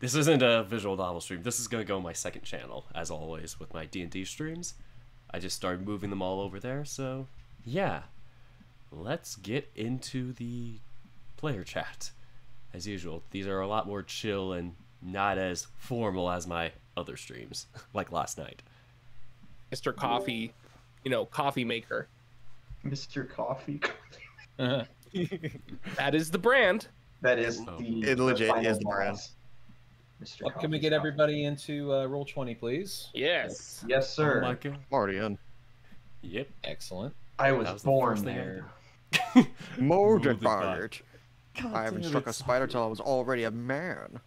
this isn't a visual novel stream. This is gonna go on my second channel, as always, with my D and D streams. I just started moving them all over there, so yeah. Let's get into the player chat. As usual, these are a lot more chill and not as formal as my other streams, like last night. Mr. Coffee, you know, coffee maker. Mr. Coffee. Uh-huh. That is the brand. That is Oh. the. It legit final is the brand. boss. Mr. Well, can we Coffee's get coffee. everybody into uh, roll twenty, please? Yes. Yes, sir. Oh my god. I'm already in. Yep. Excellent. I was, was born first thing I there. More Moved it I haven't struck a spider till I was already a man.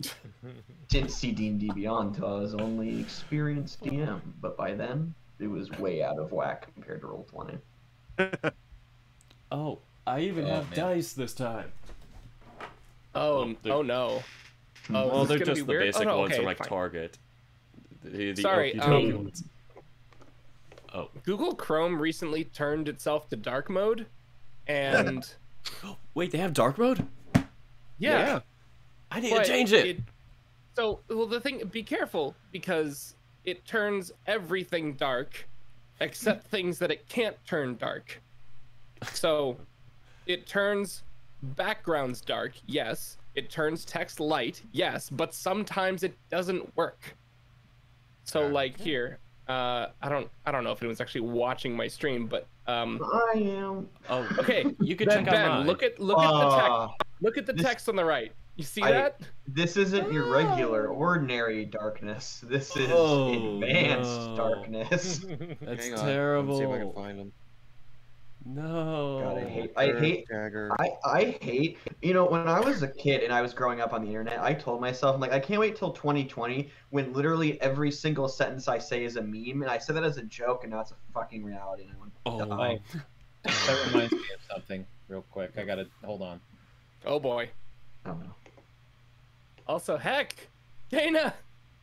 Didn't see D&D Beyond till I was only experienced DM, but by then it was way out of whack compared to roll twenty. Oh, I even Oh, have man. dice this time. Oh, Well, they're- oh no. Oh, well, they're just the weird? basic oh, no, ones okay, from like fine. Target. The, the Sorry, um, ones. Oh, Google Chrome recently turned itself to dark mode, and wait, they have dark mode? yeah, I need but to change it. So, well, the thing, be careful because it turns everything dark, except things that it can't turn dark. So, it turns backgrounds dark, yes. It turns text light, yes, but sometimes it doesn't work. So, like here, uh, I don't, I don't know if anyone's actually watching my stream, but um, I am. Oh, okay, you can Ben, check out Ben, mine. look at look at the text. Uh, Look at the this- text on the right. You see I- that? this isn't your regular, ordinary darkness. This is Oh, advanced no. darkness. That's Hang on, terrible. Let's see if I can find him. No. God, I hate. I hate. Jagger. I, I hate you know when I was a kid and I was growing up on the internet I told myself I'm like I can't wait till 2020 when literally every single sentence I say is a meme and I said that as a joke and now it's a fucking reality and I went Oh, Oh. That reminds me of something real quick. I gotta hold on. Oh boy. I don't know. Also, heck, Dana.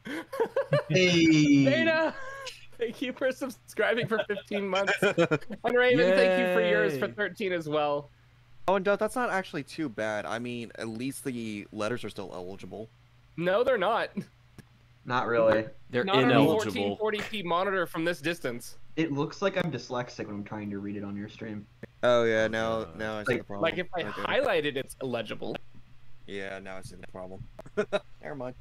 Hey. Dana, thank you for subscribing for 15 months. And Raven, thank you for yours for 13 as well. Oh, and uh, that's not actually too bad. I mean, at least the letters are still eligible. No, they're not. Not really. They're Not on a ineligible. 1440p monitor from this distance. It looks like I'm dyslexic when I'm trying to read it on your stream. Oh yeah, now Uh, now I see like- the problem. Like if I Okay. highlighted, it's illegible. Yeah, now I see the problem. Never mind.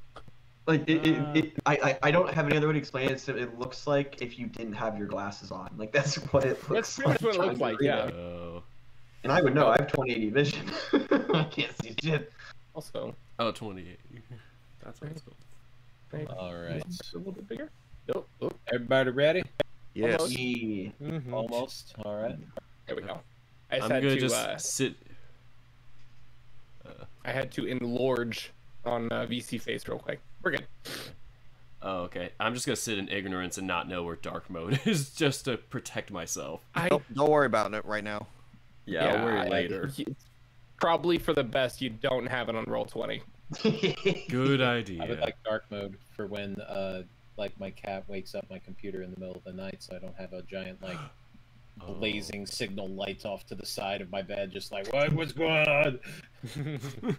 Like it, it, Uh. it I, I I don't have any other way to explain it. So it looks like if you didn't have your glasses on. Like that's what it looks That's pretty much what it looks like, yeah. Oh. And I would know. I have 2080 vision. I can't see shit. Also, Oh, 28. That's what it's called. All right. a little bit bigger. Oh, oh, Everybody ready? Yes. Almost. Yeah. Almost. All right. there we go. I just I'm had gonna to. just Uh, sit. I had to enlarge on uh, VC face real quick. We're good. Oh, okay. I'm just gonna sit in ignorance and not know where dark mode is, just to protect myself. I Don't, don't worry about it right now. Yeah, I'll worry I- later. y- Probably for the best you don't have it on roll 20. Good idea. I would like dark mode for when uh like my cat wakes up my computer in the middle of the night so I don't have a giant like Oh. blazing signal lights off to the side of my bed just like what what's going on?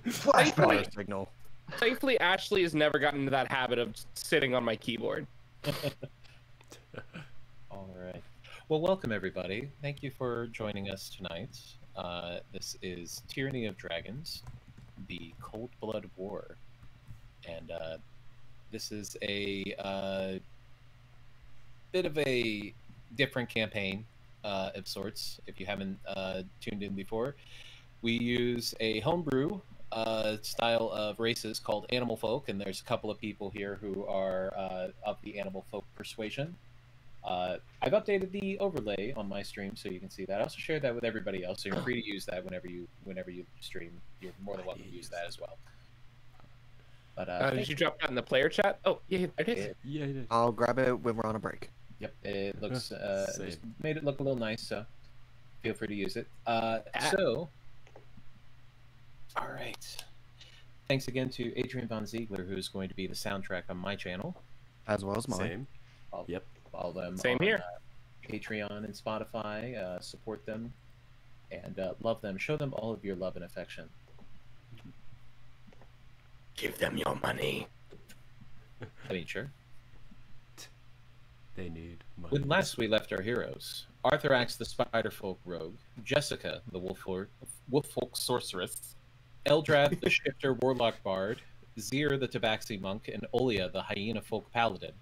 Flashback. Signal. Thankfully, Ashley has never gotten into that habit of sitting on my keyboard. All right. Well, welcome everybody. Thank you for joining us tonight. Uh, this is Tyranny of Dragons, the Cold Blood War, and uh, this is a uh, bit of a different campaign uh, of sorts. If you haven't uh, tuned in before, we use a homebrew uh, style of races called Animal Folk, and there's a couple of people here who are uh, of the Animal Folk persuasion. Uh, I've updated the overlay on my stream so you can see that. I also shared that with everybody else, so you're free to use that whenever you whenever you stream. You're more than welcome to use that as well. But uh, Uh, did you drop that in the player chat? Oh, yeah, I did. it, Yeah, it is. I'll grab it when we're on a break. yep, it looks uh, Same. just made it look a little nice, so feel free to use it. Uh, Ah. so, all right. Thanks again to Adrian Von Ziegler, who's going to be the soundtrack on my channel. As well as mine. Same. Follow, Yep. follow them. Same on, here. uh, Patreon and Spotify. Uh, support them and uh, love them. Show them all of your love and affection. Give them your money. I mean, sure. They need money. When last we left our heroes, Arthurax the Spiderfolk rogue, Jessica the Wolffolk, Wolffolk sorceress, Eldrath the Shifter Warlock Bard, Zir the Tabaxi monk, and Olia the Hyena Folk paladin.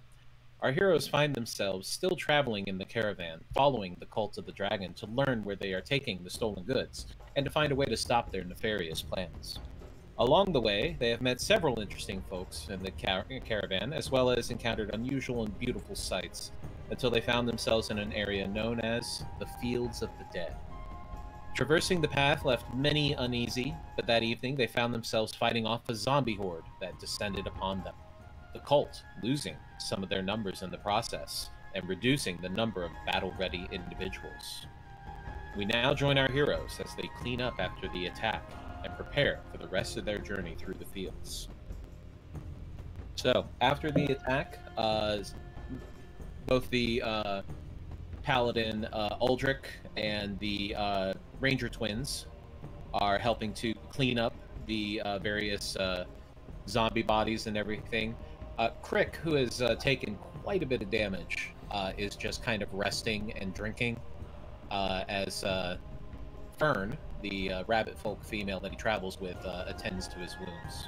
Our heroes find themselves still traveling in the caravan, following the cult of the dragon to learn where they are taking the stolen goods, and to find a way to stop their nefarious plans. Along the way, they have met several interesting folks in the car- caravan, as well as encountered unusual and beautiful sights, until they found themselves in an area known as the Fields of the Dead. Traversing the path left many uneasy, but that evening they found themselves fighting off a zombie horde that descended upon them. The cult losing some of their numbers in the process, and reducing the number of battle ready individuals. We now join our heroes as they clean up after the attack and prepare for the rest of their journey through the fields. So, after the attack, uh, both the uh, paladin uh, and the uh, ranger twins are helping to clean up the uh, various uh, zombie bodies and everything. Uh, Crick, who has uh, taken quite a bit of damage, uh, is just kind of resting and drinking as Fern, the rabbit folk female that he travels with, attends to his wounds.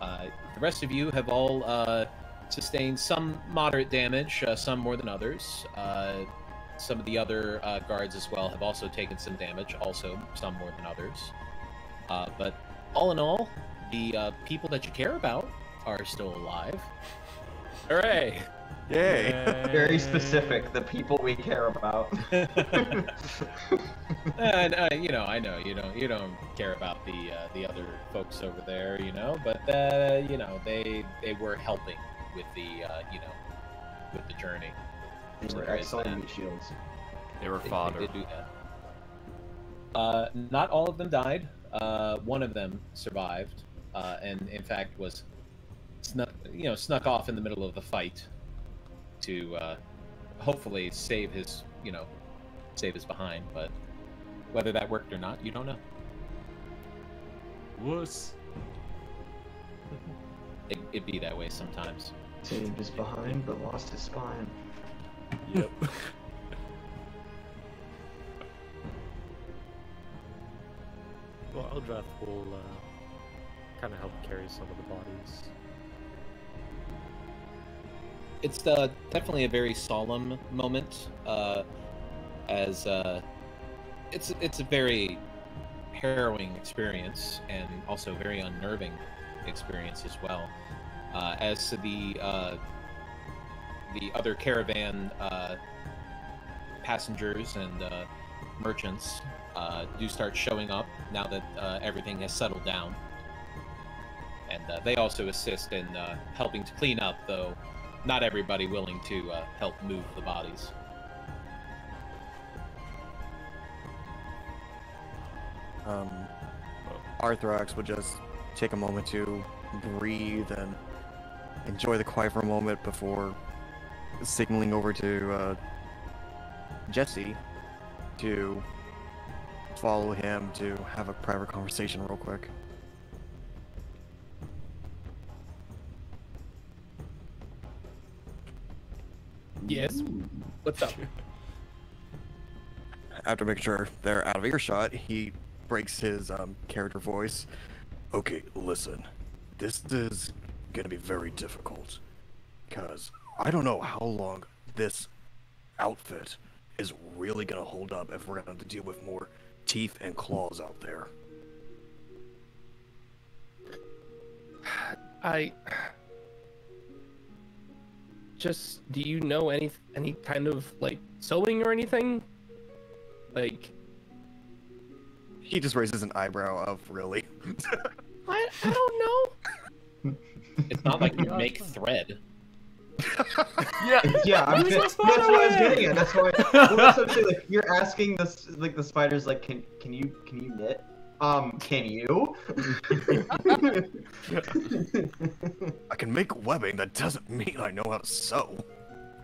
The rest of you have all sustained some moderate damage, some more than others. Some of the other uh, guards as well have also taken some damage, also some more than others. Uh, but all in all, the uh, people that you care about are still alive. Hooray! Yay! Very specific. The people we care about. and uh, you know, I know you don't you don't care about the uh, the other folks over there, you know, but uh, you know they they were helping with the uh, you know with the journey. They were there is excellent meat shields. They were They- they fodder. did do that. Uh, not all of them died. Uh, one of them survived, uh, and in fact was snuck you know snuck off in the middle of the fight to uh, hopefully save his you know save his behind. But whether that worked or not, you don't know. Wuss. It, it be that way sometimes. Saved his behind, but lost his spine. Yep. Well, Eldrath will uh, kind of help carry some of the bodies. It's uh, definitely a very solemn moment, uh, as uh, it's it's a very harrowing experience and also very unnerving experience as well. Uh, as to the uh, the other caravan uh, passengers and uh, merchants uh, do start showing up now that uh, everything has settled down, and uh, they also assist in helping to clean up, though not everybody willing to help move the bodies. Um, would just take a moment to breathe and enjoy the quiet for a moment before signaling over to uh, Jesse to follow him to have a private conversation real quick. Yes. What's up? After making sure they're out of earshot, he breaks his um, character voice. Okay, listen. This is gonna be very difficult. Because I don't know how long this outfit is really gonna hold up if we're gonna have to deal with more teeth and claws out there. I just do you know any any kind of like sewing or anything? Like He just raises an eyebrow of really. I, I don't know. It's not like you make thread. Yeah. Yeah, I'm Use get- that's what I was getting at. That's why. Well, that's what I'm saying, like, you're asking this, like the spiders, like, can can you can you knit? Um, can you? I can make webbing, that doesn't mean I know how to sew.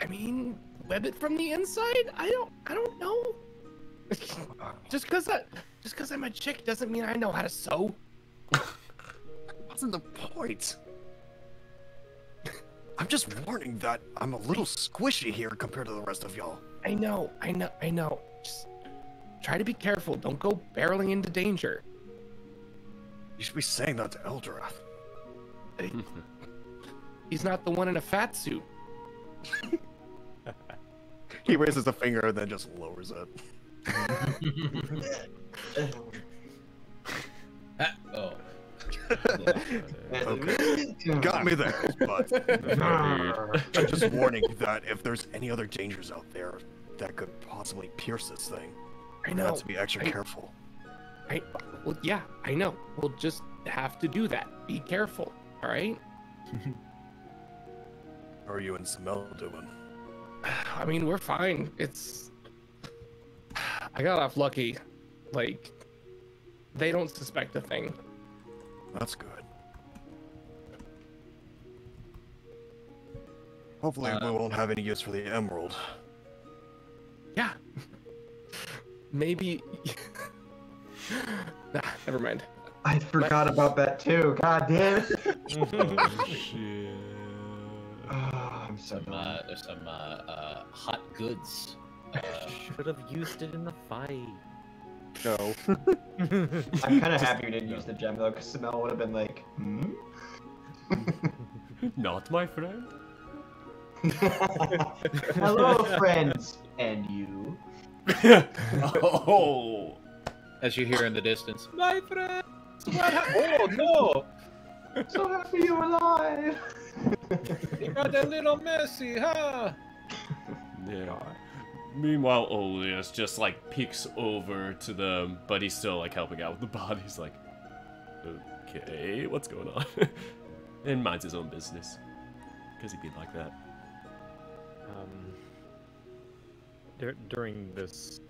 I mean, web it from the inside. I don't I don't know. just cause I just cause I'm a chick doesn't mean I know how to sew. wasn't the point. I'm just warning that I'm a little squishy here compared to the rest of y'all. I know, I know, I know. Just try to be careful. Don't go barreling into danger. You should be saying that to Eldrath. He's not the one in a fat suit. He raises a finger and then just lowers it. Ah, oh. Okay. Got me there, but I'm just warning that if there's any other dangers out there that could possibly pierce this thing, I we know. to be extra I- careful. I, well, yeah, I know. We'll just have to do that. Be careful, all right? How are you and Samel doing? I mean, we're fine. It's. I got off lucky. Like, they don't suspect a thing. That's good. Hopefully, Uh, we won't have any use for the emerald. Yeah. Maybe. nah, never mind. I forgot about that too. God damn it. oh, shit. Oh, I'm so Some, uh, there's some uh, uh, hot goods. Uh, Should have used it in the fight. No. I'm kind of happy we didn't use the gem though, because Samel would have been like, hmm? Not my friend. Hello, friends, and you. oh. as you hear in the distance, my friend. What hap- oh So happy you're alive. You got a little messy, huh? Yeah. Meanwhile, Oleus just like peeks over to them, but he's still like helping out with the body. He's like, okay, what's going on? and minds his own business. Because he'd be like that. Um, dur- during this,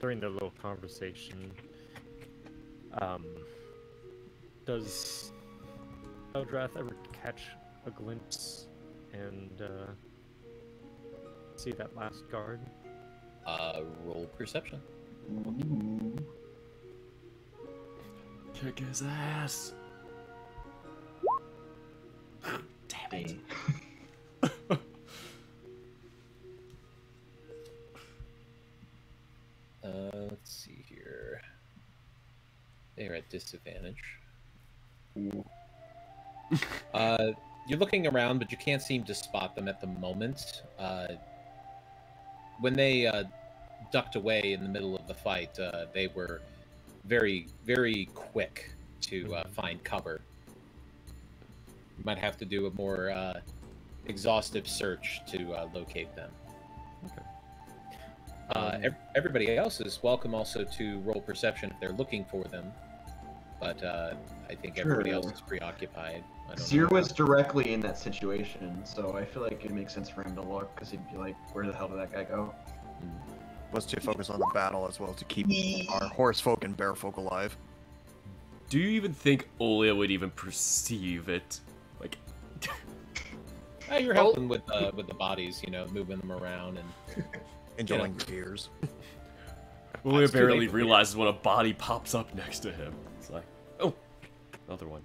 during the little conversation, um, does Eldrath ever catch a glimpse and uh, see that last guard? Uh, roll perception. Ooh. Kick his ass. Damn it. Uh, let's see here. They are at disadvantage. uh, you're looking around, but you can't seem to spot them at the moment. Uh, when they uh, ducked away in the middle of the fight, uh, they were very, very quick to uh, find cover. You might have to do a more uh, exhaustive search to uh, locate them. Uh, Um, everybody else is welcome also to roll perception if they're looking for them, but uh, I think everybody else is preoccupied. I don't Seer know. was directly in that situation, so I feel like it makes sense for him to look, because he'd be like, where the hell did that guy go? Let's to focus on the battle as well to keep our horse folk and bear folk alive. Do you even think Olia would even perceive it? Like, Ah, you're helping with uh, with the bodies, you know, moving them around and Enjoying tears. Olia it's too barely late for you. realizes when a body pops up next to him. It's like, another one.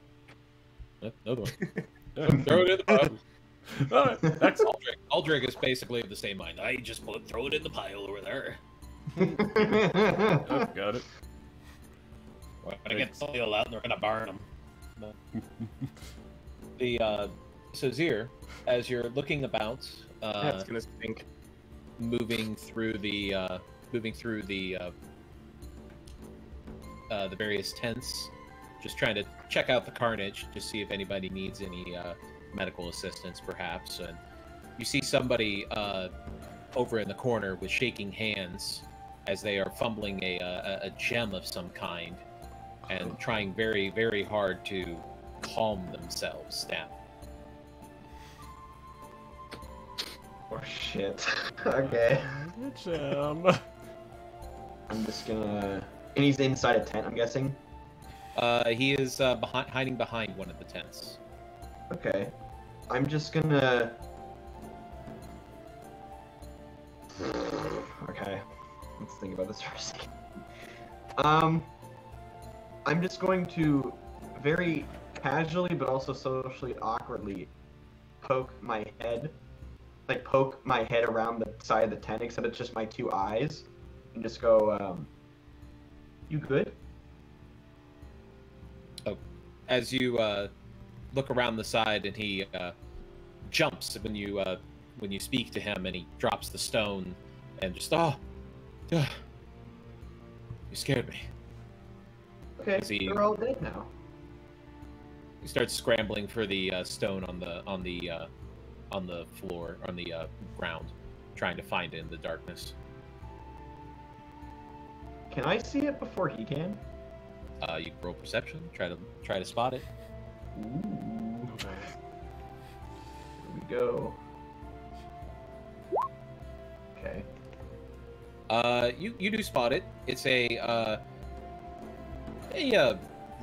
Yep, another one. Yeah. throw it in the pile. Alright, next. Aldrich, Aldrich is basically of the same mind. I just put throw it in the pile over there. Oh, got it. We're gonna get Soil out and they're gonna burn them. the uh, so Zir, as you're looking about, uh, That's gonna stink. moving through the uh, moving through the uh, uh, the various tents, just trying to check out the carnage to see if anybody needs any uh, medical assistance, perhaps. And you see somebody uh, over in the corner with shaking hands as they are fumbling a, a, a gem of some kind and trying very very hard to calm themselves down. oh shit. okay. Gem. I'm just gonna. And he's inside a tent, I'm guessing. Uh, he is uh, behind, hiding behind one of the tents. Okay. I'm just gonna. Okay. Let's think about this for a second. Um. I'm just going to very casually but also socially awkwardly poke my head, like poke my head around the side of the tent, except it's just my two eyes, and just go, um, "You good?" As you uh, look around the side, and he uh, jumps when you uh, when you speak to him, and he drops the stone, and just oh, you scared me. Okay, he- they're all dead now. He starts scrambling for the uh, stone on the on the uh, on the floor on the uh, ground, trying to find it in the darkness. Can I see it before he can? Uh, you can roll perception, try to try to spot it. Ooh. Here we go. Okay. Uh, you you do spot it. It's a uh, a uh,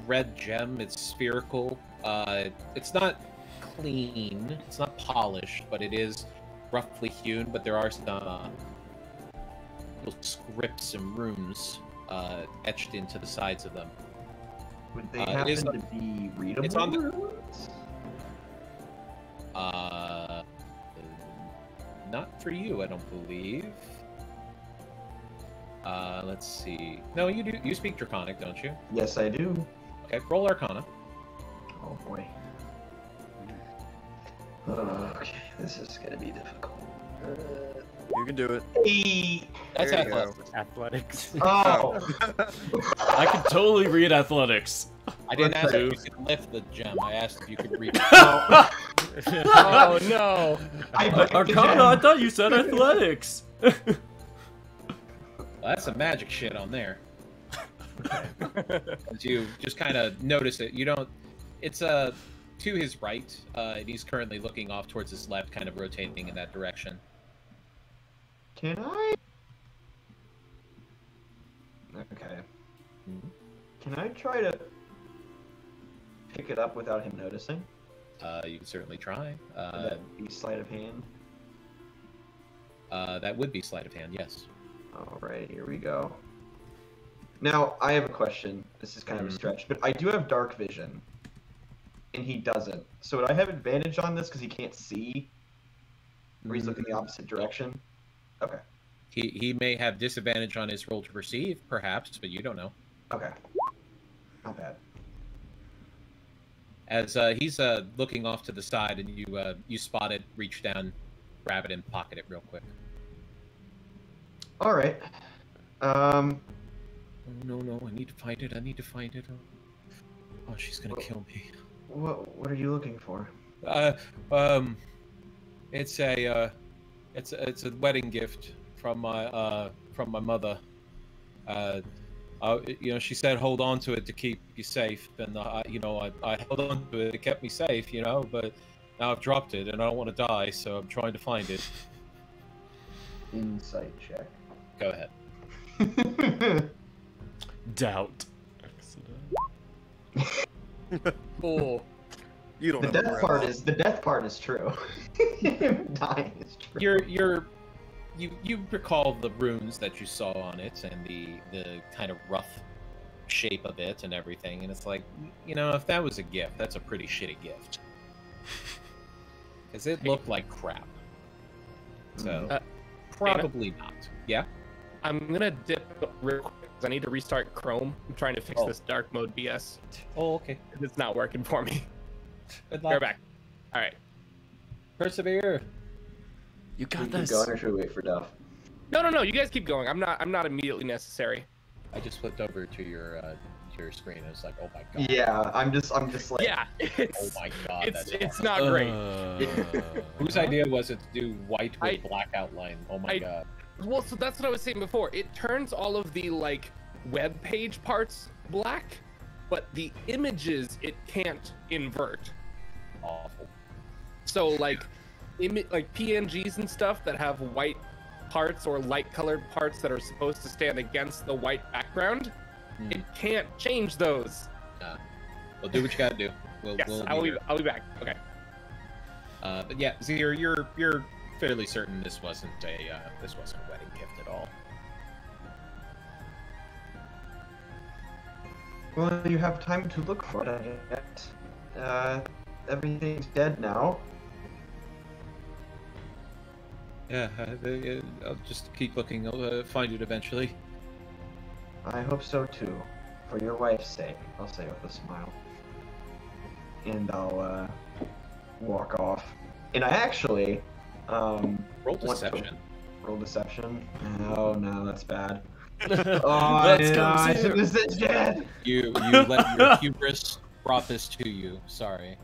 red gem. It's spherical. Uh, it's not clean. It's not polished, but it is roughly hewn. But there are some uh, little scripts and runes uh, etched into the sides of them. Would they Uh, happen is to be readable? it's on the-? Uh, not for you, I don't believe. Uh, let's see. No, you do. You speak Draconic, don't you? Yes, I do. Okay, roll Arcana. Oh boy. Okay, this is gonna be difficult. You can do it. Eight. That's There you go. athletics. Athletics. Oh, I can totally read athletics. I didn't Let's ask if you could lift the gem. I asked if you could read. oh no! I break Arcana, I thought you said athletics. That's some magic shit on there. You just kind of notice it, you don't. It's uh to his right, uh, and he's currently looking off towards his left, kind of rotating in that direction. Can I? Okay. Can I try to pick it up without him noticing? Uh, you can certainly try. Would Uh, that be sleight of hand? uh, that would be sleight of hand, yes. All right, here we go. Now, I have a question. This is kind of a Mhm. stretch, but I do have dark vision, and he doesn't. So would I have advantage on this because he can't see, or he's looking the opposite direction? Okay. He he may have disadvantage on his roll to perceive, perhaps, but you don't know. Okay. Not bad. As uh, he's uh, looking off to the side, and you uh, you spot it, reach down, grab it, and pocket it real quick. All right. Um. Oh no no! I need to find it! I need to find it! Oh, oh she's gonna Well- kill me. What What are you looking for? Uh, um, it's a uh, it's a, it's a wedding gift from my uh from my mother. Uh, uh, you know, she said hold on to it to keep you safe, and I, you know, I, I held on to it. It kept me safe, you know, but now I've dropped it, and I don't want to die, so I'm trying to find it. Insight check. Go ahead. Doubt. Oh, You don't the death part is the death part is true. Dying is true. You're you're you you recall the runes that you saw on it and the the kind of rough shape of it and everything, and it's like you know if that was a gift, that's a pretty shitty gift. Because it looked like crap. So Uh, probably not. Yeah. I'm gonna dip real quick 'cause I need to restart Chrome. I'm trying to fix Oh. this dark mode BS. Oh, okay. It's not working for me. Good We're back. All right. Persevere. You Should we got keep this. going or should we wait for Duff? No, no, no. You guys keep going. I'm not. I'm not immediately necessary. I just flipped over to your uh, your screen. and It's like, oh my god. Yeah, I'm just I'm just like Yeah. Oh my god. it's that's it's awesome. not great. Uh, Whose idea was it to do white with I- black outline? Oh my I- god. Well, so that's what I was saying before. It turns all of the like web page parts black, but the images it can't invert. Awful. So like, imi- like PNGs and stuff that have white parts or light colored parts that are supposed to stand against the white background, Hmm. it can't change those. Well, do what you gotta do. We'll, Yes, we'll I'll be be. I'll be back. Okay. Uh, but yeah, Zir, you're you're fairly certain this wasn't a uh, this wasn't a wedding gift at all. Well, you have time to look for it, uh, everything's dead now. Yeah, uh, uh, I'll just keep looking. I'll uh, find it eventually. I hope so too. For your wife's sake, I'll say with a smile. And I'll uh, walk off. And I actually um, Roll want to- deception. roll deception. Oh no, that's bad. Let's Oh, I, go. I Caesar. should have said dead. You you let your hubris brought this to you. Sorry.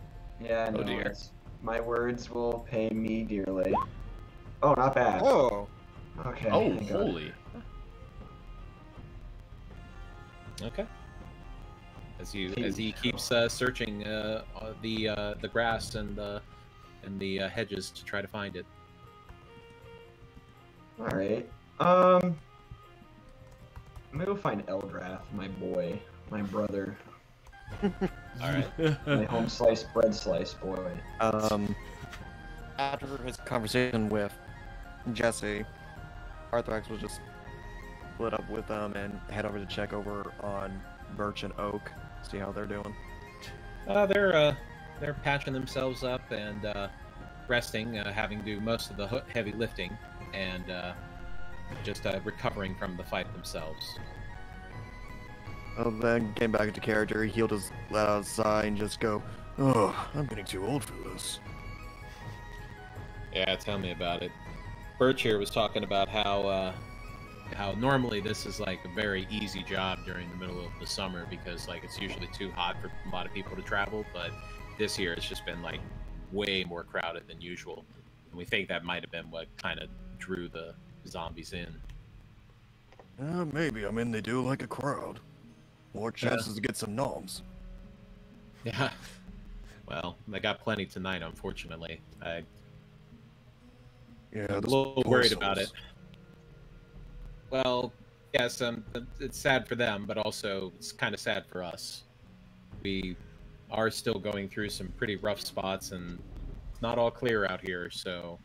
Yeah, no, Oh, dear. my words will pay me dearly. Oh, not bad. Oh, Okay. Oh, thank God. holy. Okay. As you as he keeps uh, searching uh, uh, the uh, the grass and the and the uh, hedges to try to find it. All right. Um, I'm gonna go find Eldrath, my boy, my brother, All right. my home slice bread slice boy. um, after his conversation with Jesse, Arthurax will just split up with them and head over to check over on Birch and Oak, see how they're doing. Uh, they're uh, they're patching themselves up and uh, resting, uh, having to do most of the heavy lifting, and uh, just uh, recovering from the fight themselves. Well, then getting back into character, he'll just let out a sigh and just go, "Oh, I'm getting too old for this." Yeah, tell me about it. Birch here was talking about how uh, how normally this is like a very easy job during the middle of the summer because like it's usually too hot for a lot of people to travel, but this year it's just been like way more crowded than usual. And we think that might have been what kind of drew the zombies in. Uh, maybe. I mean, they do like a crowd. More chances to get some noms. Yeah. Well, they got plenty tonight, unfortunately. I, Yeah, I'm a little worried about it. Well, yes, um, it's sad for them, but also it's kind of sad for us. We are still going through some pretty rough spots, and it's not all clear out here, so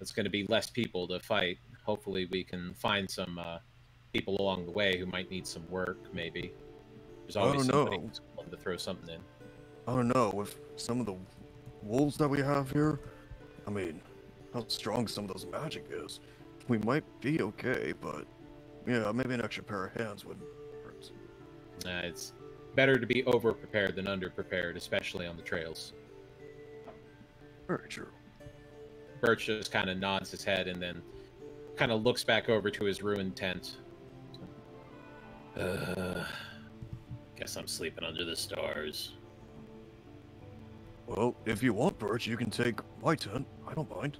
it's going to be less people to fight. Hopefully, we can find some uh, people along the way who might need some work. Maybe there's always somebody know. who's willing to throw something in. I don't know, with some of the wolves that we have here, I mean, how strong some of those magic is. We might be okay, but yeah, maybe an extra pair of hands would hurt. Uh, it's better to be over prepared than under prepared, especially on the trails. Very true. Birch just kind of nods his head and then kind of looks back over to his ruined tent. Uh, guess I'm sleeping under the stars. Well, if you want, Birch, you can take my tent. I don't mind.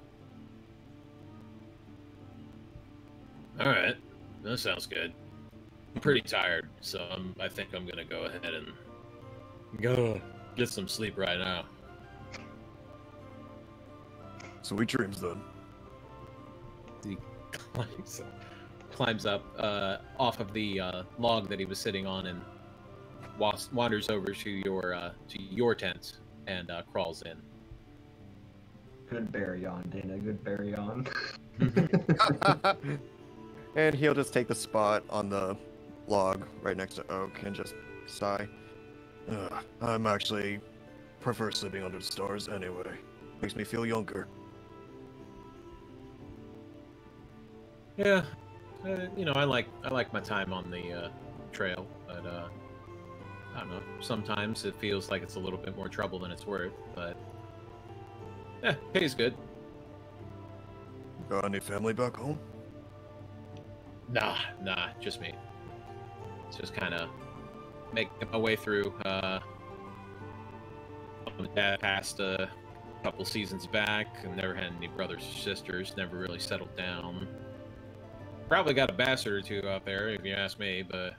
All right, that sounds good. I'm pretty tired, so I'm, I think I'm gonna go ahead and go get some sleep right now. Sweet dreams then. He climbs up, climbs up uh, off of the uh, log that he was sitting on and was- wanders over to your uh, to your tent and uh, crawls in. Good berry on, Dana. Good berry on. and he'll just take the spot on the log right next to Oak and just sigh. Ugh, I'm actually prefer sleeping under the stars anyway. Makes me feel younger. Yeah, uh, you know, I like I like my time on the uh, trail, but uh, I don't know. Sometimes it feels like it's a little bit more trouble than it's worth, but yeah, pays good. Got any family back home? Nah, nah, just me. It's just kind of making my way through. Uh, dad passed a couple seasons back, and never had any brothers or sisters. Never really settled down. Probably got a bastard or two out there, if you ask me, but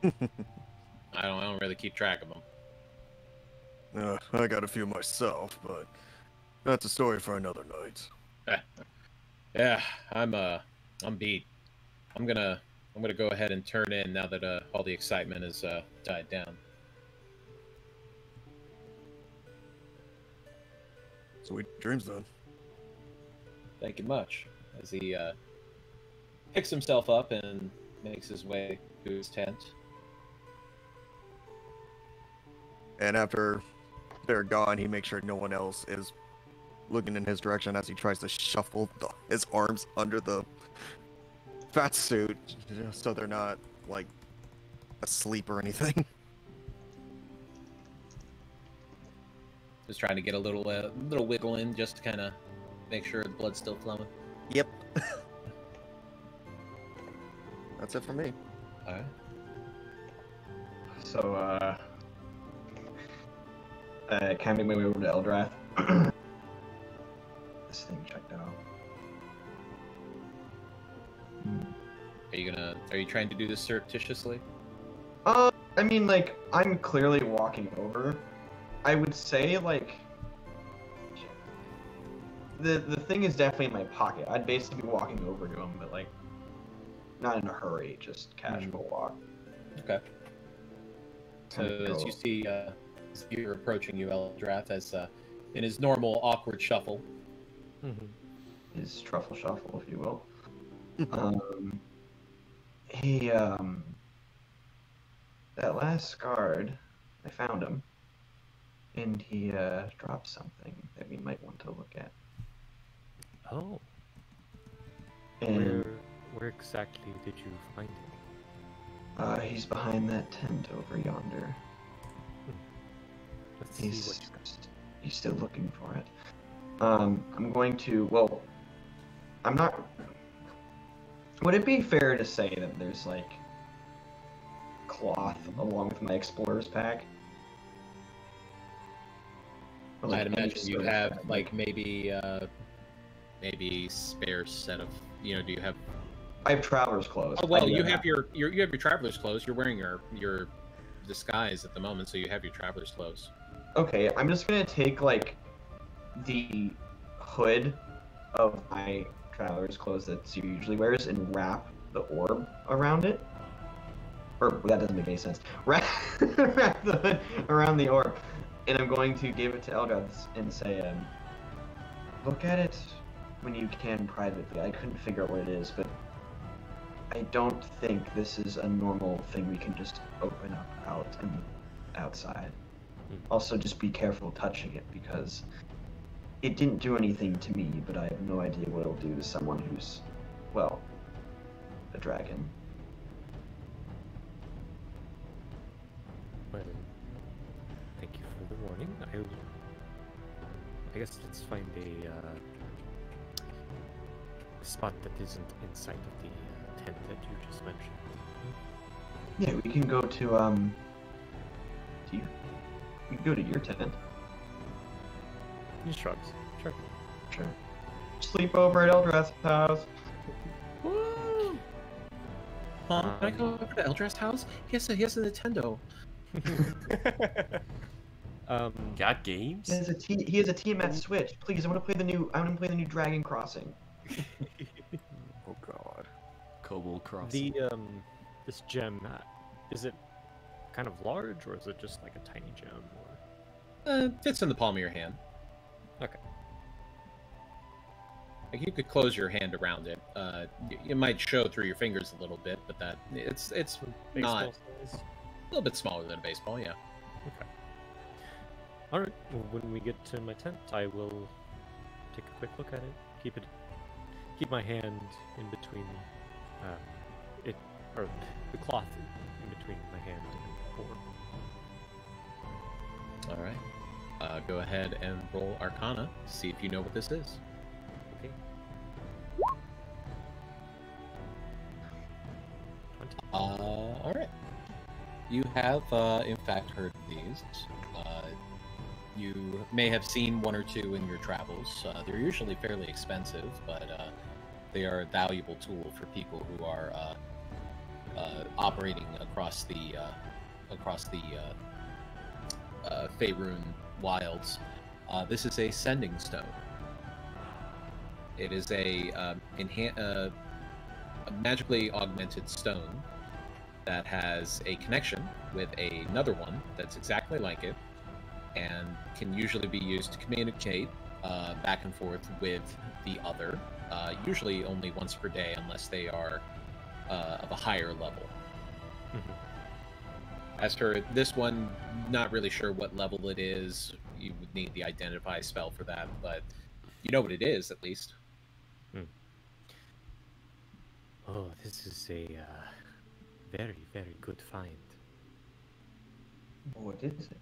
I don't. I don't really keep track of them. Uh, I got a few myself, but that's a story for another night. Yeah, I'm uh, I'm beat. I'm gonna I'm gonna go ahead and turn in now that uh, all the excitement has uh, died down. Sweet dreams then. Thank you much. As he uh, picks himself up and makes his way to his tent. And after they're gone, he makes sure no one else is looking in his direction as he tries to shuffle the, his arms under the fat suit so they're not like asleep or anything. Just trying to get a little uh, little wiggle in, just to kind of make sure the blood's still flowing. Yep. That's it for me. All right. So, uh, uh, can I make my way over to Eldrath? this thing checked out. Hmm. Are you gonna? Are you trying to do this surreptitiously? Uh, I mean, like, I'm clearly walking over. I would say, like, the the thing is definitely in my pocket. I'd basically be walking over to him, but like, not in a hurry, just casual walk. Okay. So as you see, uh, as you're approaching you, Eldrath, as uh, in his normal awkward shuffle, Mhm. his truffle shuffle, if you will. um, he um, that last guard, I found him, and he uh dropped something that we might want to look at. Oh, And where where exactly did you find him? uh, he's behind that tent over yonder. Let's see He's what you got. he's still looking for it. Um, I'm going to. Well, I'm not. Would it be fair to say that there's like cloth along with my explorer's pack? Or, like, I'd imagine you have pack? like maybe uh, maybe spare set of you know. Do you have? I have traveler's clothes. Oh well, you have your, your you have your traveler's clothes. You're wearing your your disguise at the moment, so you have your traveler's clothes. Okay, I'm just gonna take like the hood of my traveler's clothes that Sue usually wears and wrap the orb around it. Or that doesn't make any sense. Wrap, wrap the hood around the orb, and I'm going to give it to Eldrath and say, um, "Look at it when you can privately." I couldn't figure out what it is, but I don't think this is a normal thing we can just open up out and outside. Also, just be careful touching it because it didn't do anything to me, but I have no idea what it'll do to someone who's, well, a dragon. Well, thank you for the warning. I, I guess let's find a uh, spot that isn't inside of the tent that you just mentioned. Yeah, we can go to um. Do you? We can go to your tent. He shrugs. Sure. Sure. Sleep over at Eldrath's house. Woo! Huh? Can I go Um, over to Eldrath's house? He has a he has a Nintendo. um, Got games? He has a T. He has a Tiamat Switch. Please, I want to play the new. I want to play the new Dragon Crossing. God. Crossing. the um, this gem, uh, is it kind of large or is it just like a tiny gem? Or Uh, fits in the palm of your hand. okay, Like you could close your hand around it. Uh, it might show through your fingers a little bit, but that it's it's baseball not size. a little bit smaller than a baseball. Yeah. Okay. All right. Well, when we get to my tent, I will take a quick look at it. Keep it, keep my hand in between, uh, it or the cloth in between my hand and the orb. All right. Uh, go ahead and roll Arcana. See if you know what this is. Okay. Uh, all right. You have, uh, in fact, heard of these. Uh, you may have seen one or two in your travels. Uh, they're usually fairly expensive, but uh, they are a valuable tool for people who are uh, uh, operating across the uh, across the uh, uh, Faerun wilds. Uh, this is a sending stone. It is a, um, a magically augmented stone that has a connection with another one that's exactly like it and can usually be used to communicate uh, back and forth with the other, uh, usually only once per day unless they are uh, of a higher level. Mhm. As for this one, not really sure what level it is. you would need the identify spell for that, but you know what it is at least. Oh, this is a uh, very, very good find. What is it?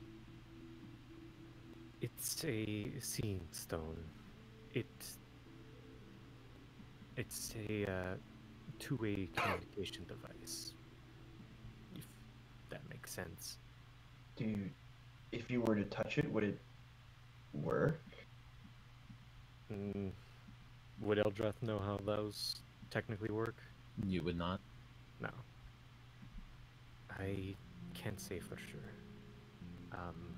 It's a seeing stone. It. It's a uh, two-way communication device. If that makes sense. Dude, if you were to touch it, would it work? Mm, would Eldrath know how those technically work? You would not. No. I can't say for sure. Um,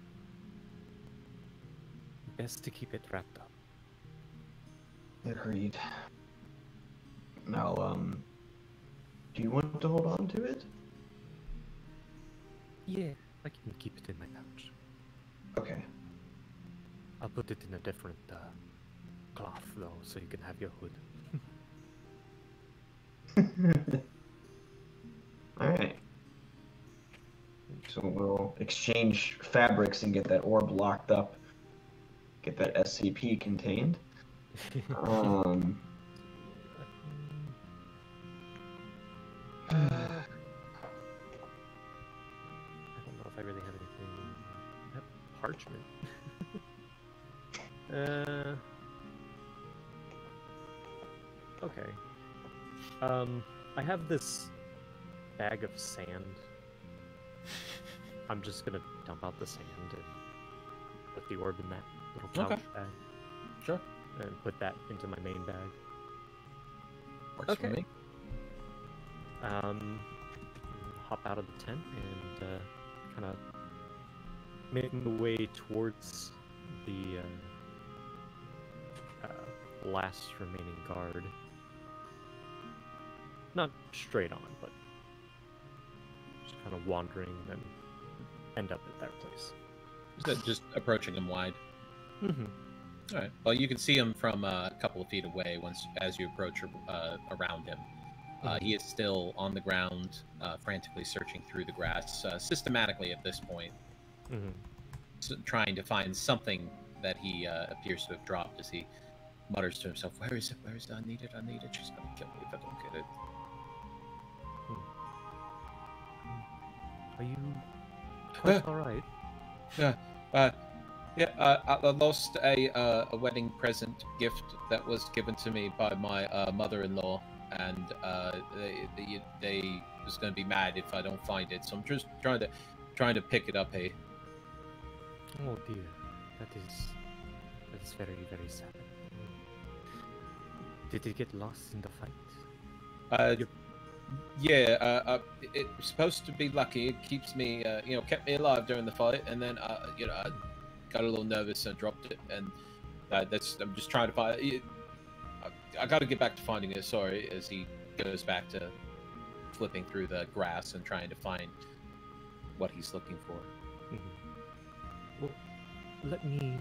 best to keep it wrapped up. Agreed. Now, um, do you want to hold on to it? Yeah, I can keep it in my pouch. Okay. I'll put it in a different uh, cloth though, so you can have your hood. All right. So we'll exchange fabrics and get that orb locked up. Get that SCP contained. Um. I don't know if I really have anything. I have parchment. uh. Okay. Um, I have this bag of sand. I'm just gonna dump out the sand and put the orb in that little pouch Okay. bag Sure. and put that into my main bag. Works for Okay. Um, hop out of the tent and uh, kind of make my way towards the uh, uh, last remaining guard. Not straight on, but just kind of wandering and end up at that place. So just approaching him wide. Mm-hmm. All right. Well, you can see him from uh, a couple of feet away once as you approach uh, around him. Uh, he is still on the ground, uh, frantically searching through the grass, uh, systematically at this point, Mm-hmm. s- trying to find something that he uh, appears to have dropped as he mutters to himself, Where is it? Where is it? I need it. I need it. She's going to kill me if I don't get it. Are you quite Uh, all right? Yeah, uh, yeah. Uh, I I lost a uh, a wedding present gift that was given to me by my uh, mother-in-law, and uh, they, they they was going to be mad if I don't find it. So I'm just trying to trying to pick it up. Hey, Oh dear, that is that is very very sad. Did it get lost in the fight? uh, yeah. Uh, uh, it was supposed to be lucky. It keeps me, uh, you know, kept me alive during the fight, and then uh, you know, I got a little nervous and dropped it, and uh, that's I'm just trying to find. It, I, I got to get back to finding it. Sorry, as he goes back to flipping through the grass and trying to find what he's looking for. Mhm. Well, let me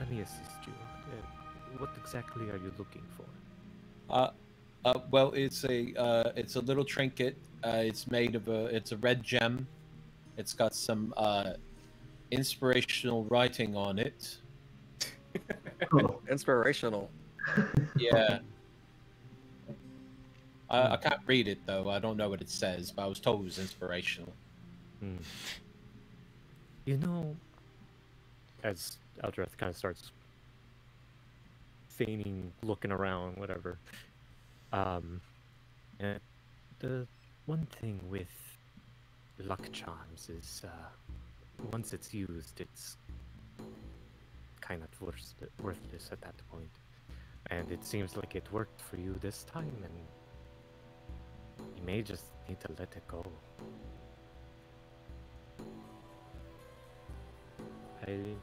let me assist you. Uh, what exactly are you looking for? Uh, uh, well, it's a uh, it's a little trinket. Uh, it's made of a it's a red gem. It's got some uh, inspirational writing on it. Inspirational. Yeah. I, I can't read it though. I don't know what it says, but I was told it was inspirational. Hmm. You know, as Eldrath kind of starts feigning, looking around, whatever. Um, and the one thing with luck charms is, uh, once it's used, it's kind of worth, worthless at that point. And it seems like it worked for you this time, and you may just need to let it go. I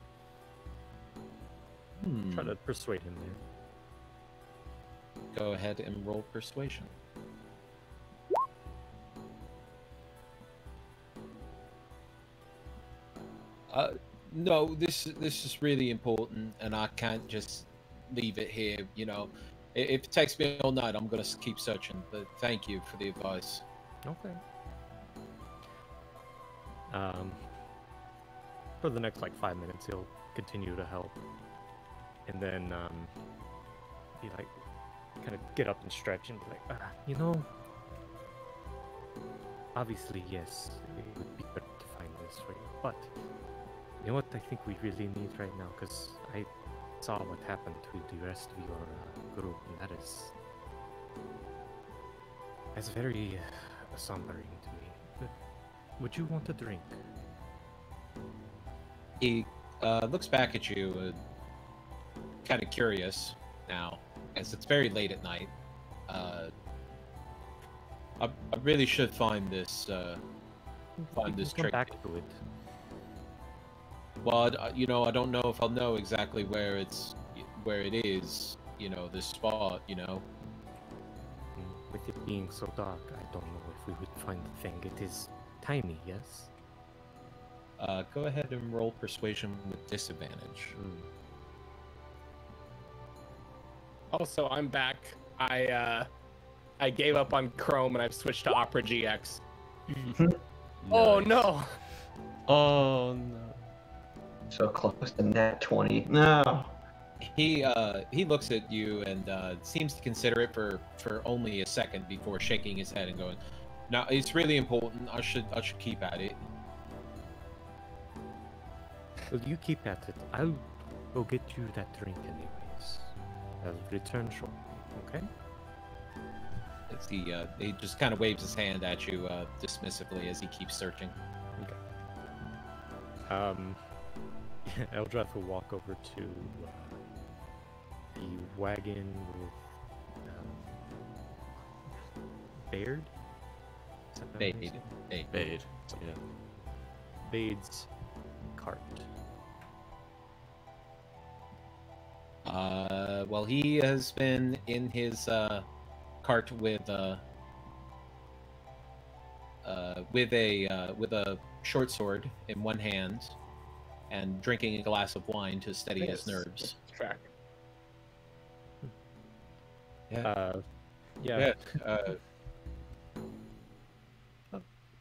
Hmm. try to persuade him there. Go ahead and roll persuasion. Uh, no, this this is really important, and I can't just leave it here. You know, if it takes me all night, I'm gonna keep searching. But thank you for the advice. Okay. Um, for the next like five minutes, he'll continue to help. And then um, he like kind of get up and stretch and be like, ah, you know, obviously yes, it would be better to find this you, but you know what I think we really need right now, because I saw what happened to the rest of your uh, group, and that is that's very uh, sombering to me. But would you want a drink? He uh, looks back at you, uh, kind of curious now, as it's very late at night. Uh, I, I really should find this. Uh, We find can this come trick. back to it. Well, I- you know, I don't know if I'll know exactly where it's, where it is. You know, this spot. You know. Mm, With it being so dark, I don't know if we would find the thing. It is tiny, yes? Uh, go ahead and roll persuasion with disadvantage. Mm. Also, I'm back. I uh, I gave up on Chrome and I've switched to Opera GX. Oh no! Oh no. So close to that 20. No. He uh, he looks at you and uh, seems to consider it for for only a second before shaking his head and going, "Now it's really important. I should I should keep at it." Well, you keep at it. I'll go get you that drink anyways. I'll return shortly, okay? As he uh, he just kind of waves his hand at you uh, dismissively as he keeps searching. Um, Eldrath will walk over to uh, the wagon with um, Baird. Is that Bade. Bade. Bade. Yeah. Bade's cart. Uh, well, he has been in his uh, cart with uh, uh, with a uh, with a short sword in one hand, and drinking a glass of wine to steady his nerves. Track. Yeah. Uh, yeah. Yeah. Uh,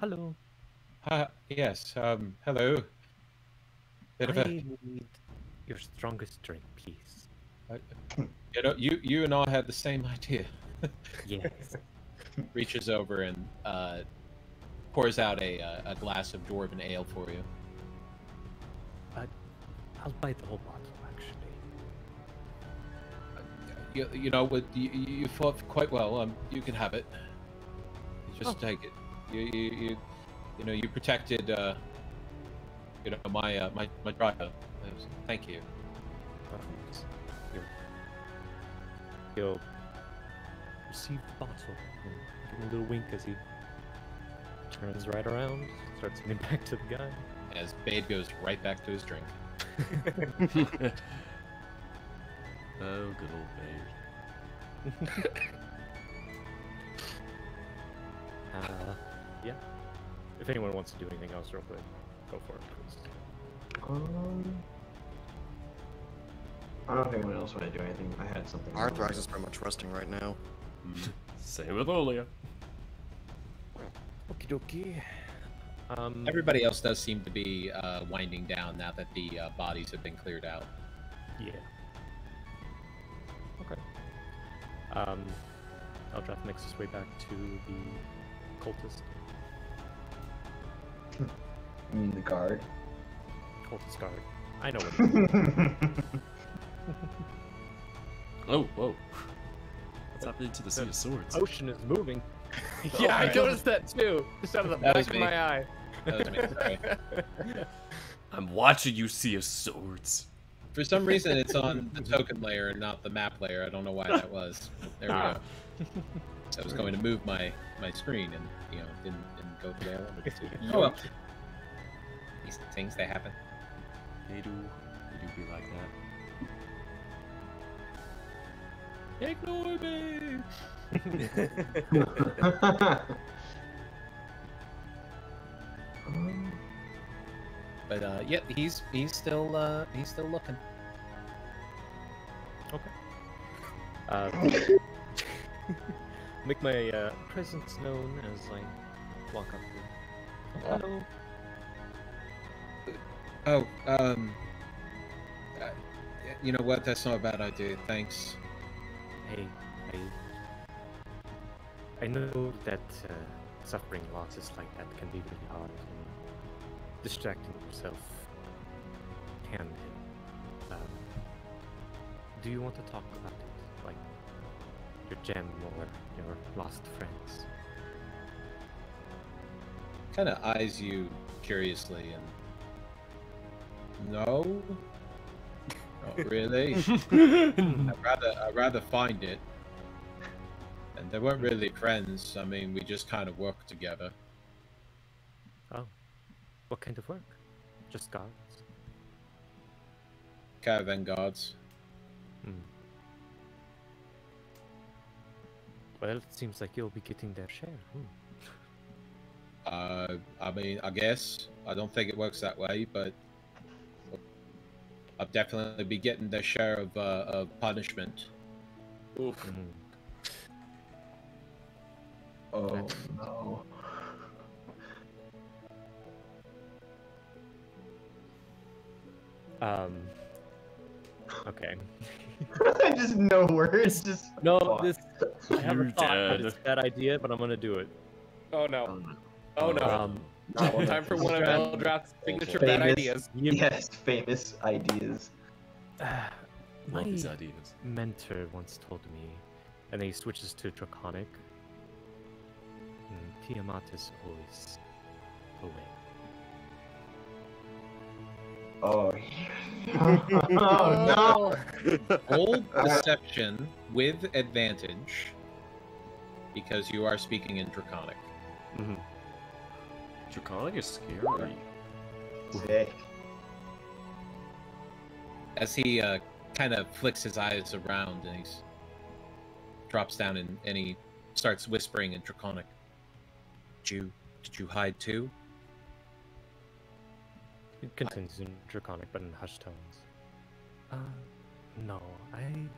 Hello. hi, yes. Um. Hello. Bit of I a. need your strongest drink, please. You know, you you and I had the same idea. Yes. Reaches over and uh, pours out a uh, a glass of dwarven ale for you. I'll buy the whole bottle, actually. You, you know, with you, you fought quite well. Um, you can have it. You just Oh. take it. You, you, you, you know, you protected, uh, you know, my, uh, my, my driver. Thank you. He'll, receive the bottle and give him a little wink as he turns right around, starts getting back to the guy. As Bade goes right back to his drink. oh, good old Bade. Uh, yeah. If anyone wants to do anything else real quick, go for it, please. Um, I don't know if anyone else want to do anything. I had something. Arthurax is pretty much resting right now. Mm. Same with Olia. Okie dokie. Um, Everybody else does seem to be uh, winding down now that the uh, bodies have been cleared out. Yeah. Okay. Um, Eldrath makes his way back to the cultist. You mean the guard? Cultist guard. I know what it is. Oh, whoa. What's happening to the Sea of Swords? Ocean is moving. yeah, I Okay. noticed that too. Just out of the That back of me. my eye. That was me. I'm watching you, Sea of Swords. For some reason, it's on the token layer and not the map layer. I don't know why that was. There we Ah. go. I was going to move my my screen and you know didn't didn't go the way I wanted it to. Yeah. Oh well. These things they happen. They do, they do be like that. Ignore me. Um, But uh, yeah, he's he's still uh, he's still looking. Okay. Uh, make my uh, presence known as I walk up to him. Hello. Oh, um, you know what? That's not a bad idea. Thanks. Hey, I. I know that uh, suffering losses like that can be really hard, and distracting yourself can. Um, do you want to talk about it, like your gem or your lost friends? Kind of eyes you curiously and. No. Not really. I'd rather I'd rather find it. And they weren't really friends. I mean, we just kind of worked together. Oh, what kind of work? Just guards. Caravan guards. Hmm. Well, it seems like you'll be getting their share. Hmm. Uh, I mean, I guess I don't think it works that way, but I'll definitely be getting their share of uh, of punishment. Oof. Hmm. Oh no. Um. Okay. I just no words. Just No, Fuck. this I have a You're thought, but it's a bad idea, but I'm gonna do it. Oh no. Oh no. Um, Not Time for one of famous- Eldrath's signature famous- bad ideas. Yes, famous ideas. my Love these ideas. mentor once told me, and then he switches to Draconic. mm, Tiamat is always away. Oh. oh no. Roll deception with advantage because you are speaking in Draconic. Mhm. Draconic is scary. Sick. As he uh, kind of flicks his eyes around and he drops down and, and he starts whispering in Draconic. Did you did you hide too? It continues in Draconic, but in hushed tones. Uh, no, I.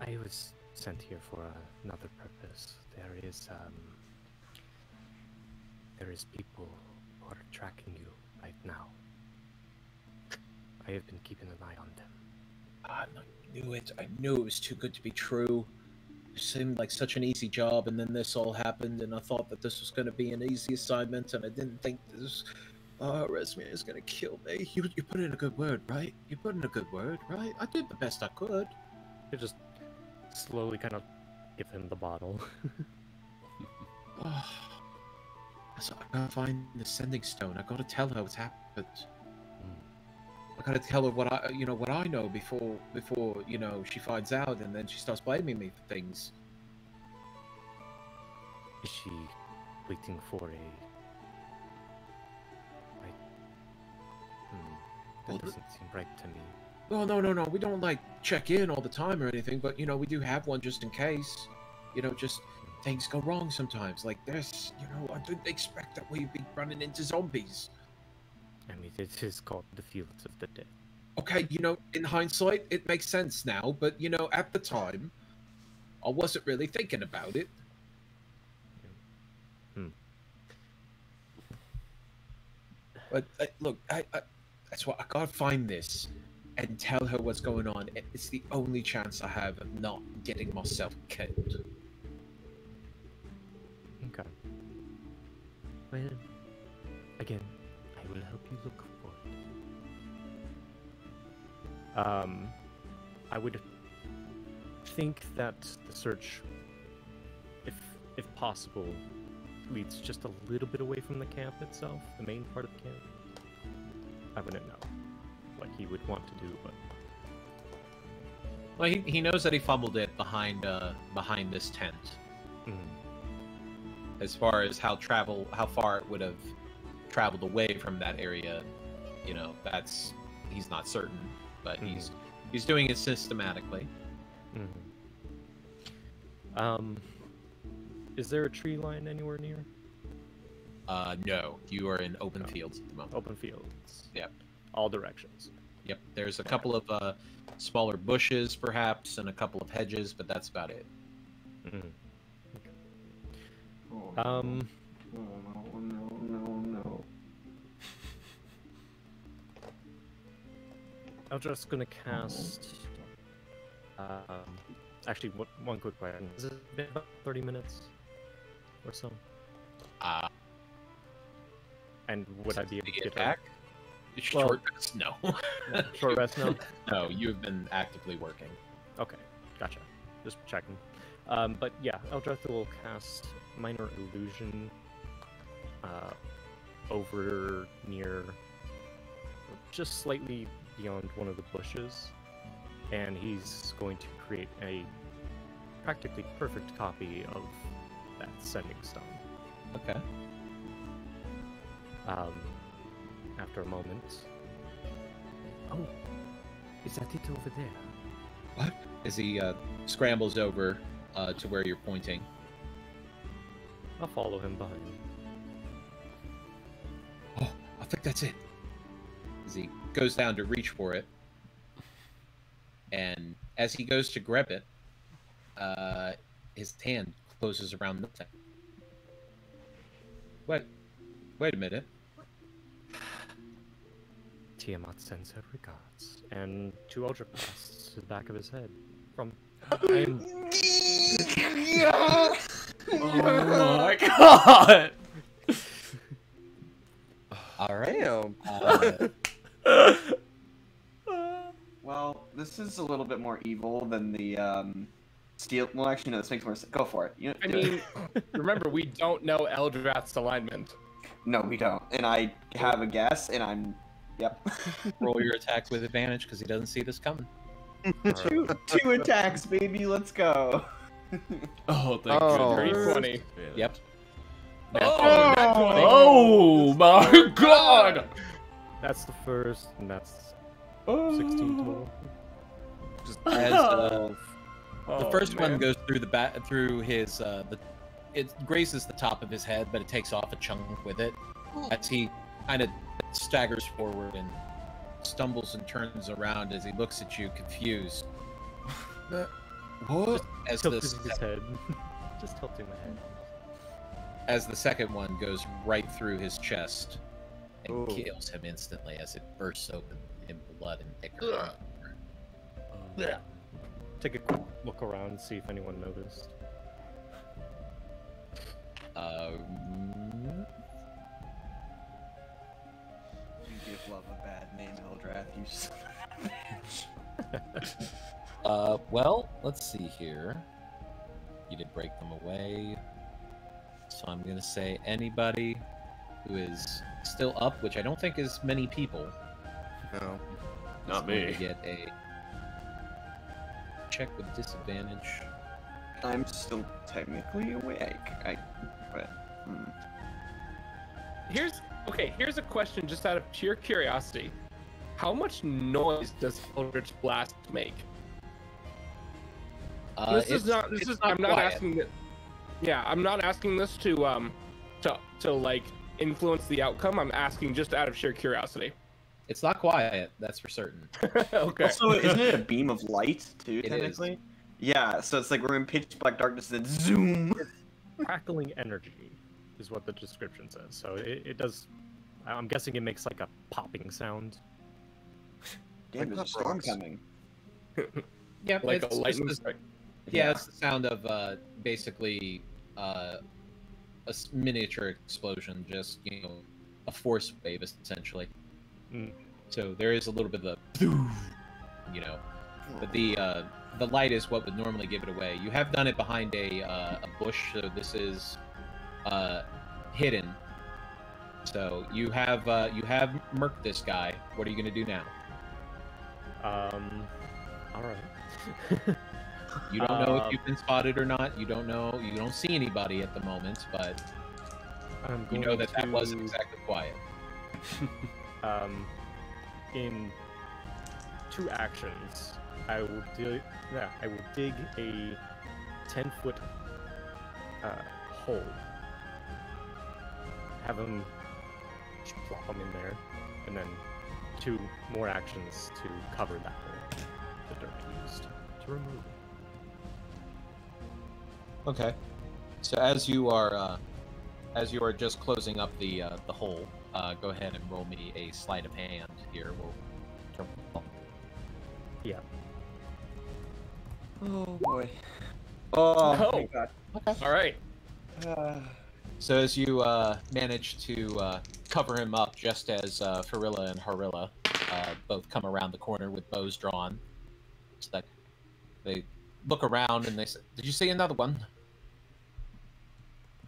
I was sent here for another purpose. There is, um. There is people who are tracking you right now. I have been keeping an eye on them. I knew it. I knew it was too good to be true. It seemed like such an easy job, and then this all happened, and I thought that this was going to be an easy assignment, and I didn't think this. Oh, Resmir is going to kill me. You, you put in a good word, right? You put in a good word, right? I did the best I could. You just slowly kind of give him the bottle. Oh, so I gotta find the sending stone. I gotta tell her what's happened. Hmm. I gotta tell her what I, you know, what I know before, before you know, she finds out, and then she starts blaming me for things. Is she waiting for a? That doesn't seem right to me. Oh no, no, no. We don't like check in all the time or anything, but you know, we do have one just in case. You know, just things go wrong sometimes. Like this, you know, I didn't expect that we'd be running into zombies. I mean, it is called the Fields of the Dead. Okay, you know, in hindsight, it makes sense now, but you know, at the time, I wasn't really thinking about it. Hmm. But uh, look, I, I, that's what I gotta find this and tell her what's going on. It's the only chance I have of not getting myself killed. Okay. Well, again, I will help you look for it. Um, I would think that the search, if if possible, leads just a little bit away from the camp itself, the main part of the camp. I wouldn't know what he would want to do, but Well, he, he knows that he fumbled it behind uh behind this tent. mm, As far as how travel, how far it would have traveled away from that area, you know, that's he's not certain, but Mhm. he's he's doing it systematically. mhm. um, is there a tree line anywhere near? Uh, no, you are in open No. fields at the moment. Open fields. Yep. All directions. Yep. There's a couple of uh, smaller bushes, perhaps, and a couple of hedges, but that's about it. Oh, no. Um, Oh, no, no, no, no. Eldrath's gonna cast. Um, actually, one, one quick question. Has it been about 30 minutes or so? Uh, And would I be able to get? Well- Short rest? No. short rest now? no, you have been actively working. Okay, gotcha. Just checking. Um, but yeah, Eldrath will cast Minor Illusion uh, over near, just slightly beyond one of the bushes, and he's going to create a practically perfect copy of that sending stone. Okay. Um, after a moment. Oh, is that it over there? What? As he uh, scrambles over uh, to where you're pointing. I'll follow him behind. Oh, I think that's it. As he goes down to reach for it, and as he goes to grab it, uh, his hand closes around nothing. thing. Wait, wait a minute. Tiamat sends her regards, and two Ultra blasts to the back of his head. From I'm Oh my god! All right. Damn. Uh, Well, this is a little bit more evil than the um, steel. Well, actually, no. This makes more sense. Go for it. You know, I do it. mean, remember we don't know Eldrath's alignment. no, we don't. And I have a guess, and I'm. Yep. roll your attack with advantage because he doesn't see this coming. two, two attacks, baby. Let's go. Oh, thank Oh. goodness. 20. Yep. Oh, nat 20. Oh my god! that's the first, and that's Oh. 16 total. As uh, the Oh, first one goes through the bat through his uh, the it grazes the top of his head, but it takes off a chunk with it as he kind of staggers forward and stumbles and turns around as he looks at you confused. What? As the his head. Just tilting my head. as the second one goes right through his chest and Ooh. kills him instantly as it bursts open in blood and ichor. Yeah. Take a quick look around, and see if anyone noticed. Um, give love a bad name, Eldrath. You. son of a bitch. Uh, well, let's see here. You did break them away. So I'm going to say anybody who is still up, which I don't think is many people. No. Not is going me. To get a check with disadvantage. I'm still technically awake. I. But. Hmm. Here's okay. Here's a question, just out of pure curiosity. How much noise does Eldritch Blast make? Uh, this is not. This it's is. I'm not quiet. asking that. Yeah, I'm not asking this to um, to to like influence the outcome. I'm asking just out of sheer curiosity. It's not quiet, that's for certain. okay. Also, isn't it a beam of light too? It is. technically. Yeah. So it's like we're in pitch black darkness, and then zoom. Crackling energy is what the description says. So it, it does. I'm guessing it makes like a popping sound. Damn, there's a storm coming. Yeah, like it's a lightning the- strike. Yeah, it's the sound of uh, basically uh, a s- miniature explosion, just you know, a force wave essentially. Mm. So there is a little bit of the, you know, but the uh, the light is what would normally give it away. You have done it behind a uh, a bush, so this is uh, hidden. So you have uh, you have murked this guy. What are you gonna do now? Um. All right. You don't know Uh, if you've been spotted or not. You don't know. You don't see anybody at the moment, but you know that that wasn't exactly quiet. Um, in two actions, I will dig. Yeah, I will dig a ten foot uh, hole. Have him just plop him in there, and then two more actions to cover that hole that Dirk used to remove. it. Okay. So as you are, uh, as you are just closing up the uh, the hole, uh, go ahead and roll me a sleight of hand here. We'll. Yeah. Oh boy. Oh, Oh. my god. All right. Uh, So as you uh, manage to uh, cover him up, just as uh, Farilla and Harilla uh, both come around the corner with bows drawn, it's like they look around and they say, "Did you see another one?"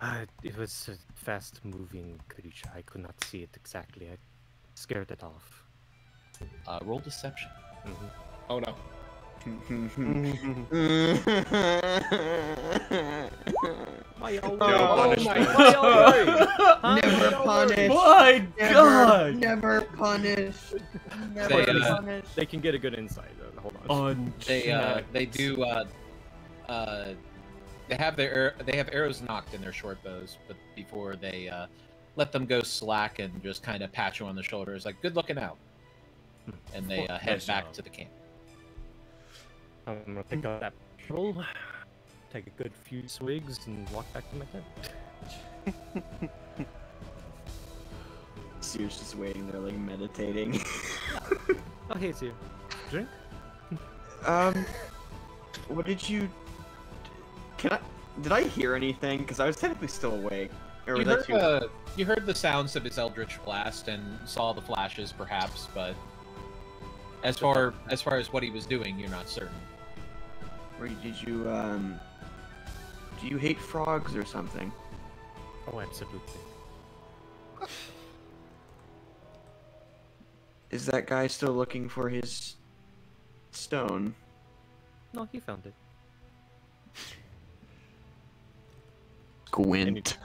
Uh, it was a fast-moving creature. I could not see it exactly. I scared it off. Uh, roll deception. Mhm. Oh no. Why all Oh worry? my Why all worry? Huh? Never Why all worry? punish. My Never, God! never punish. Never They, uh, punish. They can get a good insight. Uh, hold on. They uh, they do uh, uh, they have their they have arrows nocked in their short bows, but before they uh, let them go slack and just kind of pat you on the shoulder, it's like good looking out, and they uh, head Nice back job. to the camp. I'm gonna pick up that bottle, take a good few swigs, and walk back to my tent. Seer's just waiting there, like meditating. Oh, hey, Sir. Drink? um, what did you? Can I? Did I hear anything? Because I was technically still awake. Or You heard, too? uh, you heard the sounds of his eldritch blast and saw the flashes, perhaps, but as far as far as what he was doing, you're not certain. Or did you um? Do you hate frogs or something? Oh, absolutely. Is that guy still looking for his stone? No, he found it. Gwent.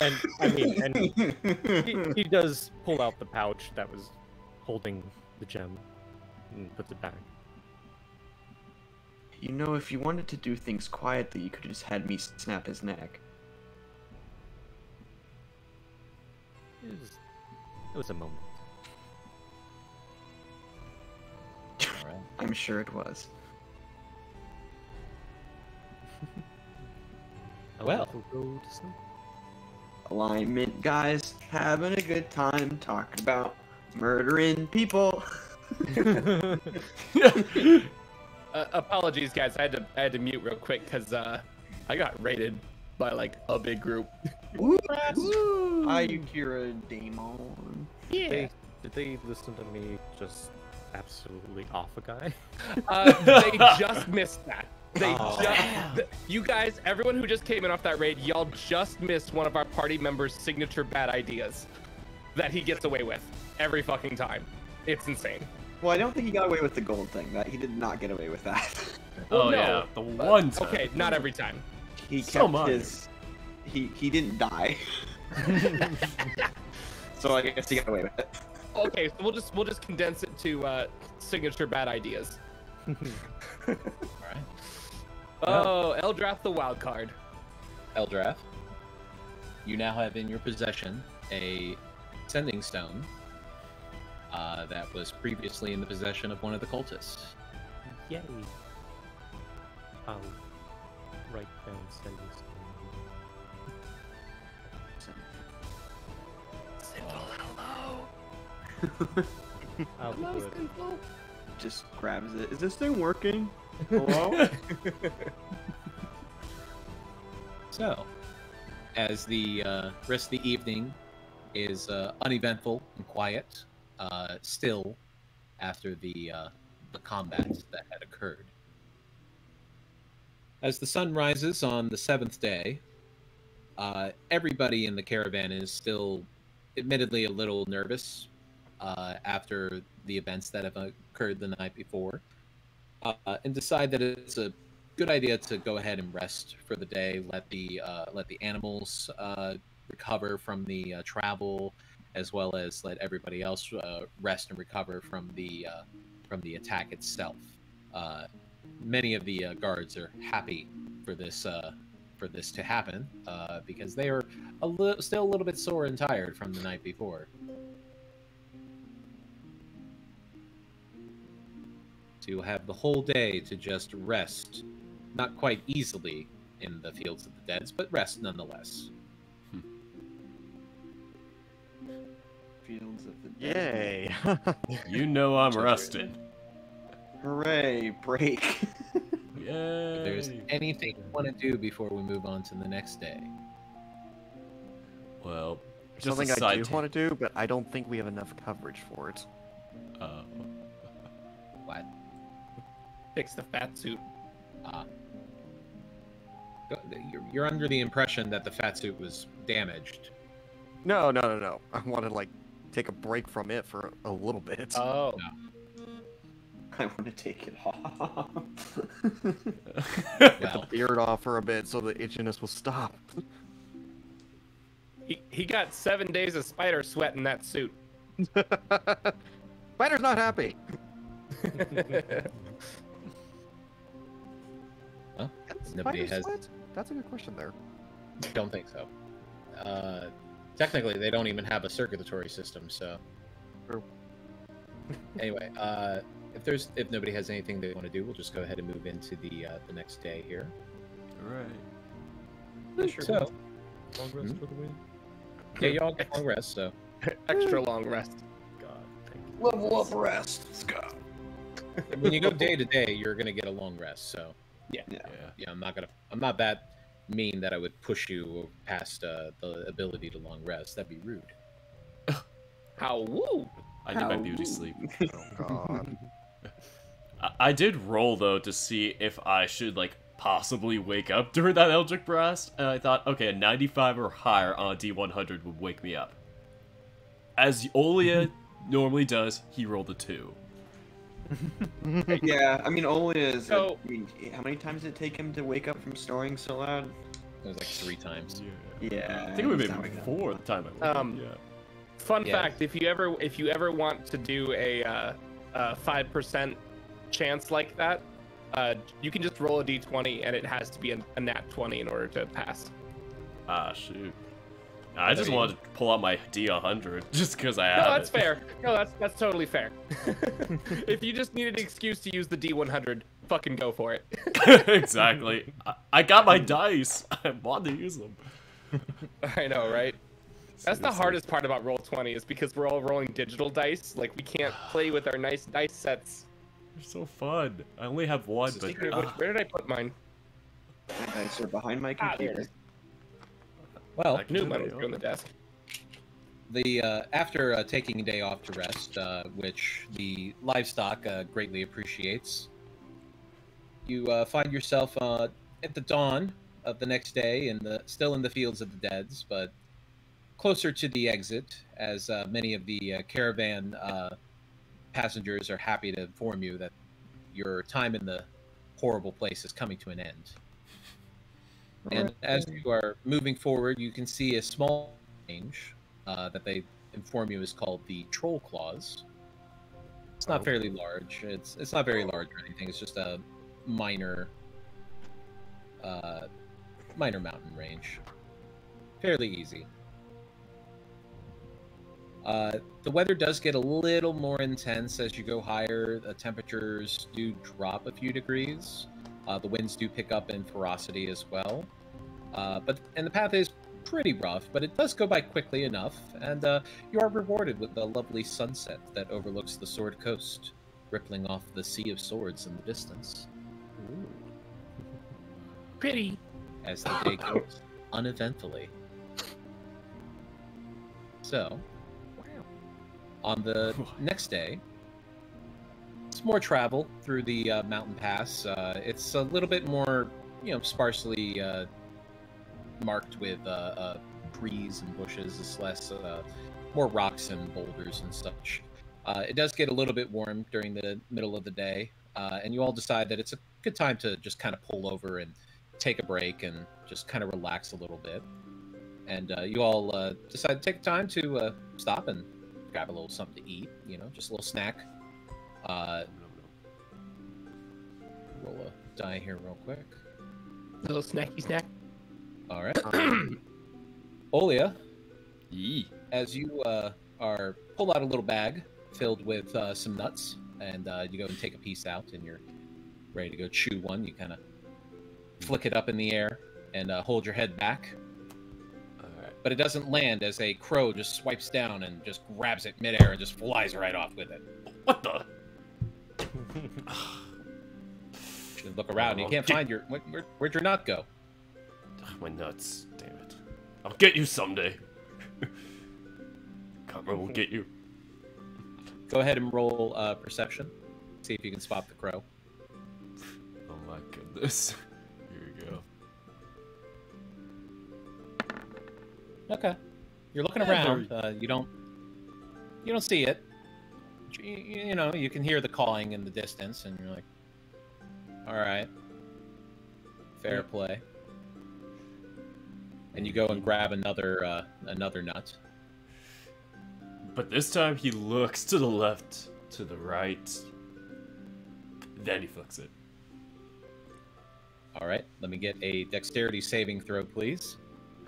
And I mean, and he, he does pull out the pouch that was holding the gem and puts it back. You know, if you wanted to do things quietly, you could have just had me snap his neck. It was, it was a moment. All right. I'm sure it was. A Well. little road to sleep. Alignment guys having a good time talking about murdering people. Uh, apologies, guys. I had to I had to mute real quick because uh, I got raided by like a big group. Woo! Ayukira Daemon. They, did they listen to me just absolutely off a guy? Uh, they just missed that. They Oh. just, th- you guys, everyone who just came in off that raid, y'all just missed one of our party members' signature bad ideas that he gets away with every fucking time. It's insane. Well, I don't think he got away with the gold thing. That he did not get away with that. oh no, yeah, the one time. Okay, not every time. He So kept minor. his. He he didn't die. so I guess he got away with it. Okay, so we'll just we'll just condense it to uh, signature bad ideas. All right. Oh, Eldrath the wild card. Eldrath, you now have in your possession a sending stone uh, that was previously in the possession of one of the cultists. Yay! I'll write down sending stone. I'll do it. Just grabs it. Is this thing working? Hello? So, as the uh, rest of the evening is uh, uneventful and quiet, uh, still after the uh, the combats that had occurred. As the sun rises on the seventh day, uh, everybody in the caravan is still, admittedly, a little nervous uh, after the events that have occurred the night before, uh, and decide that it's a good idea to go ahead and rest for the day. Let the uh, let the animals uh, recover from the uh, travel, as well as let everybody else uh, rest and recover from the uh, from the attack itself. Uh, many of the uh, guards are happy for this uh, for this to happen uh, because they are a li- still a little bit sore and tired from the night before. To have the whole day to just rest not quite easily in the fields of the deads, but rest nonetheless. Fields of the Dead. Yay! You know I'm rusted. Hooray, break. Yay! If there's anything you want to do before we move on to the next day. Well, just something a I side do ta- want to do, but I don't think we have enough coverage for it. Uh, What? Fix the fat suit. Ah. Go- You're, you're under the impression that the fat suit was damaged. No, no, no, no. I want to like take a break from it for a little bit. Oh. I want to take it off. Well, Beard off for a bit so the itchiness will stop. He, he got seven days of spider sweat in that suit. Spider's not happy. Huh? That's Nobody spider has- sweat? That's a good question there. don't think so. Uh, technically, they don't even have a circulatory system, so. True. Anyway, uh, if there's if nobody has anything they want to do, we'll just go ahead and move into the uh, the next day here. right. So, Long rest Hmm? for the win. yeah, you all get long rest. So, Extra long rest. God, thank you. Level up rest. Let's go. when you go day to day, you're gonna get a long rest. So, Yeah. yeah, I'm not gonna I'm not that mean that I would push you past uh, the ability to long rest. That'd be rude. How woo! I did my beauty sleep. Oh god. I, I did roll though to see if I should like possibly wake up during that Eldritch Blast, and I thought, okay, a 95 or higher on a D100 would wake me up. As Olia normally does, he rolled a two. yeah, I mean, Olia is. So- I mean, how many times did it take him to wake up from snoring so loud? It was like three times. Yeah. I think it would he's have not been waking up. four the time I woke Um, up. Yeah. Fun Yeah. fact: if you ever if you ever want to do a uh, a five percent chance like that, uh, you can just roll a d20 and it has to be a, a nat 20 in order to pass. Ah, shoot. I just mean- wanted to pull out my D100 just because I have No, that's it. fair. No, that's that's totally fair. if you just needed an excuse to use the d100, fucking go for it. exactly. I, I got my dice. I want to use them. I know, right? That's the hardest part about Roll20 is because we're all rolling digital dice. Like we can't play with our nice dice sets. They're so fun. I only have one, but Speaking of which, ah, where did I put mine? Dice are behind my Ah, there it computer. is. Well, I Knew can mine was on the desk. the uh, after uh, taking a day off to rest, uh, which the livestock uh, greatly appreciates, you uh, find yourself uh, at the dawn of the next day, in the still in the fields of the Deads, but closer to the exit, as uh, many of the uh, caravan uh, passengers are happy to inform you that your time in the horrible place is coming to an end. And as you are moving forward, you can see a small range uh, that they inform you is called the Troll Claws. It's not Oh. fairly large. It's it's not very large or anything. It's just a minor, uh, minor mountain range. Fairly easy. Uh, the weather does get a little more intense as you go higher. The temperatures do drop a few degrees. Uh, the winds do pick up in ferocity as well. Uh, but and the path is pretty rough, but it does go by quickly enough, and uh, you are rewarded with the lovely sunset that overlooks the Sword Coast, rippling off the Sea of Swords in the distance, Pretty. as the day goes uneventfully. So, on the next day, more travel through the uh, mountain pass. Uh, it's a little bit more, you know, sparsely uh, marked with uh, uh, trees and bushes. It's less, uh, more rocks and boulders and such. It does get a little bit warm during the middle of the day, and you all decide that it's a good time to just kind of pull over and take a break and just kind of relax a little bit. And you all decide to take time to stop and grab a little something to eat, you know, just a little snack. Uh, roll a die here real quick. Little snacky snack. All right. Olia, Yee. as you uh, are pull out a little bag filled with uh, some nuts, and uh, you go and take a piece out, and you're ready to go chew one. You kind of flick it up in the air and uh, hold your head back, Alright. but it doesn't land as a crow just swipes down and just grabs it midair and just flies right off with it. What the? You look around. You Oh, can't find your. Where, where, where'd your nut go? My nuts. Damn it. I'll get you someday. Karma will get you. Go ahead and roll uh, perception. See if you can spot the crow. Oh my goodness. Here we go. Okay. You're looking Yeah, around. Uh, you don't. You don't see it. You, you know, you can hear the calling in the distance, and you're like, "All right, fair play." And you go and grab another uh, another nut. But this time he looks to the left, to the right. Then he flicks it. All right, let me get a dexterity saving throw, please.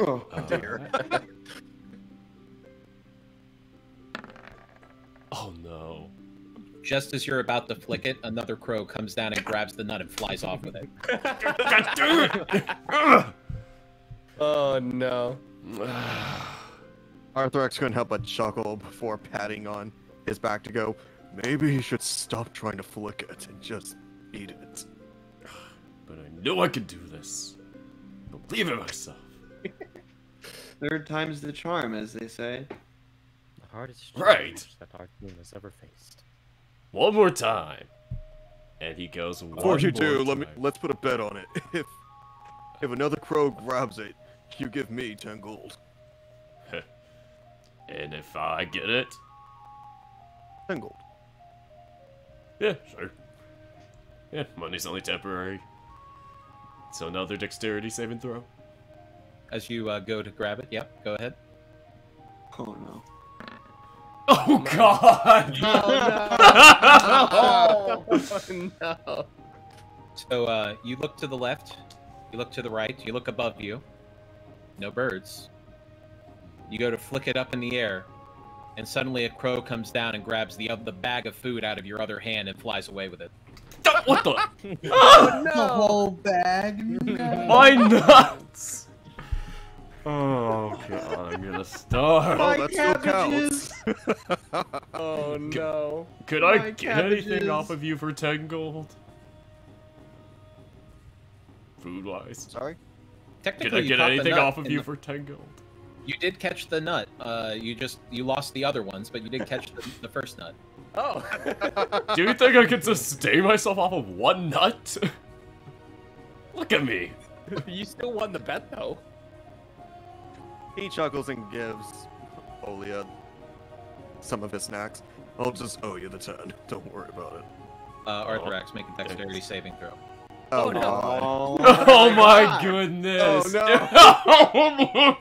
Oh, Oh. dear. Oh no. Just as you're about to flick it, another crow comes down and grabs the nut and flies off with it. God damn it! Ugh. Oh no. Arthurax couldn't help but chuckle before patting on his back to go, maybe he should stop trying to flick it and just eat it. but I knew I could do this. Believe in myself. Third time's the charm, as they say. The hardest Right. challenge that our team has ever faced. One more time. And he goes one Before you do, more let me let's put a bet on it. If if another crow grabs it, you give me ten gold. And if I get it, Ten gold. yeah, sure. Yeah, money's only temporary. So another dexterity saving throw. As you uh, go to grab it, yep, go ahead. Oh no. Oh god! Oh no. So uh, you look to the left, you look to the right, you look above you. No birds. You go to flick it up in the air, and suddenly a crow comes down and grabs the the bag of food out of your other hand and flies away with it. what the? Oh no. The whole bag. No. My nuts! Oh god, I'm gonna starve. Oh, that still counts. Oh no. Could I my get anything off of you for 10 gold? Food wise. Sorry. Technically, Could I get anything off of you the- for 10 gold? You did catch the nut. Uh, you just you lost the other ones, but you did catch the, the first nut. Oh. Do you think I could sustain myself off of one nut? Look at me. you still won the bet though. He chuckles and gives Olia some of his snacks. I'll just owe you the ten. Don't worry about it. Uh, Arthurax, make a dexterity saving throw. Oh, no. God. Oh, my God. goodness. Oh,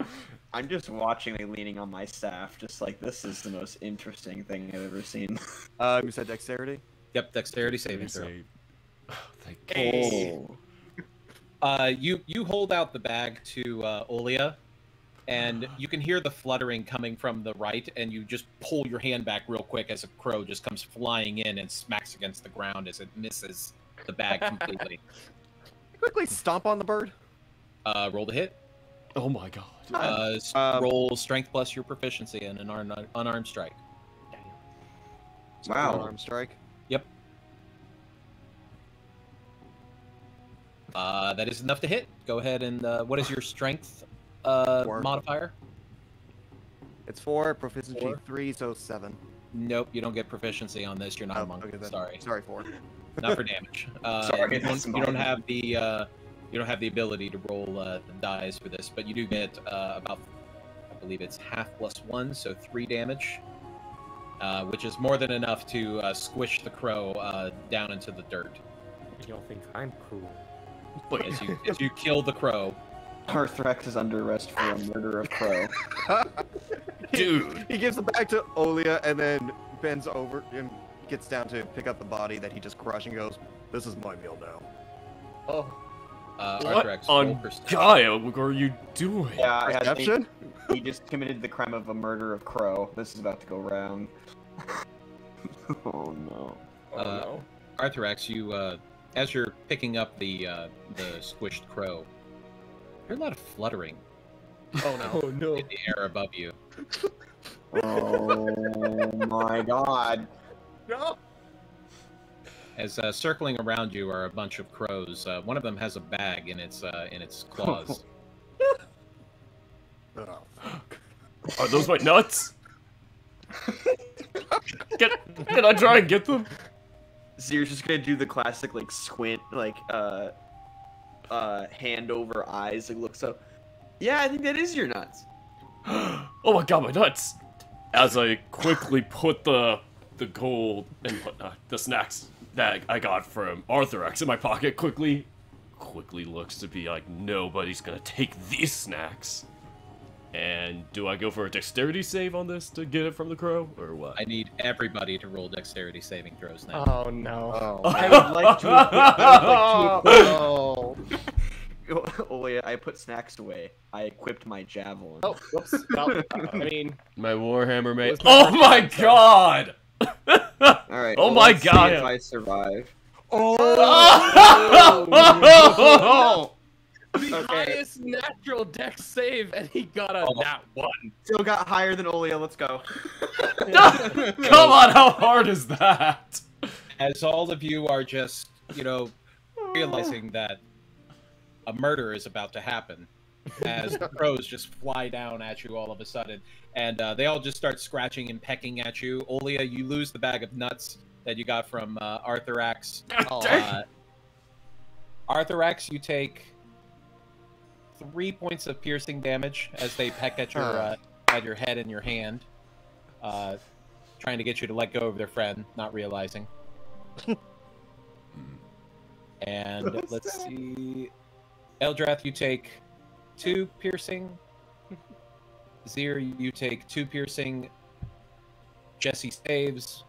no. I'm just watching, like, leaning on my staff, just like this is the most interesting thing I've ever seen. Uh, you said dexterity. Yep, dexterity saving throw. Oh, thank goodness. Oh. Uh, you you hold out the bag to uh, Olia, and you can hear the fluttering coming from the right, and you just pull your hand back real quick as a crow just comes flying in and smacks against the ground as it misses the bag completely. Quickly stomp on the bird. uh, roll to hit. Oh my god. Uh, s- Um, roll strength plus your proficiency in an unarmed, unarmed strike. Wow. unarmed strike. Uh, that is enough to hit. Go ahead and uh, what is your strength uh, Four. modifier? It's four. Proficiency Four. three, so seven. Nope, you don't get proficiency on this. You're not Oh, a monk. okay. Sorry. Sorry, four. not for damage. Uh, Sorry, you, don't, you don't have the uh, you don't have the ability to roll uh, the dice for this, but you do get uh, about I believe it's half plus one, so three damage, uh, which is more than enough to uh, squish the crow uh, down into the dirt Y'all think I'm cool? Wait, as you as you kill the crow. Arthurax is under arrest for a murder of crow. dude. He gives it back to Olia and then bends over and gets down to pick up the body that he just crushed and goes, "This is my meal now." Oh. Uh, What Arthurax, roll on perception. Gaia are you doing? Yeah, I think Perception. he just committed the crime of a murder of crow. This is about to go round. oh no. Oh Uh, no. Arthurax, you uh, as you're picking up the uh, the squished crow, hear a lot of fluttering Oh no. Oh no. in the air above you. Oh my god. No. As uh, circling around you are a bunch of crows. Uh, one of them has a bag in its uh, in its claws. Oh, Are those my nuts? Can, can I try and get them? Zir's just gonna do the classic like squint, like uh, uh, hand over eyes, like looks up. Yeah, I think that is your nuts. oh my god, my nuts! As I quickly put the the gold and whatnot, the snacks that I got from Arthurax in my pocket, quickly, quickly looks to be like nobody's gonna take these snacks. And do I go for a dexterity save on this to get it from the crow, or what? I need everybody to roll dexterity saving throws now. Oh no. oh. I would like to. I would like to equip, oh, oh yeah, I put snacks away. I equipped my javelin. Oh, whoops. Well, I mean, My warhammer mate. Was my Oh first my time, so- god! All right. Oh well, my let's see God. If I survive. Oh! The Okay. highest natural dex save, and he got a Oh. nat one. Still got higher than Olia. Let's go. Come on, how hard is that? As all of you are just, you know, realizing that a murder is about to happen, as the crows just fly down at you all of a sudden, and uh, they all just start scratching and pecking at you. Olia, you lose the bag of nuts that you got from uh, Arthurax. Uh, Arthurax, you take three points of piercing damage as they peck at your uh, at your head and your hand, uh, trying to get you to let go of their friend, not realizing. and What's let's that? see, Eldrath, you take two piercing. Zir, you take two piercing. Jesse saves,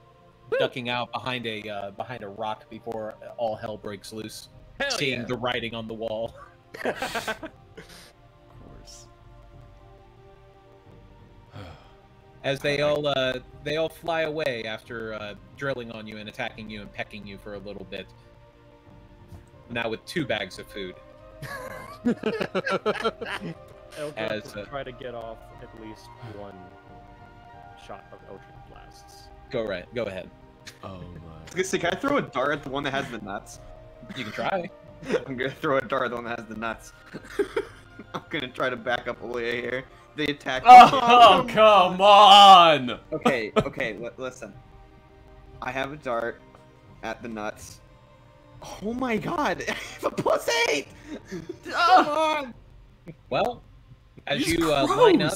ducking out behind a uh, behind a rock before all hell breaks loose Hell seeing yeah. the writing on the wall. Of course. As they all uh, they all fly away after uh, drilling on you and attacking you and pecking you for a little bit. Now with two bags of food. Eldra As, will uh, try to get off at least one shot of Eldritch Blasts. Go right, go ahead. Oh my. I was gonna say, can I throw a dart at the one that has the nuts? You can try. I'm gonna throw a dart on the one that has the nuts. I'm gonna try to back up Olia here. They attack. Oh, come on! Okay, okay, li- listen. I have a dart at the nuts. Oh my god, I have a plus eight! Come on! Well, as These you uh, line up,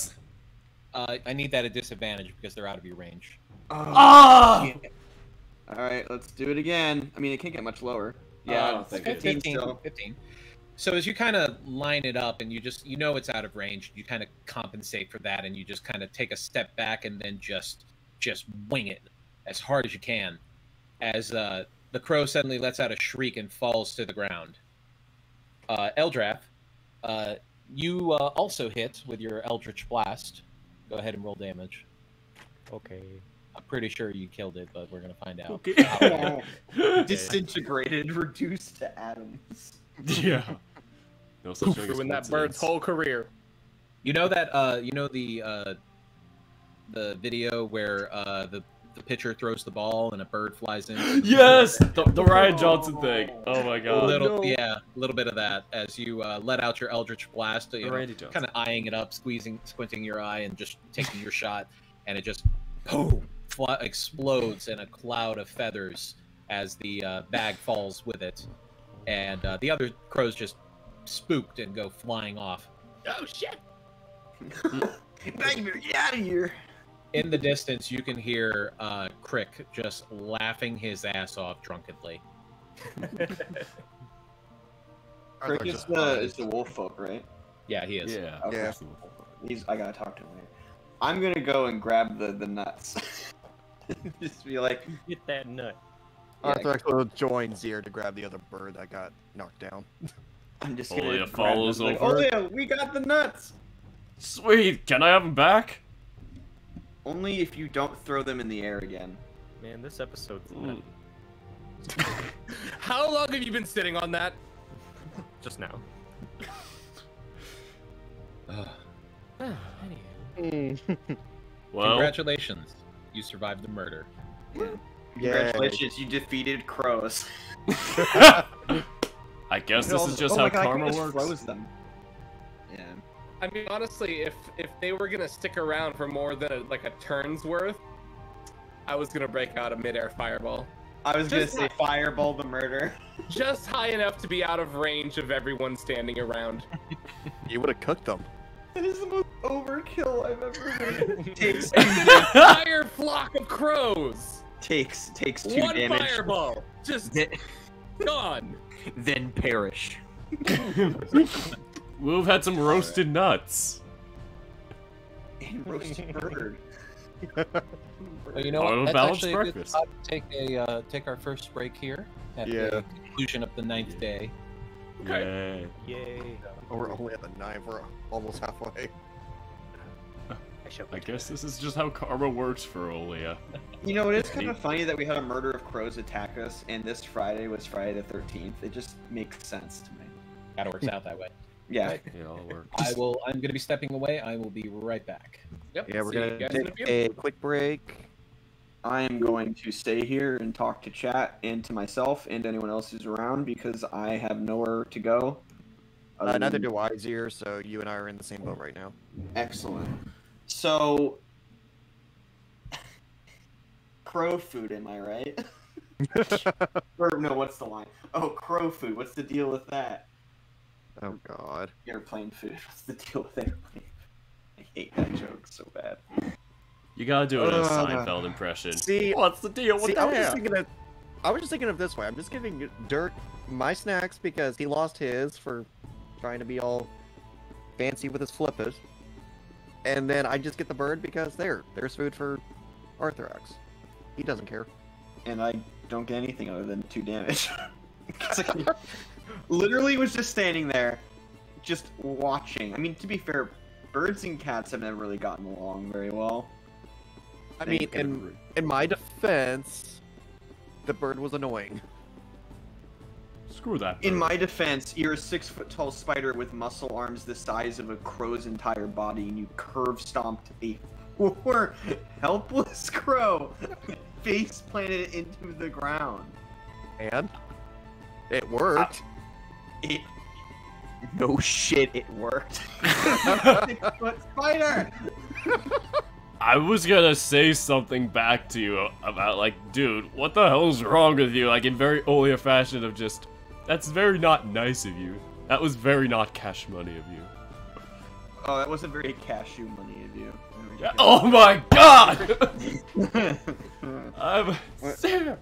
uh, I need that at disadvantage because they're out of your range. Ah! Alright, let's do it again. I mean, it can't get much lower. Yeah, I Oh, don't think okay, 15 15, still. 15. So as you kind of line it up and you just you know it's out of range, you kind of compensate for that and you just kind of take a step back and then just just wing it as hard as you can. As uh, the crow suddenly lets out a shriek and falls to the ground. Uh, Eldrath, uh, you uh, also hit with your Eldritch Blast. Go ahead and roll damage. Okay. I'm pretty sure you killed it, but we're gonna find out. Okay. Disintegrated, reduced to atoms. yeah. No such thing as Ruined that bird's whole career. You know that uh you know the uh the video where uh the the pitcher throws the ball and a bird flies in. Yes, the, the Randy Johnson thing. Oh my A god. little, yeah, a little bit of that as you uh, let out your Eldritch Blast, you know, kind of eyeing it up, squeezing, squinting your eye, and just taking your shot, and it just boom, fly, explodes in a cloud of feathers as the uh, bag falls with it, and uh, the other crows just spooked and go flying off. Oh shit! Nightmare, get out of here! In the distance, you can hear uh, Crick just laughing his ass off drunkenly. Crick is the, is the wolf folk, right? Yeah, he is. Yeah. Okay. Yeah. He's, I gotta talk to him later. I'm gonna go and grab the, the nuts. Just be like, Get that nut. Yeah. Arthur will join Zir to grab the other bird that got knocked down. I'm just Oh, gonna. yeah, grab follows them, like, over. Oh yeah, we got the nuts. Sweet. Can I have them back? Only if you don't throw them in the air again. Man, this episode's Mm. How long have you been sitting on that? Just now. Well, Congratulations, you survived the murder. Congratulations, you defeated crows. I guess this oh, is just oh how my God, I karma just works. Froze them. Yeah. I mean, honestly, if if they were gonna stick around for more than a, like a turn's worth, I was gonna break out a midair fireball, I was Just gonna say fireball the murder. just high enough to be out of range of everyone standing around. You would have cooked them. That is the most overkill I've ever heard. takes an Entire flock of crows. takes takes two One damage. fireball, just Then, gone. then perish. we'll have had some roasted nuts. And roasted bird. Well, you know what? That's balanced actually a good spot to take a uh, take our first break here at Yeah. the conclusion of the ninth day. Yay. Yay. Oh, we're only at the nine. We're almost halfway. I guess this is just how karma works for Olia. You know, it is kind of funny that we had a murder of crows attack us, and this Friday was Friday the 13th. It just makes sense to me. Kind of works out that way. Yeah. It all works. I will. I'm going to be stepping away. I will be right back. Yep. Yeah, we're gonna guys in a take a quick break. I am going to stay here and talk to chat and to myself and anyone else who's around because I have nowhere to go. Uh, neither do I, Zier, so you and I are in the same boat right now. Excellent. So, crow food, am I right? or no, what's the line? Oh, crow food. What's the deal with that? Oh God. Airplane food. What's the deal with airplane? I hate that joke so bad. You gotta do it in a Uh, Seinfeld impression. see- what's the deal with See, I was just that? thinking of, I was just thinking of this way. I'm just giving Dirk my snacks because he lost his for trying to be all fancy with his flippers, and then I just get the bird because there, there's food for Arthurax. He doesn't care. and I don't get anything other than two damage. It's like- literally was just standing there, just watching. I mean, to be fair, birds and cats have never really gotten along very well. I mean, in in my defense, the bird was annoying. Screw that. In my defense, you're a six foot tall spider with muscle arms the size of a crow's entire body, and you curve stomped a poor, helpless crow, face planted into the ground. And it worked. Uh, it. No shit, it worked. six foot spider! I was gonna say something back to you about like, dude, what the hell's wrong with you? Like in very Olia fashion of just, that's very not nice of you. That was very not cash money of you. Oh, that wasn't very cashew money of you. Yeah, oh my god! I'm Sam.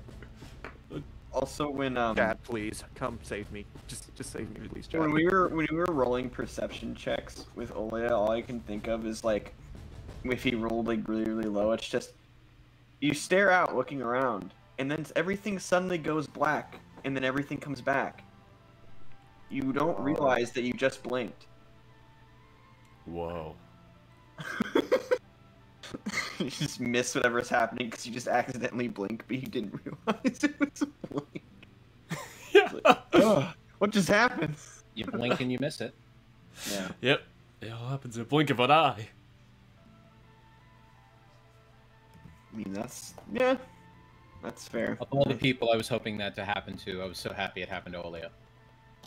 also, when um, Dad, please come save me. Just just save me, please, Dad. when we were when we were rolling perception checks with Olea, all I can think of is like, if he rolled like really really low, it's just you stare out looking around, and then everything suddenly goes black, and then everything comes back. You don't realize that you just blinked. Whoa. you just miss whatever's happening because you just accidentally blink, but you didn't realize it was a blink. Yeah. Ugh, what just happened? You blink and you miss it. Yeah. Yep. It all happens in a blink of an eye. I mean, that's yeah, that's fair. Of all the people I was hoping that to happen to, I was so happy it happened to Olea.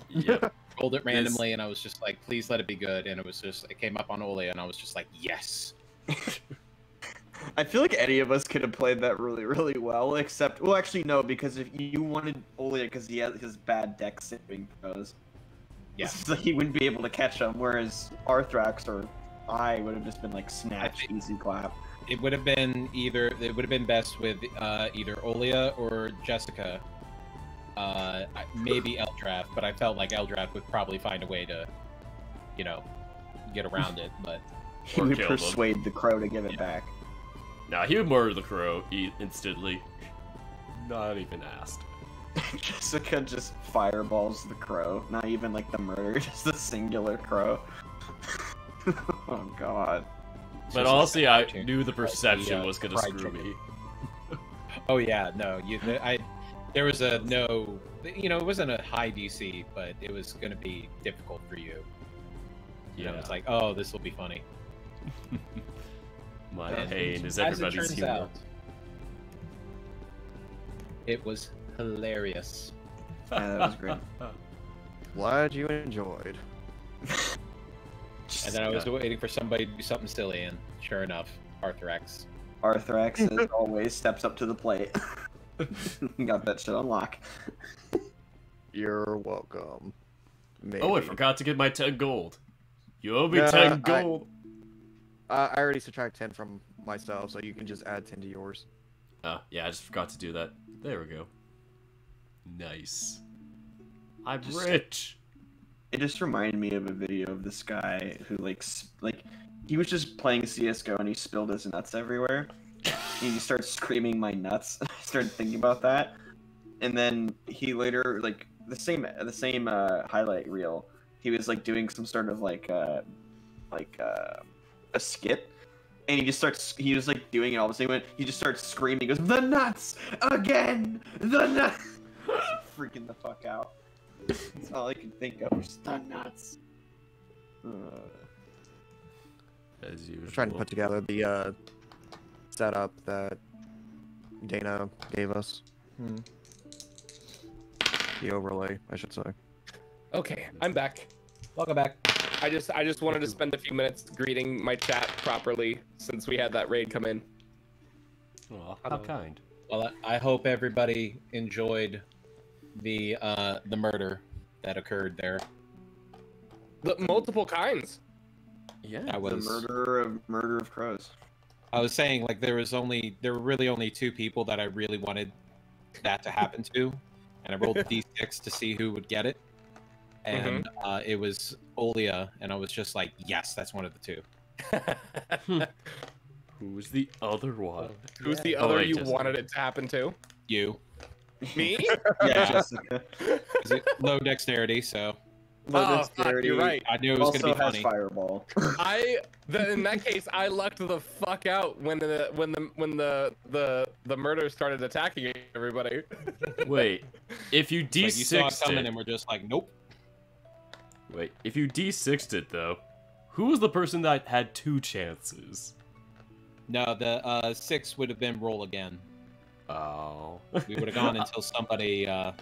Yep. Rolled it randomly, and I was just like, "Please let it be good." And it was just, it came up on Olea, and I was just like, "Yes." I feel like any of us could have played that really, really well, except well, actually no, because if you wanted Olia because he has his bad deck saving throws, Yeah. so he wouldn't be able to catch them. Whereas Arthurax or I would have just been like snatch, easy clap. It would have been either. It would have been best with uh, either Olea or Jessica. Uh, maybe Eldrath, but I felt like Eldrath would probably find a way to, you know, get around it. But He would kill them. persuade the crow to give it Yeah. back. Nah, he would murder the crow e- instantly. Not even asked. Jessica just fireballs the crow, not even like the murder, just the singular crow. oh god. But Just honestly, like I knew the perception uh, was gonna screw chicken. me. Oh yeah, no, you, I, there was a no, you know, it wasn't a high DC, but it was going to be difficult for you. You know, Yeah. it's like, oh, this will be funny. My And pain is as it everybody's turns humor. out, It was hilarious. Yeah, that was great. Glad you enjoyed. And then I was waiting for somebody to do something silly, and sure enough, Arthur X. Arthurax, as always, steps up to the plate. Got that shit on lock. You're welcome. Maybe. Oh, I forgot to get my 10 gold. You owe me Nah, 10 I- gold. Uh, I already subtract 10 from myself, so you can just add 10 to yours. Ah, yeah, I just forgot to do that. There we go. Nice. I'm Just- rich. It just reminded me of a video of this guy who like like he was just playing CS:GO and he spilled his nuts everywhere. And he starts screaming my nuts. I started thinking about that, and then he later like the same the same uh, highlight reel. He was like doing some sort of like uh like uh, a skit. And he just starts. He was like doing it all of a sudden. He, he just starts screaming. He goes, "The nuts again! The nuts!" Freaking the fuck out. That's all I can think of. Just the nuts. Uh, As usual. I was trying to put together the uh, setup that Dana gave us. Hmm. The overlay, I should say. Okay, I'm back. Welcome back. I just I just wanted to spend a few minutes greeting my chat properly since we had that raid come in. Aw, how kind. Well, I I hope everybody enjoyed the uh, the murder that occurred there. The multiple kinds. Yeah. I the was murder of murder of crows. I was saying like there was only there were really only two people that I really wanted that to happen to, and I rolled a d6 to see who would get it, and uh, it was Olia, and I was just like, yes, that's one of the two. Who's the other one? Who's the Oh, other wait, you Jessica. wanted it to happen to? You, Me? Yeah, Jessica. 'Cause it- low dexterity, so Low oh, fuck, dexterity, you're right. I knew it was also gonna be has funny. fireball. I then in that case I lucked the fuck out when the when the when the the the murder started attacking everybody. Wait, if you It's like you saw it D6'd coming, it, and we're just like, nope. wait, if you D6'd it though, who was the person that had two chances? No, the uh, six would have been roll again. Oh. We would have gone until somebody uh,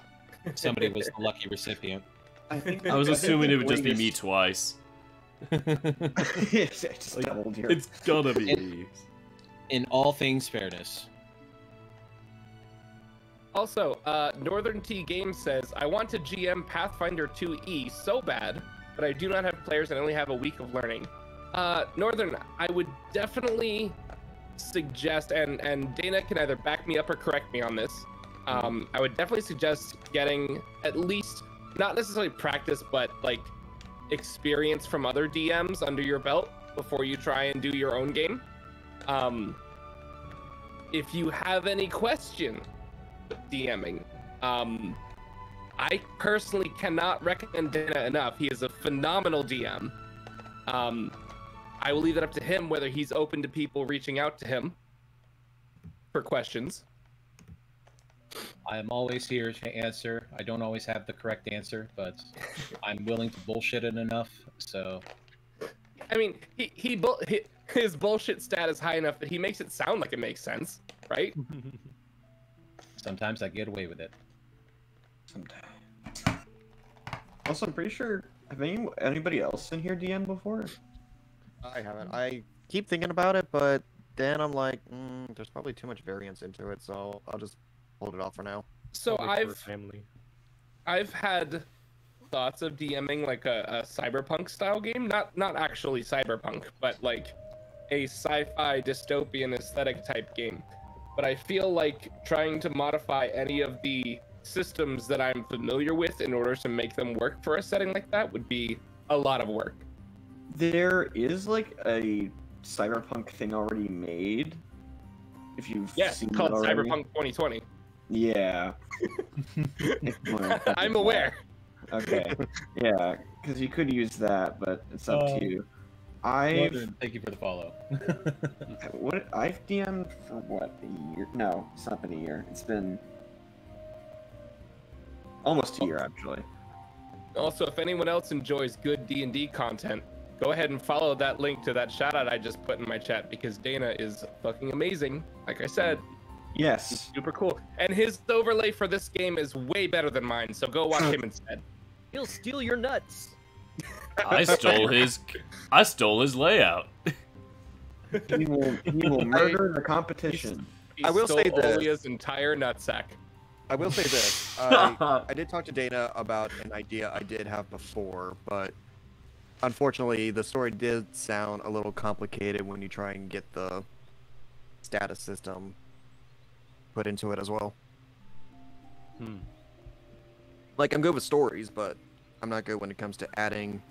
somebody was the lucky recipient. I think I was assuming it would just be me twice. it's just Like. It's gonna be It- me. In all things fairness, Also, uh, Northern T Games says I want to GM Pathfinder 2E so bad, but I do not have players and only have a week of learning. Uh, Northern, I would definitely suggest, and and Dana can either back me up or correct me on this. Um, I would definitely suggest getting at least not necessarily practice, but like experience from other DMs under your belt before you try and do your own game. Um, if you have any question DMing, um, I personally cannot recommend Dana enough. He is a phenomenal DM. Um, I will leave it up to him whether he's open to people reaching out to him for questions. I am always here to answer. I don't always have the correct answer, but I'm willing to bullshit it enough. So I mean, he he, bull- he his bullshit stat is high enough that he makes it sound like it makes sense, right? sometimes I get away with it. Sometime. Also, I'm pretty sure. Have any anybody else in here DM before? I haven't. I keep thinking about it, but then I'm like, mm, there's probably too much variance into it, so I'll just hold it off for now. So I'll wait for I've family. I've had thoughts of DMing like a, a cyberpunk style game, not not actually cyberpunk, but like a sci-fi dystopian aesthetic type game. But I feel like trying to modify any of the systems that I'm familiar with in order to make them work for a setting like that would be a lot of work. There is like a cyberpunk thing already made. If you've Yes, seen called it already. Cyberpunk 2020. Yeah. I'm aware. Okay. Yeah, because you could use that, but it's up Uh, to you. I've Thank you for the follow. what I've DM'd for what a year? No, it's not been a year. It's been almost a year actually. Also, if anyone else enjoys good D&D content, go ahead and follow that link to that shout out I just put in my chat because Dana is fucking amazing. Like I said, Yes. Super cool. And his overlay for this game is way better than mine, so go watch him instead. He'll steal your nuts. I stole his. I stole his layout. He will, he will murder the competition. He I will stole say this. Olia's entire nutsack. I will say this. I, I did talk to Dana about an idea I did have before, but unfortunately, the story did sound a little complicated when you try and get the status system put into it as well. Hmm. Like, I'm good with stories, but I'm not good when it comes to adding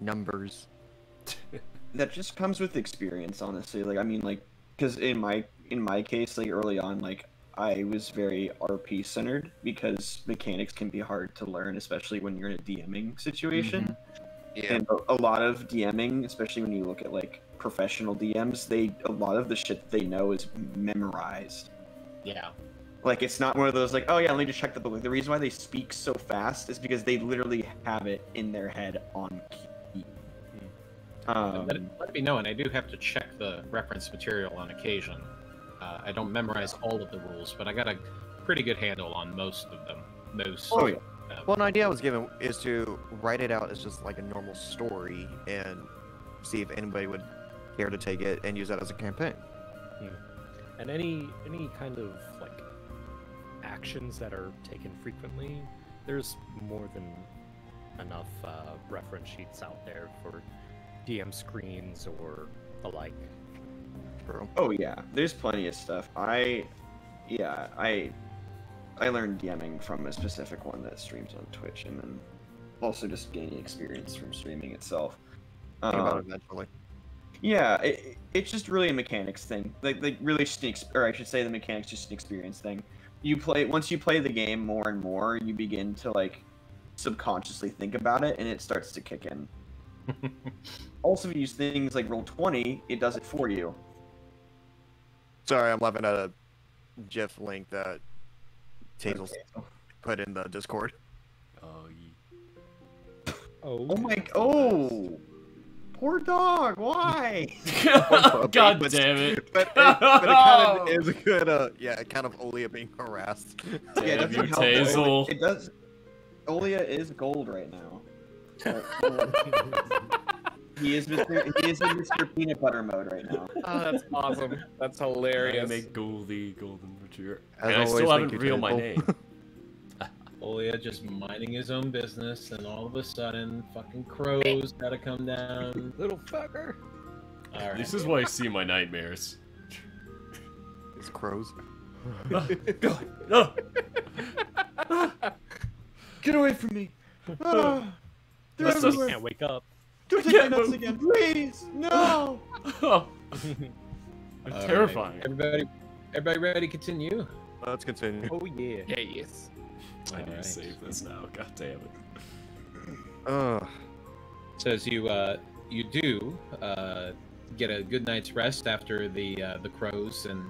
numbers. that just comes with experience honestly like i mean like because in my in my case like early on like i was very rp centered because mechanics can be hard to learn especially when you're in a dming situation Yeah. and a, a lot of dming especially when you look at like professional dms they a lot of the shit they know is memorized Yeah. like it's not one of those like oh yeah let me just check the book like the reason why they speak so fast is because they literally have it in their head on key um, let, let it be known, I do have to check the reference material on occasion. Uh, I don't memorize all of the rules, but I got a pretty good handle on most of them. Most. Oh, yeah. Well, an idea I was given is to write it out as just like a normal story and see if anybody would care to take it and use that as a campaign. And any any kind of like actions that are taken frequently, there's more than enough uh, reference sheets out there for DM screens or the like. Oh yeah, there's plenty of stuff. I, yeah, I, I learned DMing from a specific one that streams on Twitch, and then also just gaining experience from streaming itself. Think about Um, it eventually. yeah, it, it- it's just really a mechanics thing. Like, like really just an or I should say the mechanics just an experience thing. You play once you play the game more and more, you begin to like subconsciously think about it, and it starts to kick in. also, if you use things like Roll20, it does it for you. Sorry, I'm laughing at a GIF link that Tazel put in the Discord. Oh, ye- Oh, Oh my! Oh, poor dog. Why? God but- damn it! But it, but it kind of is a good, uh, yeah, kind of Olia being harassed. yeah, it Damn doesn't you, help. It- Tazel. It does. Olia is gold right now. He is Mr. He is in Mr. Peanut Butter mode right now. Oh, that's awesome. That's I hilarious. am a Goldie Golden Retriever. As And I still thank haven't revealed my name. Olia just minding his own business, and all of a sudden, fucking crows gotta come down. little fucker. All right. This is why I see my nightmares. It's crows. God, no! Get away from me! Ah, they're That's just- everywhere. Can't wake up. Don't take Yeah, my nuts again, please! No! Oh, All right. terrifying. Everybody, everybody ready to continue? Let's continue. Oh yeah. Yeah, yes. I need to save this now. God damn it. Ugh. So as you uh, you do uh, get a good night's rest after the uh, the crows, and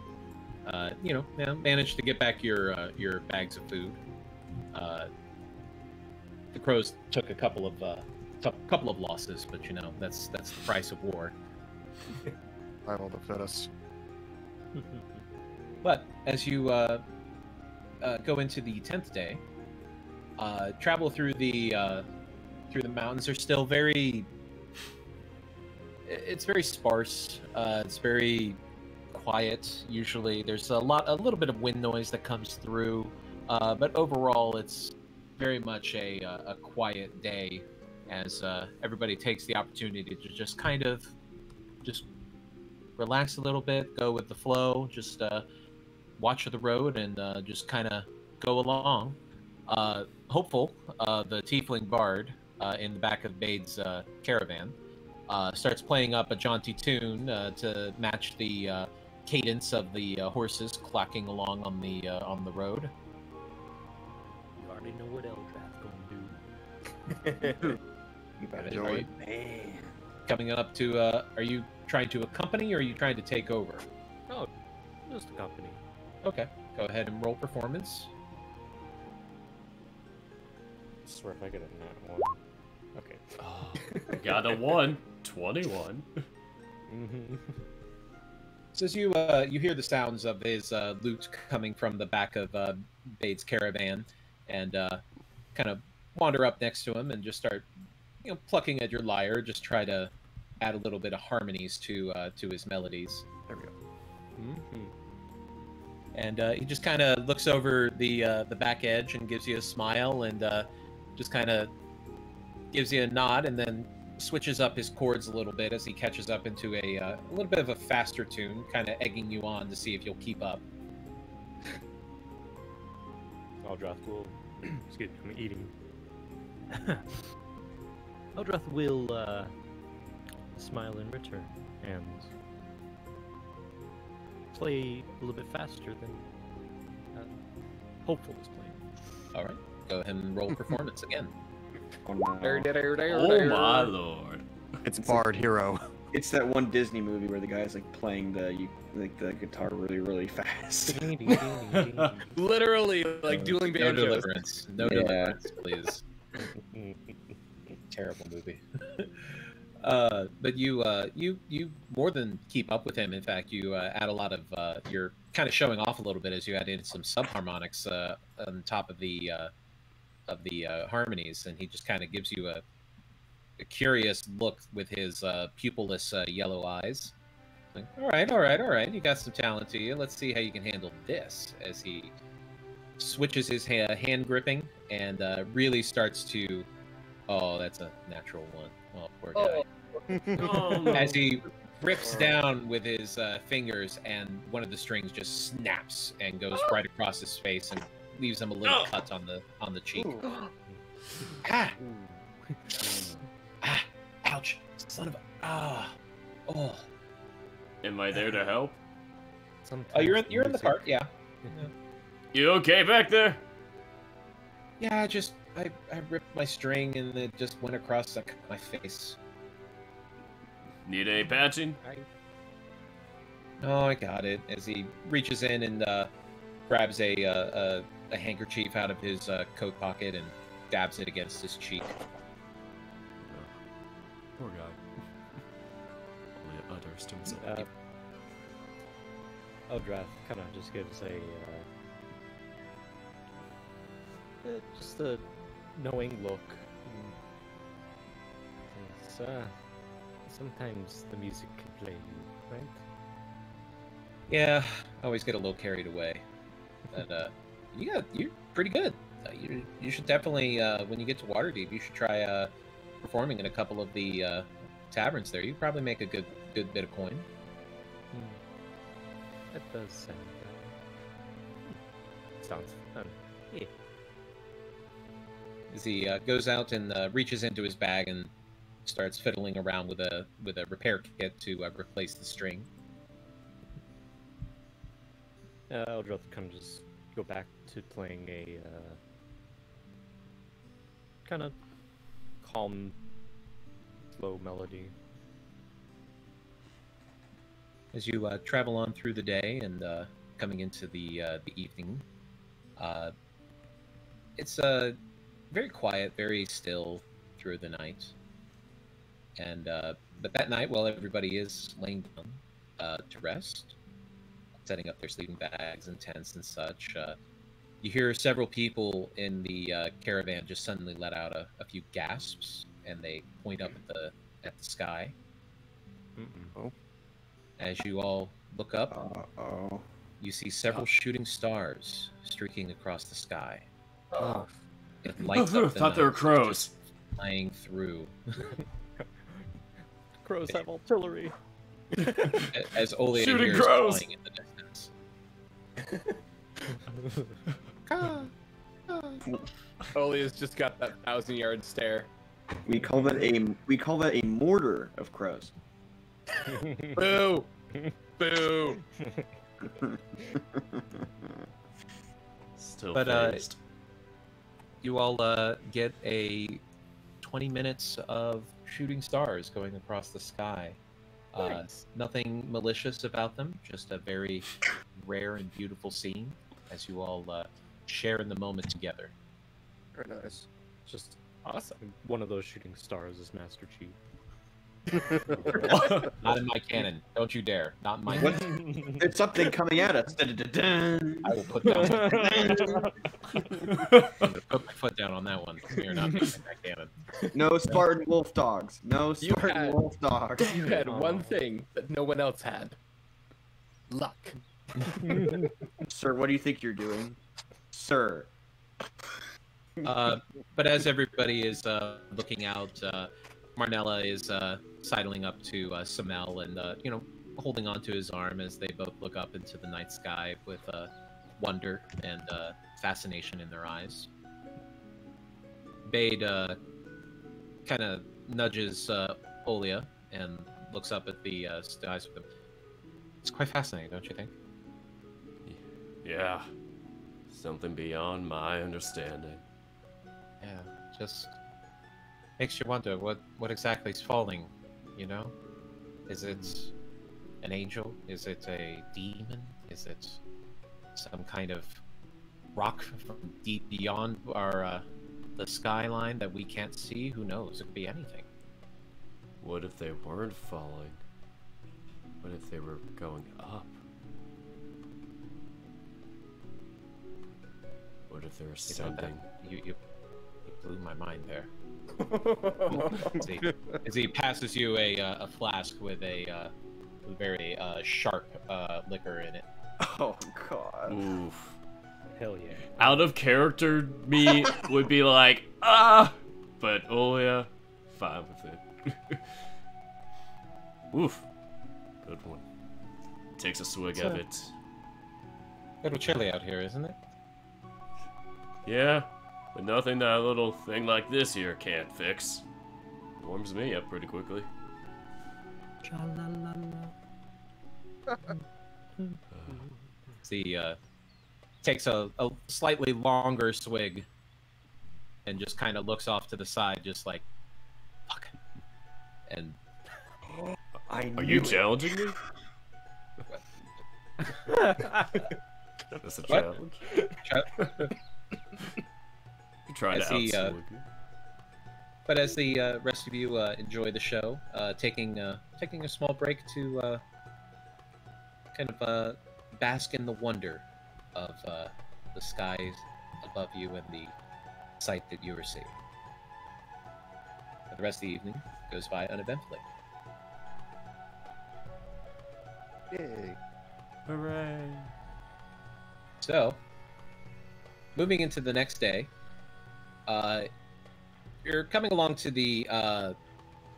uh, you know yeah, manage to get back your uh, your bags of food. Uh, the crows took a couple of tou- couple of losses, but you know that's that's the price of war. Survival the fittest. But as you uh, uh, go into the tenth day, uh, travel through the uh, through the mountains are still very. It's very sparse. Uh, it's very quiet. Usually, there's a lot, a little bit of wind noise that comes through, uh, but overall, it's very much a a quiet day. As uh, everybody takes the opportunity to just kind of just relax a little bit, go with the flow, just uh, watch the road and uh, just kind of go along. Uh, hopeful, uh, the tiefling bard uh, in the back of Bade's uh, caravan uh, starts playing up a jaunty tune uh, to match the uh, cadence of the uh, horses clacking along on the uh, on the road. You already know what Eldrath gonna do. You better Are Enjoy. you coming up to? Uh, are you trying to accompany or are you trying to take over? Oh just accompany. Okay, go ahead and roll performance. I swear if I get a nat one. Okay. Oh, got a one. 21. Mm-hmm. So as you uh, you hear the sounds of his uh, lute coming from the back of uh, Bade's caravan, and uh, kind of wander up next to him and just start, you know, plucking at your lyre. Just try to add a little bit of harmonies to uh, to his melodies. There we go. Mhm. And uh, he just kind of looks over the uh, the back edge and gives you a smile, and uh, just kind of gives you a nod, and then switches up his chords a little bit as he catches up into a, uh, a little bit of a faster tune, kind of egging you on to see if you'll keep up. Eldrath will. excuse me, I'm eating. Eldrath will uh, smile in return and play a little bit faster than uh, Hopeful is playing. All right, go ahead and roll performance again. Oh, no. Oh my lord. It's Bard Hero. It's that one Disney movie where the guy's like playing the you, like the guitar really really fast. Literally, like dueling no deliverance, no Yeah. deliverance, please. Terrible movie. uh, but you, uh, you, you more than keep up with him. In fact, you uh, add a lot of. Uh, you're kind of showing off a little bit as you add in some subharmonics uh, on top of the uh, of the uh, harmonies, and he just kind of gives you a, a curious look with his uh, pupilless uh, yellow eyes. Like, all right, all right, all right. You got some talent to you. Let's see how you can handle this. As he switches his ha- hand gripping and uh, really starts to. Oh, that's a natural one. Oh, poor guy. Oh. As he rips down with his uh, fingers, and one of the strings just snaps and goes right across his face and leaves him a little Oh. cut on the on the cheek. ah, ah, ouch! Son of a ah, oh. Am I there to help? Oh, you're in you're in the Sometimes park, yeah. You okay back there? Yeah, just I, I ripped my string and it just went across like, my face. Need any patching? Oh, I got it. As he reaches in and uh, grabs a, uh, a a handkerchief out of his uh, coat pocket and dabs it against his cheek. Poor guy. Only utters to himself. Uh, Eldrath kind of just gives a uh, uh, just a knowing look. says, uh, sometimes the music can play you, right? Yeah, I always get a little carried away. But uh, you got you're pretty good. Uh, you you should definitely uh, when you get to Waterdeep, you should try uh, performing in a couple of the uh, taverns there. You probably make a good good bit of coin. Hmm. That does sound. Uh, sounds fun. Yeah. As he uh, goes out and uh, reaches into his bag and starts fiddling around with a with a repair kit to uh, replace the string. Uh, Eldrath kind of just go back to playing a uh, kind of calm, slow melody. As you uh, travel on through the day and uh, coming into the uh, the evening, uh, it's uh, very quiet, very still through the night. And uh, but that night, while everybody is laying down uh, to rest, setting up their sleeping bags and tents and such, uh, you hear several people in the uh, caravan just suddenly let out a, a few gasps, and they point up at the at the sky. Mm-mm. As you all look up, Uh oh. you see several shooting stars streaking across the sky. Oh, It lights up Thought they were crows. flying through. crows have artillery. As Olia Shooting crows! flying in the distance. Olia's just got that thousand yard stare. We call that a we call that a mortar of crows. Boo! Boo! Still But, uh, phased. You all uh, get a 20 minutes of shooting stars going across the sky. Uh, nothing malicious about them, just a very rare and beautiful scene as you all uh, share in the moment together. Very nice. Just Awesome. one of those shooting stars is Master Chief. Not in my canon. Don't you dare. Not in my What? canon. There's something coming at us. I will put down. put my foot down on that one. You're not making that canon. No Spartan wolf dogs. No Spartan had- wolf dogs. You had one thing that no one else had. Luck. Sir, what do you think you're doing? Sir. Uh, but as everybody is uh, looking out, uh, Marnella is uh, sidling up to uh, Samel and uh, you know holding onto his arm as they both look up into the night sky with uh, wonder and uh, fascination in their eyes. Bade uh, kind of nudges uh, Olia and looks up at the uh, skies with them. It's quite fascinating, don't you think? Yeah. Something beyond my understanding. Yeah, just makes you wonder what what exactly is falling. You know, is it an angel? Is it a demon? Is it some kind of rock from deep beyond our uh, the skyline that we can't see? Who knows? It could be anything. What if they weren't falling? What if they were going up? What if You know, ascending? you, you you blew my mind there. as, he, as he passes you a, uh, a flask with a uh, very uh, sharp uh, liquor in it. Oh god. Oof. Hell yeah. Out of character, me would be like, ah! But Olia, fine with it. Oof. Good one. Takes a swig of So- it. A little chilly out here, isn't it? Yeah, but nothing that a little thing like this here can't fix. Warms me up pretty quickly. He uh, takes a, a slightly longer swig and just kind of looks off to the side, just like, fuck. And I Are you it. challenging me? That's a challenge. Ch- trying As to he, uh, outswig. But as the uh, rest of you uh, enjoy the show, uh, taking uh, taking a small break to uh, kind of uh, bask in the wonder of uh, the skies above you and the sight that you are seeing. The rest of the evening goes by uneventfully. Yay. Hooray. So, moving into the next day, uh, you're coming along to the uh,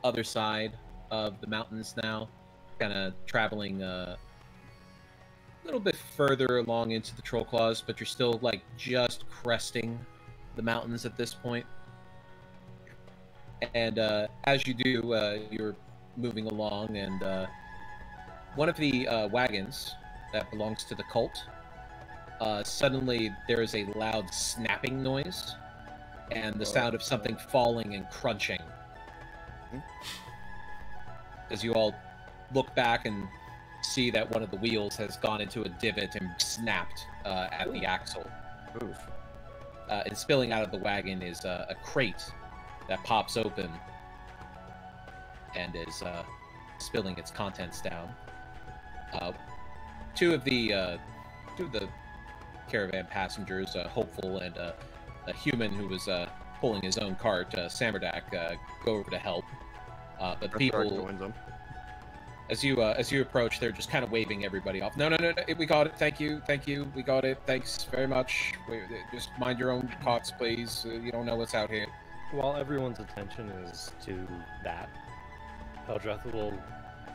other side of the mountains now, kind of traveling uh, a little bit further along into the Troll Claws, but you're still like just cresting the mountains at this point. And uh, as you do, uh, you're moving along, and uh, one of the uh, wagons that belongs to the cult uh, suddenly there is a loud snapping noise and the sound of something falling and crunching. As you all look back and see that one of the wheels has gone into a divot and snapped uh, at the axle. Oof. Uh, and spilling out of the wagon is uh, a crate that pops open and is uh, spilling its contents down. Uh, two of the uh, two of the caravan passengers, uh, hopeful and uh, a human who was uh, pulling his own cart, uh, Samerdak, uh, go over to help. Uh, but Dark people, joins them. as you uh, as you approach, they're just kind of waving everybody off. No, no, no, no, we got it. Thank you, thank you. We got it. Thanks very much. We, just mind your own cots, please. Uh, you don't know what's out here. While everyone's attention is to that, Eldrath will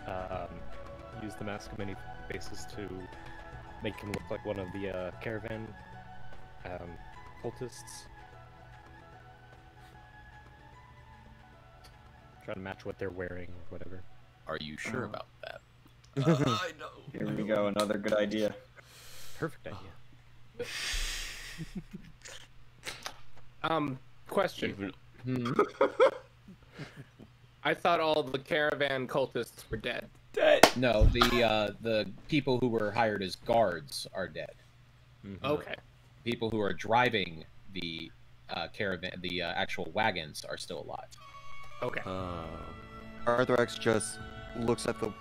um, use the mask of many faces to make him look like one of the uh, caravan um, cultists. Try to match what they're wearing or whatever. Are you sure Oh. about that? I know. Here we go. Another good idea. Perfect idea. Um, question. Even, Hmm. I thought all the caravan cultists were dead. dead. No, the uh, the people who were hired as guards are dead. Okay. People who are driving the uh, caravan, the uh, actual wagons, are still alive. Okay. Oh. Arthurax just looks at the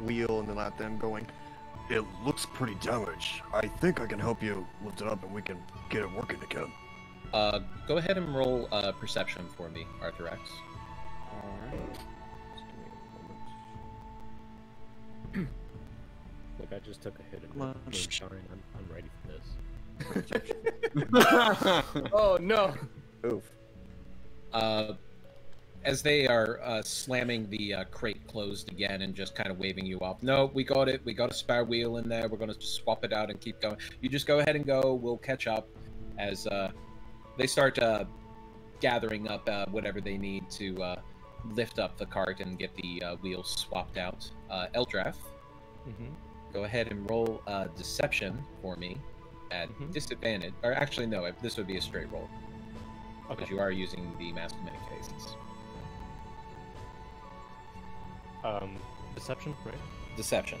wheel and then at them going, It looks pretty damaged. I think I can help you lift it up and we can get it working again. Uh, go ahead and roll uh, perception for me, Arthurax. Alright. Just give me a moment. Look, I just took a hit of Lunch. moonshine. I'm, I'm ready for this. Oh no. Oof. Uh, as they are uh, slamming the uh, crate closed again and just kind of waving you off. No, we got it. We got a spare wheel in there. We're going to swap it out and keep going. You just go ahead and go. We'll catch up as uh, they start uh, gathering up uh, whatever they need to uh, lift up the cart and get the uh, wheels swapped out. Uh, Eldrath, Mm-hmm. go ahead and roll uh, deception for me at Mhm. disadvantage. Or actually, no, this would be a straight roll because you are using the many faces. Um, deception, right? Deception.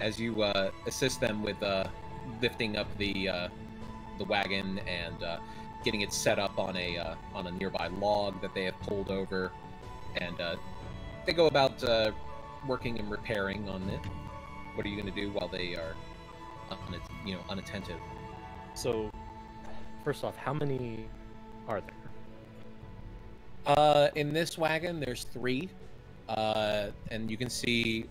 As you uh, assist them with uh, lifting up the uh, the wagon and uh, getting it set up on a uh, on a nearby log that they have pulled over, and uh, they go about uh, working and repairing on it. What are you going to do while they are, un- you know, unattentive? So, first off, how many are there? Uh, in this wagon, there's three, uh, and you can see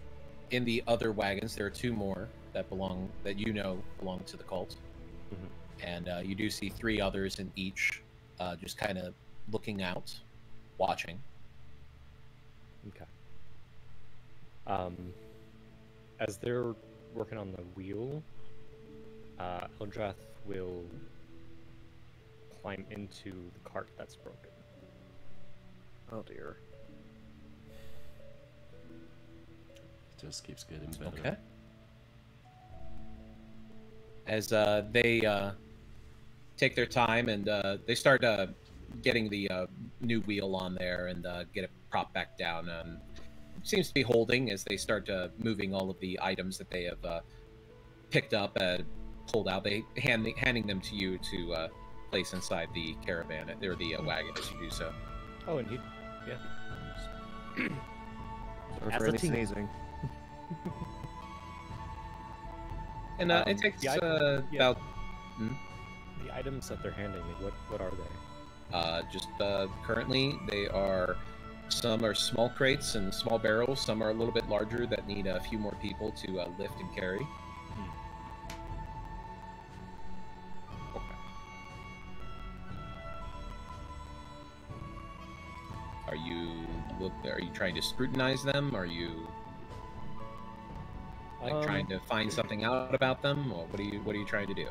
in the other wagons there are two more that belong that you know belong to the cult, Mhm. and uh, you do see three others in each, uh, just kind of looking out, watching. Okay. Um, as they're working on the wheel, uh, Eldrath will climb into the cart that's broken. Oh dear. It just keeps getting better. Okay. As uh, they uh, take their time and uh, they start uh, getting the uh, new wheel on there and uh, get it propped back down. Um, it seems to be holding as they start uh, moving all of the items that they have uh, picked up, uh, pulled out. They hand handing them to you to uh, place inside the caravan or the uh, wagon as you do so. Oh, and he, yeah. Sorry As for any sneezing. And uh, Um, it takes the item- uh, yeah. about The items that they're handing me, what what are they? Uh, just uh, currently, they are some are small crates and small barrels. Some are a little bit larger that need a few more people to uh, lift and carry. Okay. Are you look? Are you trying to scrutinize them? Are you like Um, trying to find something out about them, or what are you what are you trying to do?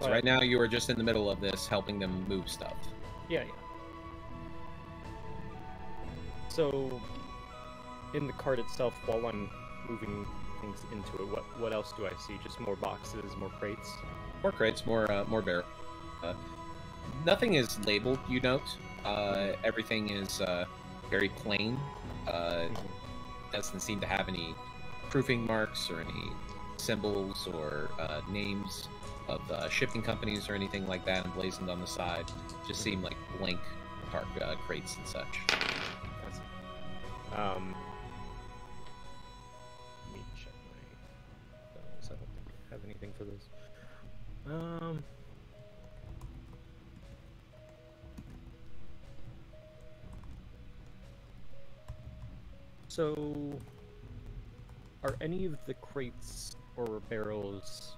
So right now, you are just in the middle of this, helping them move stuff. Yeah, yeah. So, in the cart itself, while I'm moving things into it, what what else do I see? Just more boxes, more crates. More crates, more uh, more barrel. Uh, nothing is labeled. You note. Uh, everything is uh, very plain. Uh, doesn't seem to have any proofing marks or any symbols or uh, names of shipping companies or anything like that emblazoned on the side. Just seem like blank cart uh, crates and such. Um. Let me check my. I don't think I have anything for this. Um. So, are any of the crates or barrels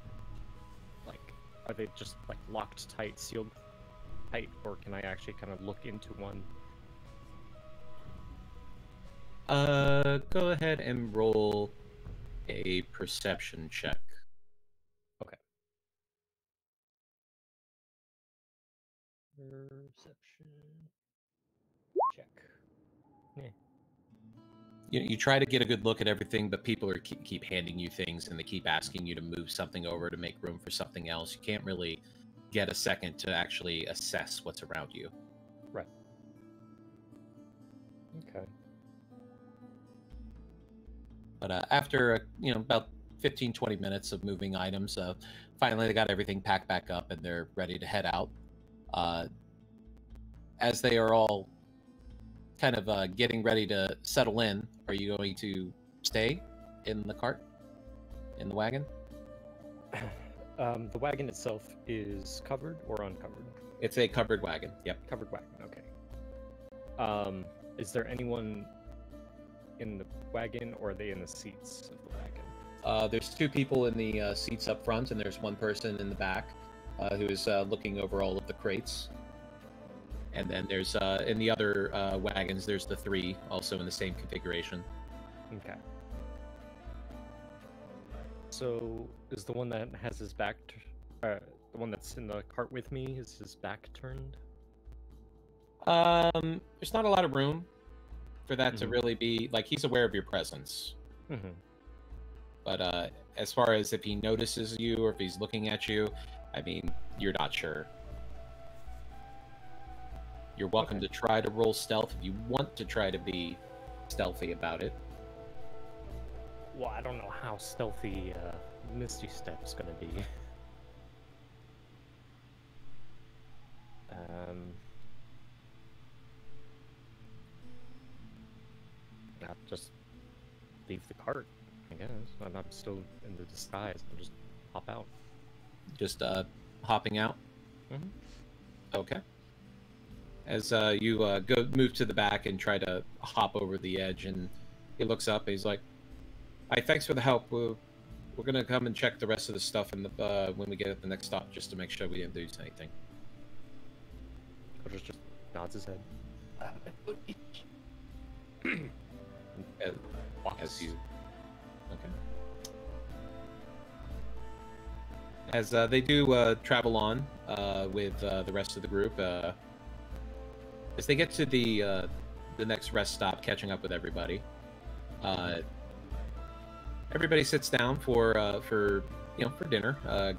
like are they just like locked tight, sealed tight, or can I actually kind of look into one? Uh, go ahead and roll a perception check. Okay. Perception check. Yeah. you, you try to get a good look at everything, but people are keep, keep handing you things and they keep asking you to move something over to make room for something else. You can't really get a second to actually assess what's around you. Right. Okay. But uh, after uh, you know about 15 20 minutes of moving items, uh, finally they got everything packed back up and they're ready to head out. Uh, as they are all kind of uh, getting ready to settle in, are you going to stay in the cart, in the wagon? Um, the wagon itself is covered or uncovered? It's a covered wagon. Yep. Covered wagon. Okay. Um, is there anyone in the wagon, or are they in the seats of the wagon? Uh, there's two people in the uh, seats up front, and there's one person in the back uh, who is uh, looking over all of the crates. And then there's uh, in the other uh, wagons, there's the three also in the same configuration. Okay. So is the one that has his back, t- uh, the one that's in the cart with me, is his back turned? Um, there's not a lot of room for that to Mhm. really be like he's aware of your presence, Mm-hmm. but uh, as far as if he notices you or if he's looking at you, I mean, you're not sure. You're welcome Okay. to try to roll stealth if you want to try to be stealthy about it. Well, I don't know how stealthy uh, Misty Step's gonna be. just leave the cart, I guess. I'm, I'm still in the disguise. I'll just hop out. Just uh, hopping out. Mhm. Okay. As uh, you uh, go move to the back and try to hop over the edge, and he looks up and he's like, "Hi, thanks for the help. We're, we're gonna come and check the rest of the stuff in the uh, when we get at the next stop, just to make sure we didn't lose anything." I'll just, just nods his head. As, as you, okay. As uh, they do uh, travel on uh, with uh, the rest of the group, uh, as they get to the uh, the next rest stop, catching up with everybody, uh, everybody sits down for uh, for you know for dinner. Uh,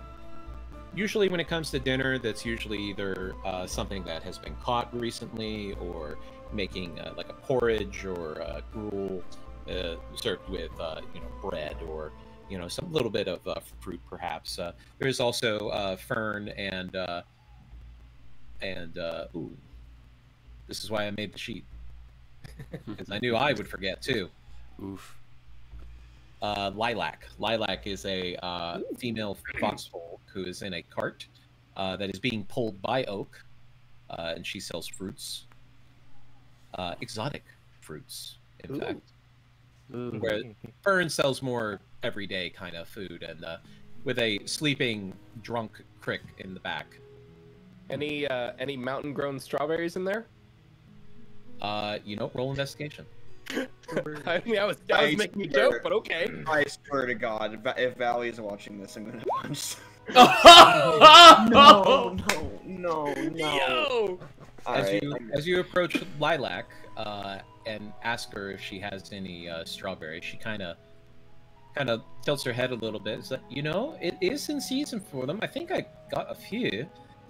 usually, when it comes to dinner, that's usually either uh, something that has been caught recently, or making uh, like a porridge or uh, gruel uh, served with uh, you know bread or you know some little bit of uh, fruit perhaps. Uh, there's also uh, fern and uh, and uh, ooh, this is why I made the sheet because I knew I would forget too. Oof. Uh, Lilac. Lilac is a uh, female foxhole who is in a cart uh, that is being pulled by Oak, uh, and she sells fruits, uh, exotic fruits, in fact. Where Fern sells more everyday kind of food, and uh, with a sleeping drunk crick in the back. Any uh, any mountain grown strawberries in there? Uh, you know, roll investigation. I mean, I was, I was I making a joke, but okay. I swear to God, if, if Valley is watching this, I'm gonna punch. no, no, no, no. Yo! As Alright, you as you approach Lilac uh, and ask her if she has any uh, strawberries, she kind of kind of tilts her head a little bit. It's like, you know, it is in season for them. I think I got a few.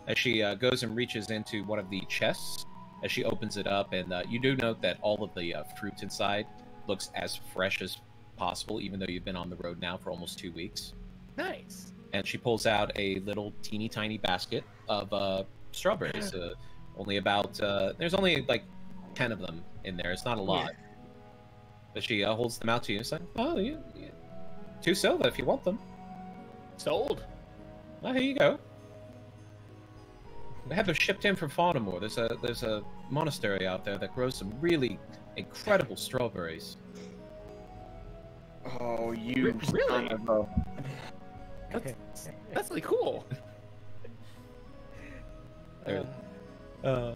As she uh, goes and reaches into one of the chests, as she opens it up, and uh, you do note that all of the uh, fruit inside looks as fresh as possible, even though you've been on the road now for almost two weeks. Nice. And she pulls out a little teeny tiny basket of uh, strawberries. Uh, only about uh, there's only like ten of them in there. It's not a lot. But she uh, holds them out to you. It's like, oh, you, you two silver if you want them. Sold. Well, here you go. We have them shipped in from Farnamore. There's a there's a monastery out there that grows some really incredible strawberries. Oh, you Really? son of a. That's that's really cool. They're- Uh,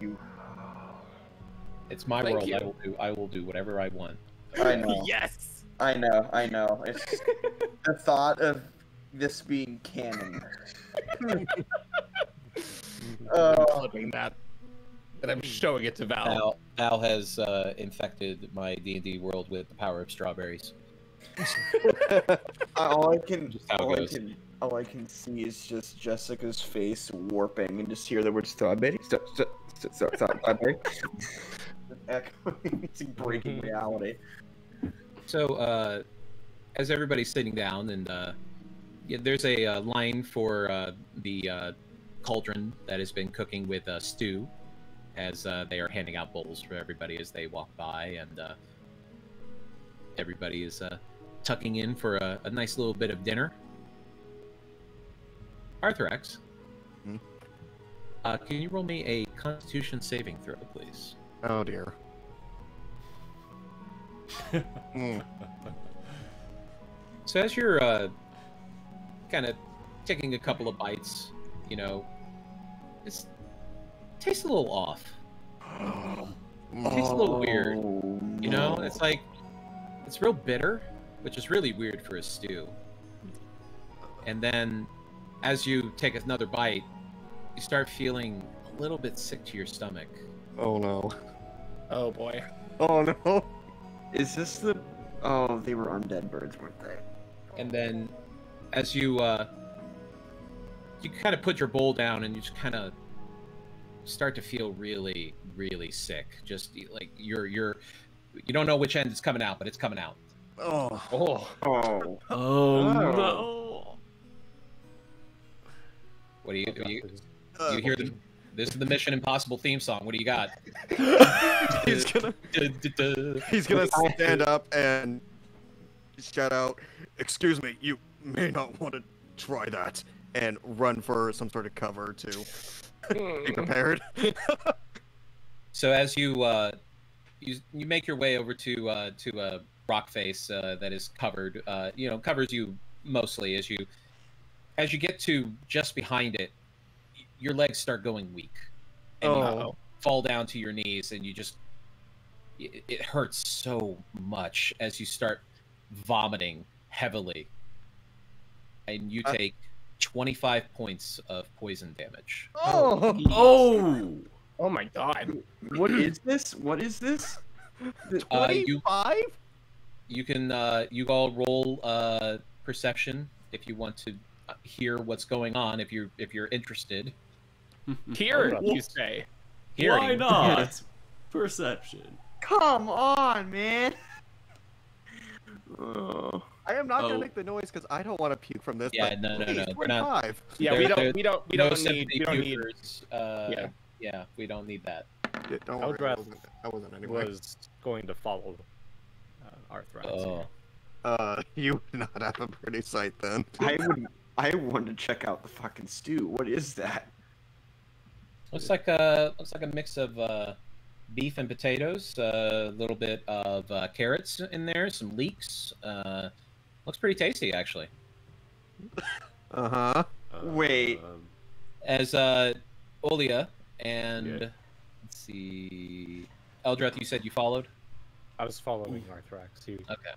It's my Thank world. I will do I will do whatever I want. I know. yes. I know. I know. It's the thought of this being canon. uh, Developing that, and I'm showing it to Val. Val, Val has uh, infected my D and D world with the power of strawberries. all I can, Just how it all I can, all I can see is just Jessica's face warping, and just hear the word strawberry, st- st- st- st- strawberry, Just echoing. It's like breaking reality. So, uh, as everybody's sitting down, and uh, yeah, there's a uh, line for uh, the uh, cauldron that has been cooking with uh, stew, as uh, they are handing out bowls for everybody as they walk by, and uh, everybody is uh, tucking in for a, a nice little bit of dinner. Arthurax, Hmm? uh, can you roll me a Constitution saving throw, please? Oh dear. Hmm. So as you're uh, kind of taking a couple of bites, you know, it's tastes a little off. Tastes a little weird. You know, it's like it's real bitter, which is really weird for a stew. And then, as you take another bite, you start feeling a little bit sick to your stomach. Oh no. Oh boy. Oh no. Is this the? Oh, they were undead birds, weren't they? and then as you uh you kind of put your bowl down and you just kind of start to feel really really sick just like you're you're you don't know which end is coming out but it's coming out Oh. Oh. Oh. Oh, Oh. no. What do you do you, Uh, you hear the this is the mission impossible theme song. What do you got? He's gonna he's gonna stand up and shout out, "Excuse me, you may not want to try that," and run for some sort of cover to be prepared. so as you uh you you make your way over to uh to a rock face uh, that is covered uh you know covers you mostly as you as you get to just behind it your legs start going weak and you Oh. fall down to your knees and you just it, it hurts so much as you start vomiting heavily and you Uh. take 25 points of poison damage Oh. Oh! Oh my god. What is this? What is this? Uh, you- Twenty-five. you can uh, you all roll uh, perception if you want to uh, hear what's going on if you're if you're interested Here, Well, you say. hearing Why not? Perception. Come on, man. Oh. I am not Oh. gonna make the noise because I don't want to puke from this. Yeah, but no, no, please, no, we're not- Twenty-five. Yeah, There- we don't. We don't. We no don't need. We don't need. uh, Yeah. yeah we don't need that Yeah, don't worry, I wasn't, I wasn't anyway. was going to follow uh, Arthurax. oh Uh, you would not have a pretty sight then. I would. I want to check out the fucking stew. What is that? looks like a looks like a mix of uh, beef and potatoes a little bit of uh, carrots in there some leeks uh, looks pretty tasty actually Uh huh. Wait. Um, as uh, Olia and Yeah. let's see Eldrath you said you followed I was following Arthurax. He, Okay.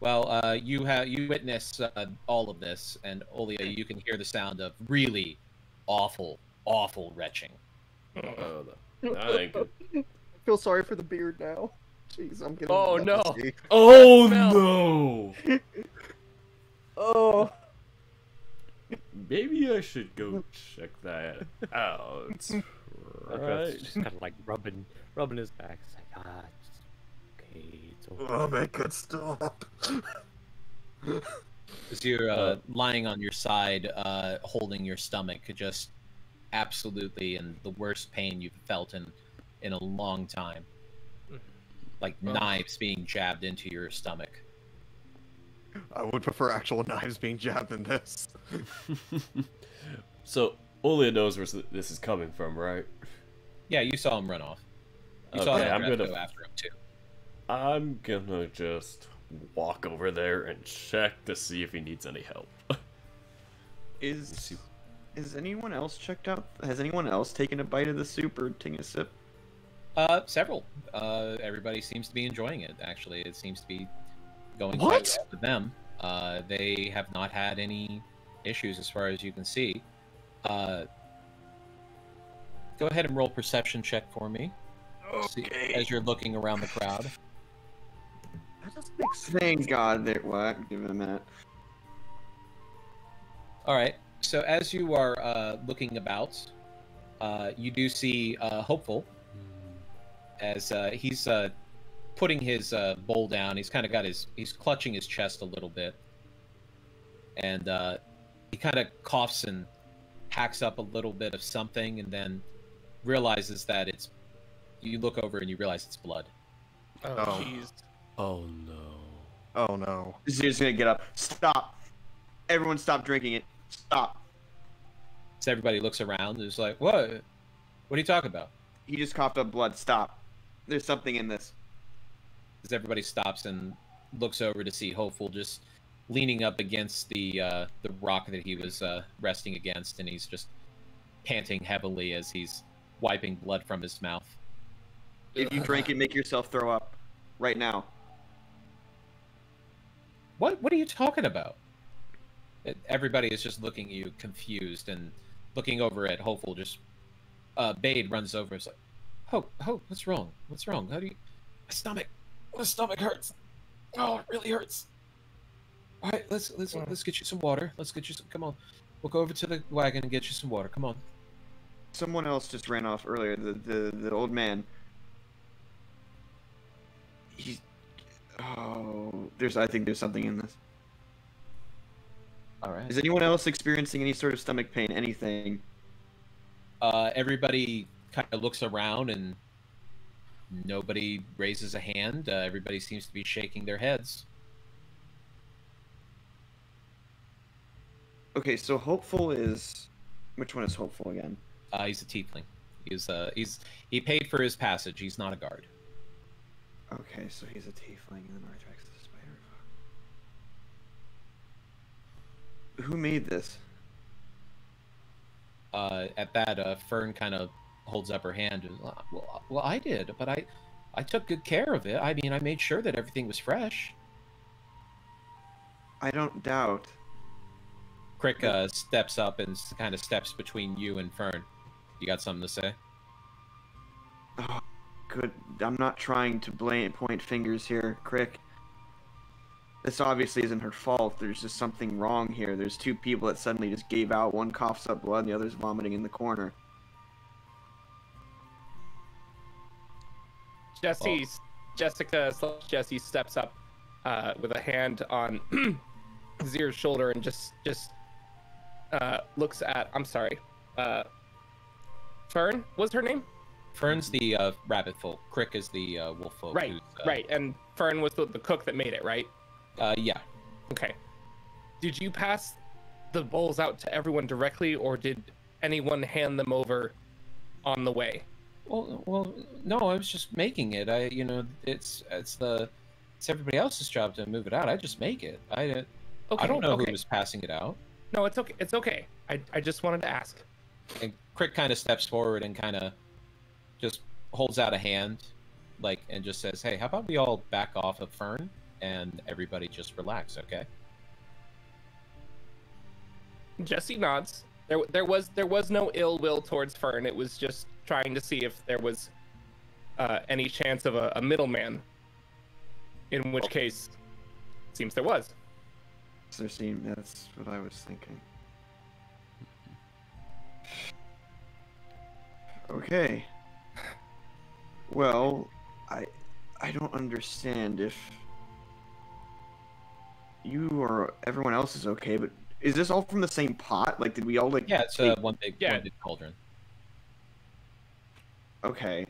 Well, uh, you have you witness uh, all of this, and Olia, you can hear the sound of really awful, awful retching. oh, no. That ain't good. I feel sorry for the beard now. Jeez, I'm getting. Oh, no. messy. Oh no! Oh. Maybe I should go check that out. Arthurax Right. just kind of like rubbing, rubbing his back. It's like, ah, it's okay, it's. Oh, make it stop. As you're uh, lying on your side, uh, holding your stomach, just absolutely in the worst pain you've felt in in a long time, like Oh. knives being jabbed into your stomach. I would prefer actual knives being jabbed than this. so Olia knows where this is coming from, right? Yeah, you saw him run off. You saw Okay, him I'm gonna- go after him too. I'm gonna just walk over there and check to see if he needs any help. Is is anyone else checked out? Has anyone else taken a bite of the soup or taken a sip? Uh, several. Uh, everybody seems to be enjoying it. Actually, it seems to be going What? quite well with them. Uh, they have not had any issues as far as you can see. Uh, go ahead and roll perception check for me. See- as you're looking around the crowd. That doesn't make sense. Thank God there. What? Give him a minute. All right. So as you are uh, looking about, uh, you do see uh, Hopeful as uh, he's uh, putting his uh, bowl down. He's kind of got his he's clutching his chest a little bit, and uh, he kind of coughs and hacks up a little bit of something and then realizes that it's. You look over and you realize it's blood. Oh, Oh. Oh no. Oh no. Zir's gonna get up. Stop. Everyone stop drinking it. Stop. So everybody looks around and is like, "What? What are you talking about?" He just coughed up blood. Stop. There's something in this. As everybody stops and looks over to see Hopeful just leaning up against the uh, the rock that he was uh, resting against, and he's just panting heavily as he's wiping blood from his mouth. If you drink it, make yourself throw up. Right now. What What are you talking about? Everybody is just looking at you confused and looking over at Hopeful. Just uh, Bade runs over. It's like, Hope, Hope, what's wrong? What's wrong? How do you? My stomach, my stomach hurts. Oh, it really hurts. All right, let's let's let's get you some water. Let's get you some. Come on, we'll go over to the wagon and get you some water. Come on. Someone else just ran off earlier. The the, the old man. He's. Oh, there's. I think there's something in this. All right. Is anyone else experiencing any sort of stomach pain? Anything? Uh, everybody kind of looks around and nobody raises a hand. Uh, everybody seems to be shaking their heads. Okay, so hopeful is. Which one is hopeful again? Uh, he's a tiefling. He's uh he's he paid for his passage. He's not a guard. Okay, so he's a tiefling and then Arthurax is a spider. Who made this? Uh, at that, uh, Fern kind of holds up her hand. and, "Uh, Well, well, I did, but I I took good care of it. I mean, I made sure that everything was fresh. I don't doubt. Crick uh, steps up and kind of steps between you and Fern. You got something to say? Oh, good. I'm not trying to blame point fingers here, Crick. This obviously isn't her fault. There's just something wrong here. There's two people that suddenly just gave out. One coughs up blood, and the other's vomiting in the corner. Jesse, Jessica slash Jesse steps up uh, with a hand on Zir's shoulder and just just uh, looks at. I'm sorry, uh, Fern was her name, Fern's the uh, rabbit folk. Crick is the uh, wolf folk. right? uh, Right, and Fern was the, the cook that made it, right? Uh, yeah. Okay. Did you pass the bowls out to everyone directly, or did anyone hand them over on the way? Well, well, no, I was just making it. I, you know, it's it's the it's everybody else's job to move it out. I just make it. I Okay, I don't know okay. who was passing it out. No, it's okay. It's okay. I, I just wanted to ask. And Crick kind of steps forward and kind of just holds out a hand, like, and just says, "Hey, how about we all back off of Fern and everybody just relax, okay?" Jesse nods. There, there was there was no ill will towards Fern. It was just trying to see if there was uh, any chance of a, a middleman. In which case, seems there was. There seem that's what I was thinking. Okay. Well, I I don't understand if you or everyone else is okay, but is this all from the same pot? Like, did we all like? Yeah, it's uh, one big Yeah. one big cauldron. Okay.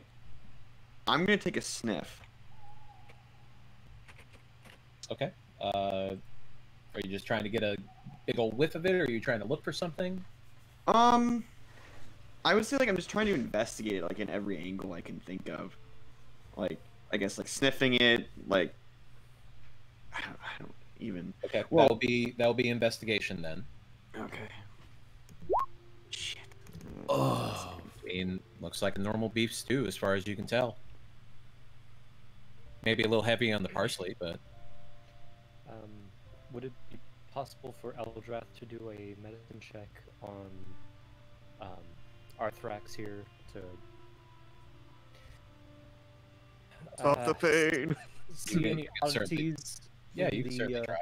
I'm gonna take a sniff. Okay. Uh, are you just trying to get a big old whiff of it, or are you trying to look for something? Um, I would say like I'm just trying to investigate it like in every angle I can think of. Like I guess like sniffing it, like I don't, I don't even. Okay. Well- that'll be that'll be investigation then. Okay. Shit. Oh. I mean, looks like a normal beef stew as far as you can tell. Maybe a little heavy on the parsley, but Um, would it be possible for Eldrath to do a medicine check on um, Arthurax here to Stop uh, the pain. see any you can certainly- oddities? yeah, you can the, certainly uh, try.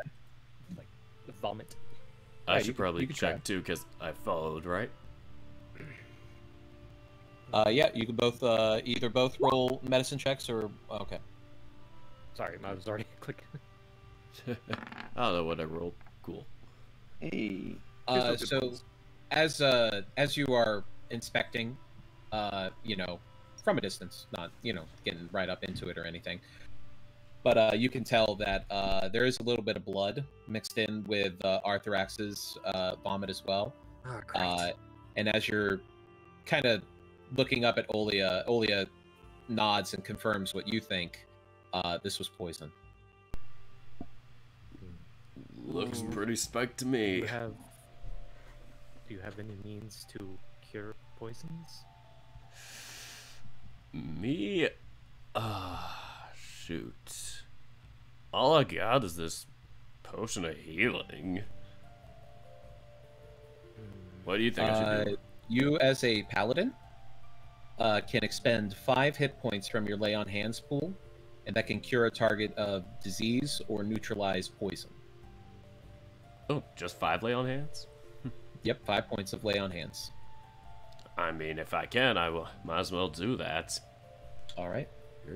Like the vomit. I Yeah, should you probably you can try. check too because I followed, right? Uh, yeah, you can both uh, either both roll medicine checks or okay. Sorry, I was already clicking. I don't know what I rolled. Cool. Hey. Uh, so as uh, as you are inspecting, uh, you know, from a distance, not you know getting right up into it or anything, but uh, you can tell that uh, there is a little bit of blood mixed in with uh, Arthurax's uh, vomit as well. Ah, great. Uh, and as you're kind of looking up at Olia, Olia nods and confirms what you think. Uh, this was poison. Looks pretty spiked to Do me. you have do you have any means to cure poisons? Me? Ah, shoot. All I got is this potion of healing. What do you think I Uh, should do? you, as a paladin, uh, can expend five hit points from your lay on hands pool, and that can cure a target of disease or neutralize poison. Oh, just five lay on hands? Yep, five points of lay on hands. I mean, if I can, I will. Might as well do that. All right.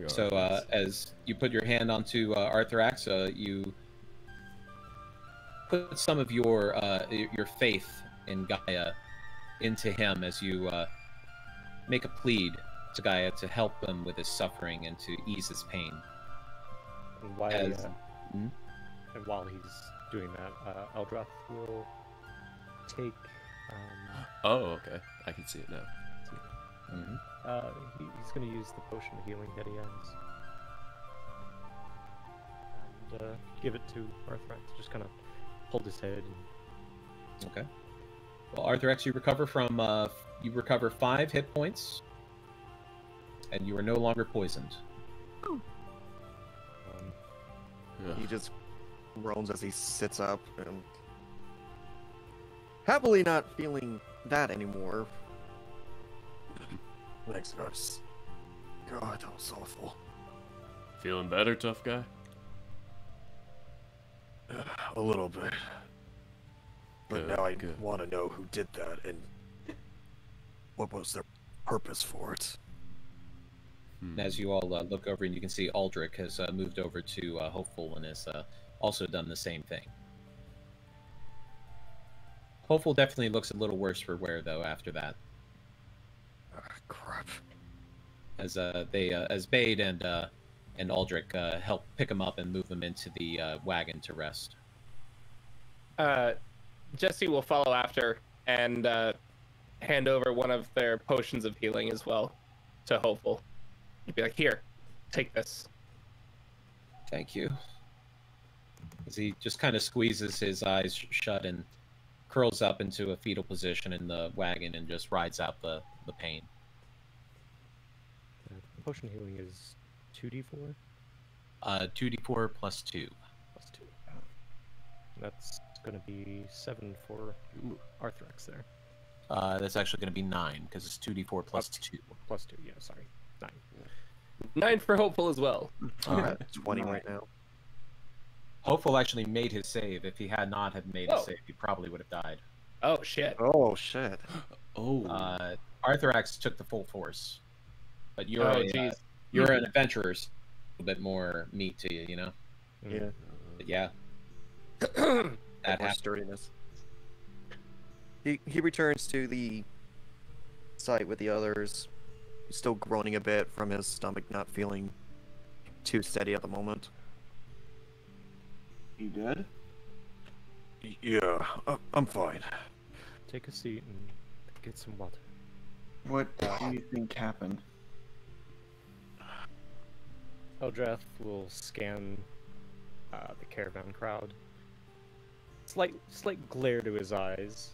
So uh, as you put your hand onto uh, Arthurax, uh, you put some of your uh, your faith in Gaia into him as you uh, make a plead to Gaia to help him with his suffering and to ease his pain. And while As- uh, Hmm? and while he's doing that, uh, Eldrath will take um, oh, okay. I can see it now. Mhm. uh, he, he's going to use the potion of healing that he has and uh, give it to Arthurax. Just kind of hold his head. And, Okay. Well, Arthurax, you recover from uh, you recover five hit points, and you are no longer poisoned. um, Ugh. He just groans as he sits up and happily not feeling that anymore. Thanks, guys. God, that was awful. Feeling better, tough guy? A little bit. But Good, now I want to know who did that and what was their purpose for it. Hmm. As you all uh, look over, and you can see Aldrich has uh, moved over to uh, Hopeful and has uh, also done the same thing. Hopeful definitely looks a little worse for wear though after that, Ah, crap. as uh, they uh, as Bade and uh, and Aldrich uh, help pick him up and move him into the uh, wagon to rest. Uh, Jesse will follow after and uh, hand over one of their potions of healing as well to Hopeful. He'd be like, "Here, take this." Thank you. As he just kind of squeezes his eyes shut and curls up into a fetal position in the wagon and just rides out the, the pain. uh, potion healing is 2d4 Uh, 2d4 plus 2. plus 2. That's going to be 7 for Ooh. Arthurax there. Uh, that's actually going to be 9 because it's 2d4 plus 2. Plus 2, yeah, sorry. 9. Nine for Hopeful as well. I'm 20 right now. Hopeful actually made his save. If he had not have made Oh. his save, he probably would have died. Oh shit! Oh, shit. Oh. Uh, Arthurax took the full force. But you're, Oh, a, uh, jeez. you're an adventurer, so a little bit more meat to you, you know? Yeah. But yeah, Bit that more happened. sturdiness. He he returns to the site with the others. Still groaning a bit from his stomach not feeling too steady at the moment. You good? Yeah, I'm fine. Take a seat and get some water. What do you think happened? Eldrath will scan uh, the caravan crowd. Slight, slight glare to his eyes.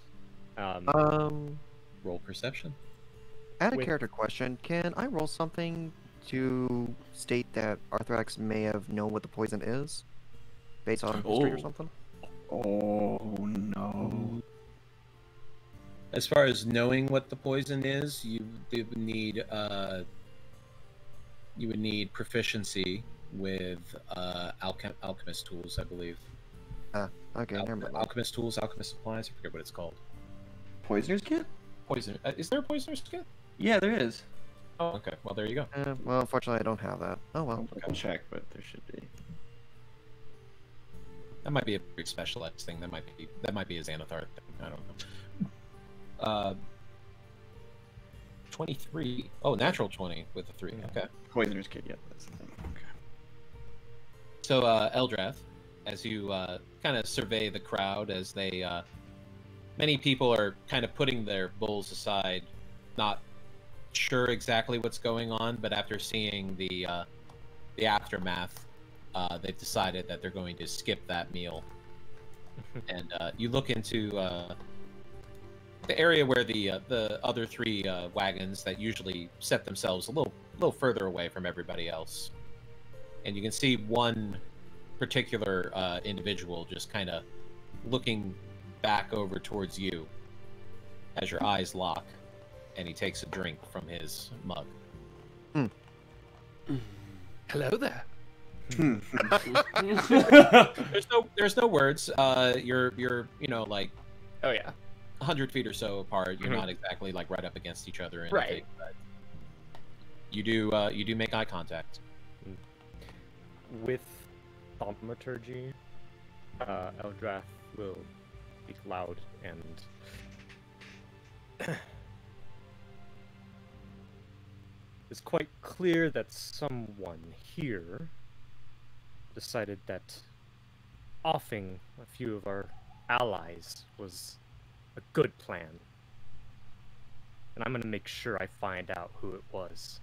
Um, Um, Roll perception. add a With- character question. Can I roll something to state that Arthurax may have known what the poison is, based on history or Oh. something? Oh no. As far as knowing what the poison is, you you would need uh, you would need proficiency with uh, alchem- alchemist tools, I believe. Okay, Al- never mind. alchemist tools, alchemist supplies. I forget what it's called. Poisoner's kit? Poison. Uh, is there a poisoner's kit? Yeah, there is. Oh, okay. Well, there you go. Uh, well, unfortunately, I don't have that. Oh well. I'll check, but there should be. That might be a very specialized thing. That might be that might be a Xanathar thing. I don't know. Uh, 23. Oh, natural 20 with a 3. Okay. Poisoner's kit, yeah, that's the thing. Okay. So, uh, Eldrath, as you uh, kind of survey the crowd, as they, uh, many people are kind of putting their bulls aside, not sure exactly what's going on, but after seeing the uh, the aftermath, uh, they've decided that they're going to skip that meal. and uh, you look into uh, the area where the uh, the other three uh, wagons that usually set themselves a little little further away from everybody else, and you can see one particular uh, individual just kind of looking back over towards you as your eyes lock, and he takes a drink from his mug. Hello there. There's no there's no words. Uh, you're you're you know like Oh yeah. hundred feet or so apart. You're Mhm. not exactly like right up against each other. or Right. but You do uh, you do make eye contact. With thaumaturgy, uh, Eldrath will speak loud and it's quite clear that someone here decided that offing a few of our allies was a good plan. And I'm gonna make sure I find out who it was.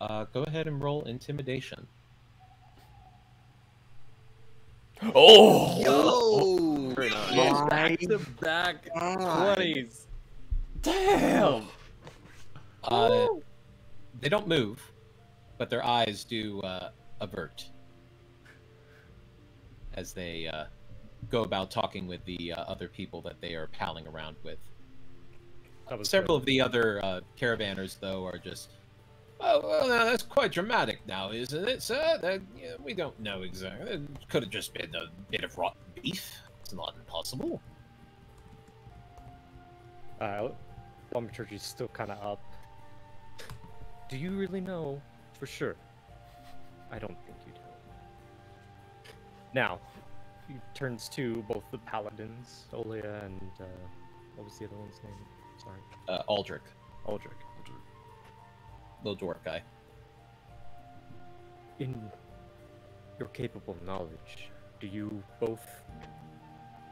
Uh, go ahead and roll intimidation. oh! Yo! Back to back twenties. Damn! Uh, they don't move, but their eyes do uh, avert as they uh, go about talking with the uh, other people that they are palling around with. Several good. of the other uh, caravanners, though, are just. Oh, well, now that's quite dramatic now, isn't it, sir? That, yeah, we don't know exactly. It could have just been a bit of rotten beef. It's not impossible. Uh, thaumaturgy is still kind of up. Do you really know for sure? I don't think you do. Now, he turns to both the paladins, Olia and uh, what was the other one's name? Sorry, Uh, Aldrich, Aldrich. little dwarf guy. In your capable knowledge, do you both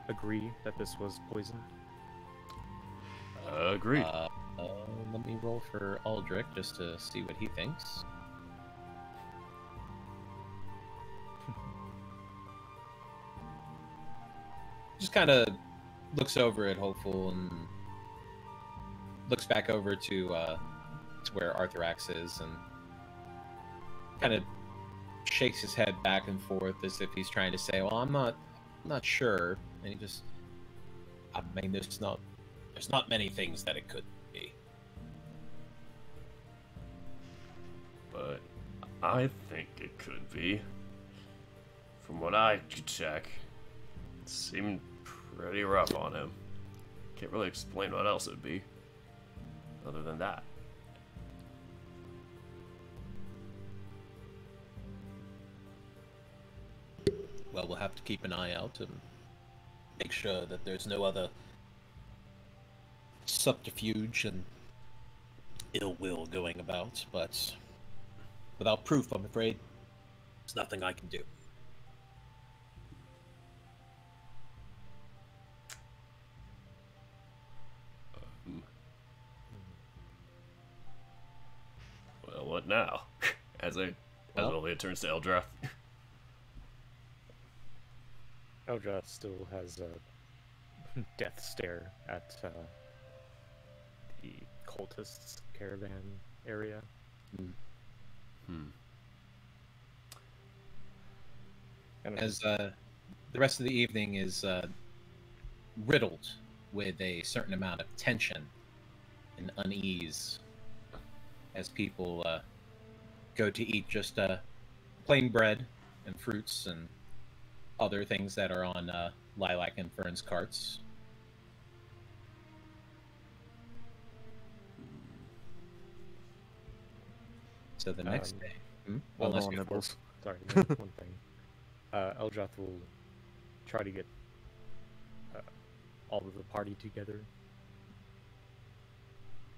agree that this was poisoned? Agreed. Uh, uh, let me roll for Aldrich just to see what he thinks. Just kind of looks over at Hopeful and looks back over to uh, to where Arthurax is and kind of shakes his head back and forth as if he's trying to say, "Well, I'm not, I'm not sure," and he just, I mean, there's not there's not many things that it could be. but I think it could be. From what I could check, it seemed pretty rough on him. Can't really explain what else it'd be, other than that. Well, we'll have to keep an eye out and make sure that there's no other subterfuge and ill will going about. But without proof, I'm afraid there's nothing I can do. Well, what now? As I, as Well- Olia turns to Eldrath. Eldrath still has a death stare at uh, the cultists caravan area. Hmm. Kind of As uh, the rest of the evening is uh, riddled with a certain amount of tension and unease as people uh, go to eat just uh, plain bread and fruits and other things that are on uh, Lilac and Fern's carts. So the next Um, day, hmm? Well, unless on. Sorry, one one thing. Uh, Eldrath will try to get all of the party together.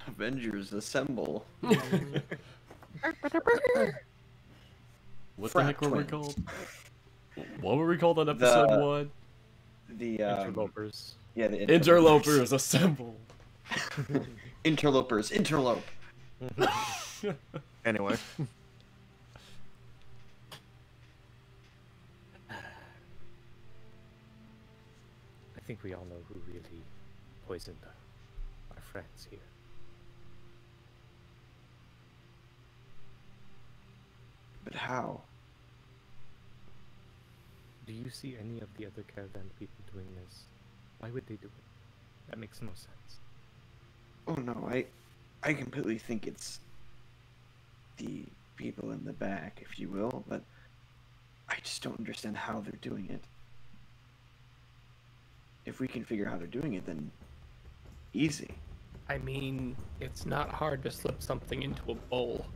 Avengers assemble. What Frat the heck were we called? What were we called on episode The- one? The um, Interlopers. Yeah, the Interlopers assemble. Interlopers interlope. Anyway, I think we all know who really poisoned our friends here. But how? Do you see any of the other caravan people doing this? Why would they do it? That makes no sense. Oh no, I I completely think it's the people in the back, if you will, but I just don't understand how they're doing it. If we can figure out how they're doing it, then easy. I mean, it's not hard to slip something into a bowl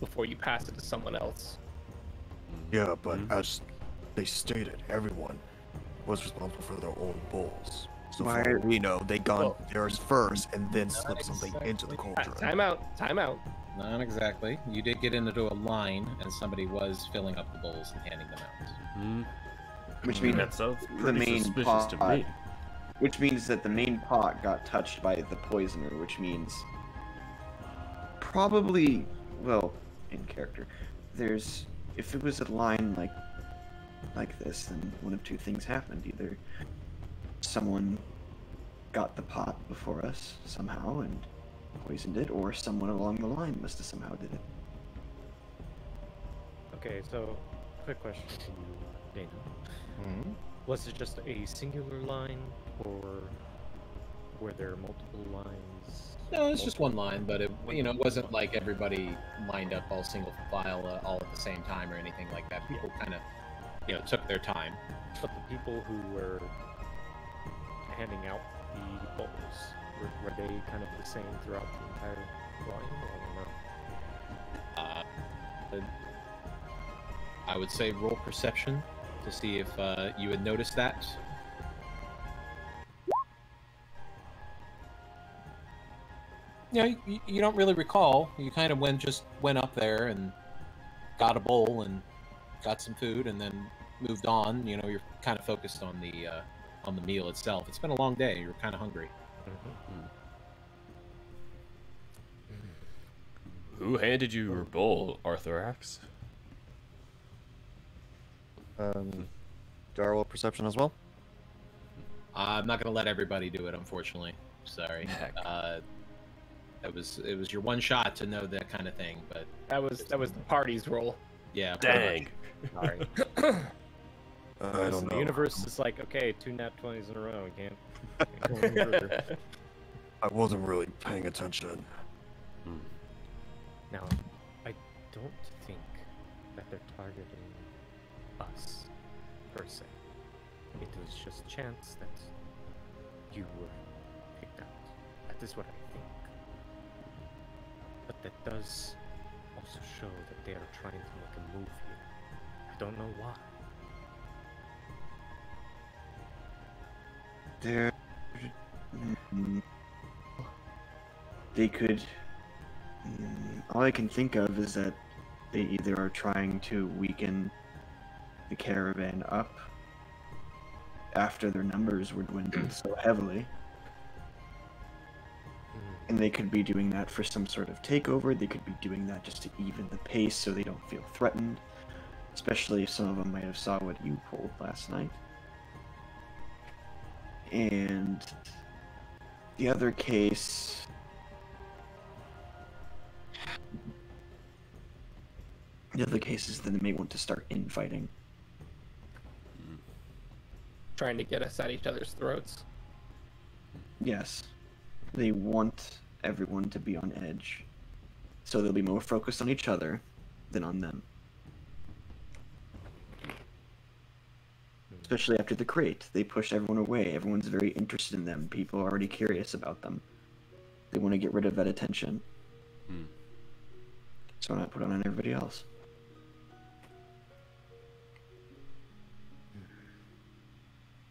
before you pass it to someone else. yeah, but as they stated, everyone was responsible for their own bowls. So Why- far we know, they got Well- theirs first and then slipped something into the exactly. Cauldron. Time out, time out. Not exactly. You did get into a line, and somebody was filling up the bowls and handing them out. Hmm. Which means that sounds the main suspicious to pot- me. which means that the main pot got touched by the poisoner, which means probably well, in character. There's if it was a line like like this, then one of two things happened. Either someone got the pot before us somehow and poisoned it, or someone along the line must have somehow did it. Okay, so quick question to you, Dana. Hmm? Was it just a singular line, or were there multiple lines? No, it's just one line, but it you know it wasn't like everybody lined up all single file uh, all at the same time or anything like that. People kind of you know took their time. But the people who were handing out the bowls, were, were they kind of the same throughout the entire line, or no? Uh, but I would say roll perception to see if uh, you had noticed that. Yeah, you, you don't really recall. You kind of went just went up there and got a bowl and got some food, and then moved on. You know, you're kind of focused on the uh, on the meal itself. It's been a long day. You're kind of hungry. Who handed you your bowl, Arthurax? Um, Darwell perception as well. I'm not gonna let everybody do it, unfortunately. Sorry. Heck. Uh, it was it was your one shot to know that kind of thing, but That was that was the party's role. yeah. Dang. Sorry. Uh, I don't know. The universe is like, okay, two nat 20s in a row. We can't, can't go any further. I wasn't really paying attention. Now, I don't think that they're targeting us, per se. It was just chance that you were picked out. That is what I think. But that does also show that they are trying to make a move here. I don't know why. There. They could. All I can think of is that they either are trying to weaken the caravan up after their numbers were dwindled so heavily. And they could be doing that for some sort of takeover. They could be doing that just to even the pace so they don't feel threatened, especially if some of them might have saw what you pulled last night. And the other case. The other case is that they may want to start infighting. Trying to get us at each other's throats. Yes. They want everyone to be on edge. So they'll be more focused on each other than on them. Especially after the crate. They push everyone away. Everyone's very interested in them. People are already curious about them. They want to get rid of that attention. Hmm. So not put it on everybody else.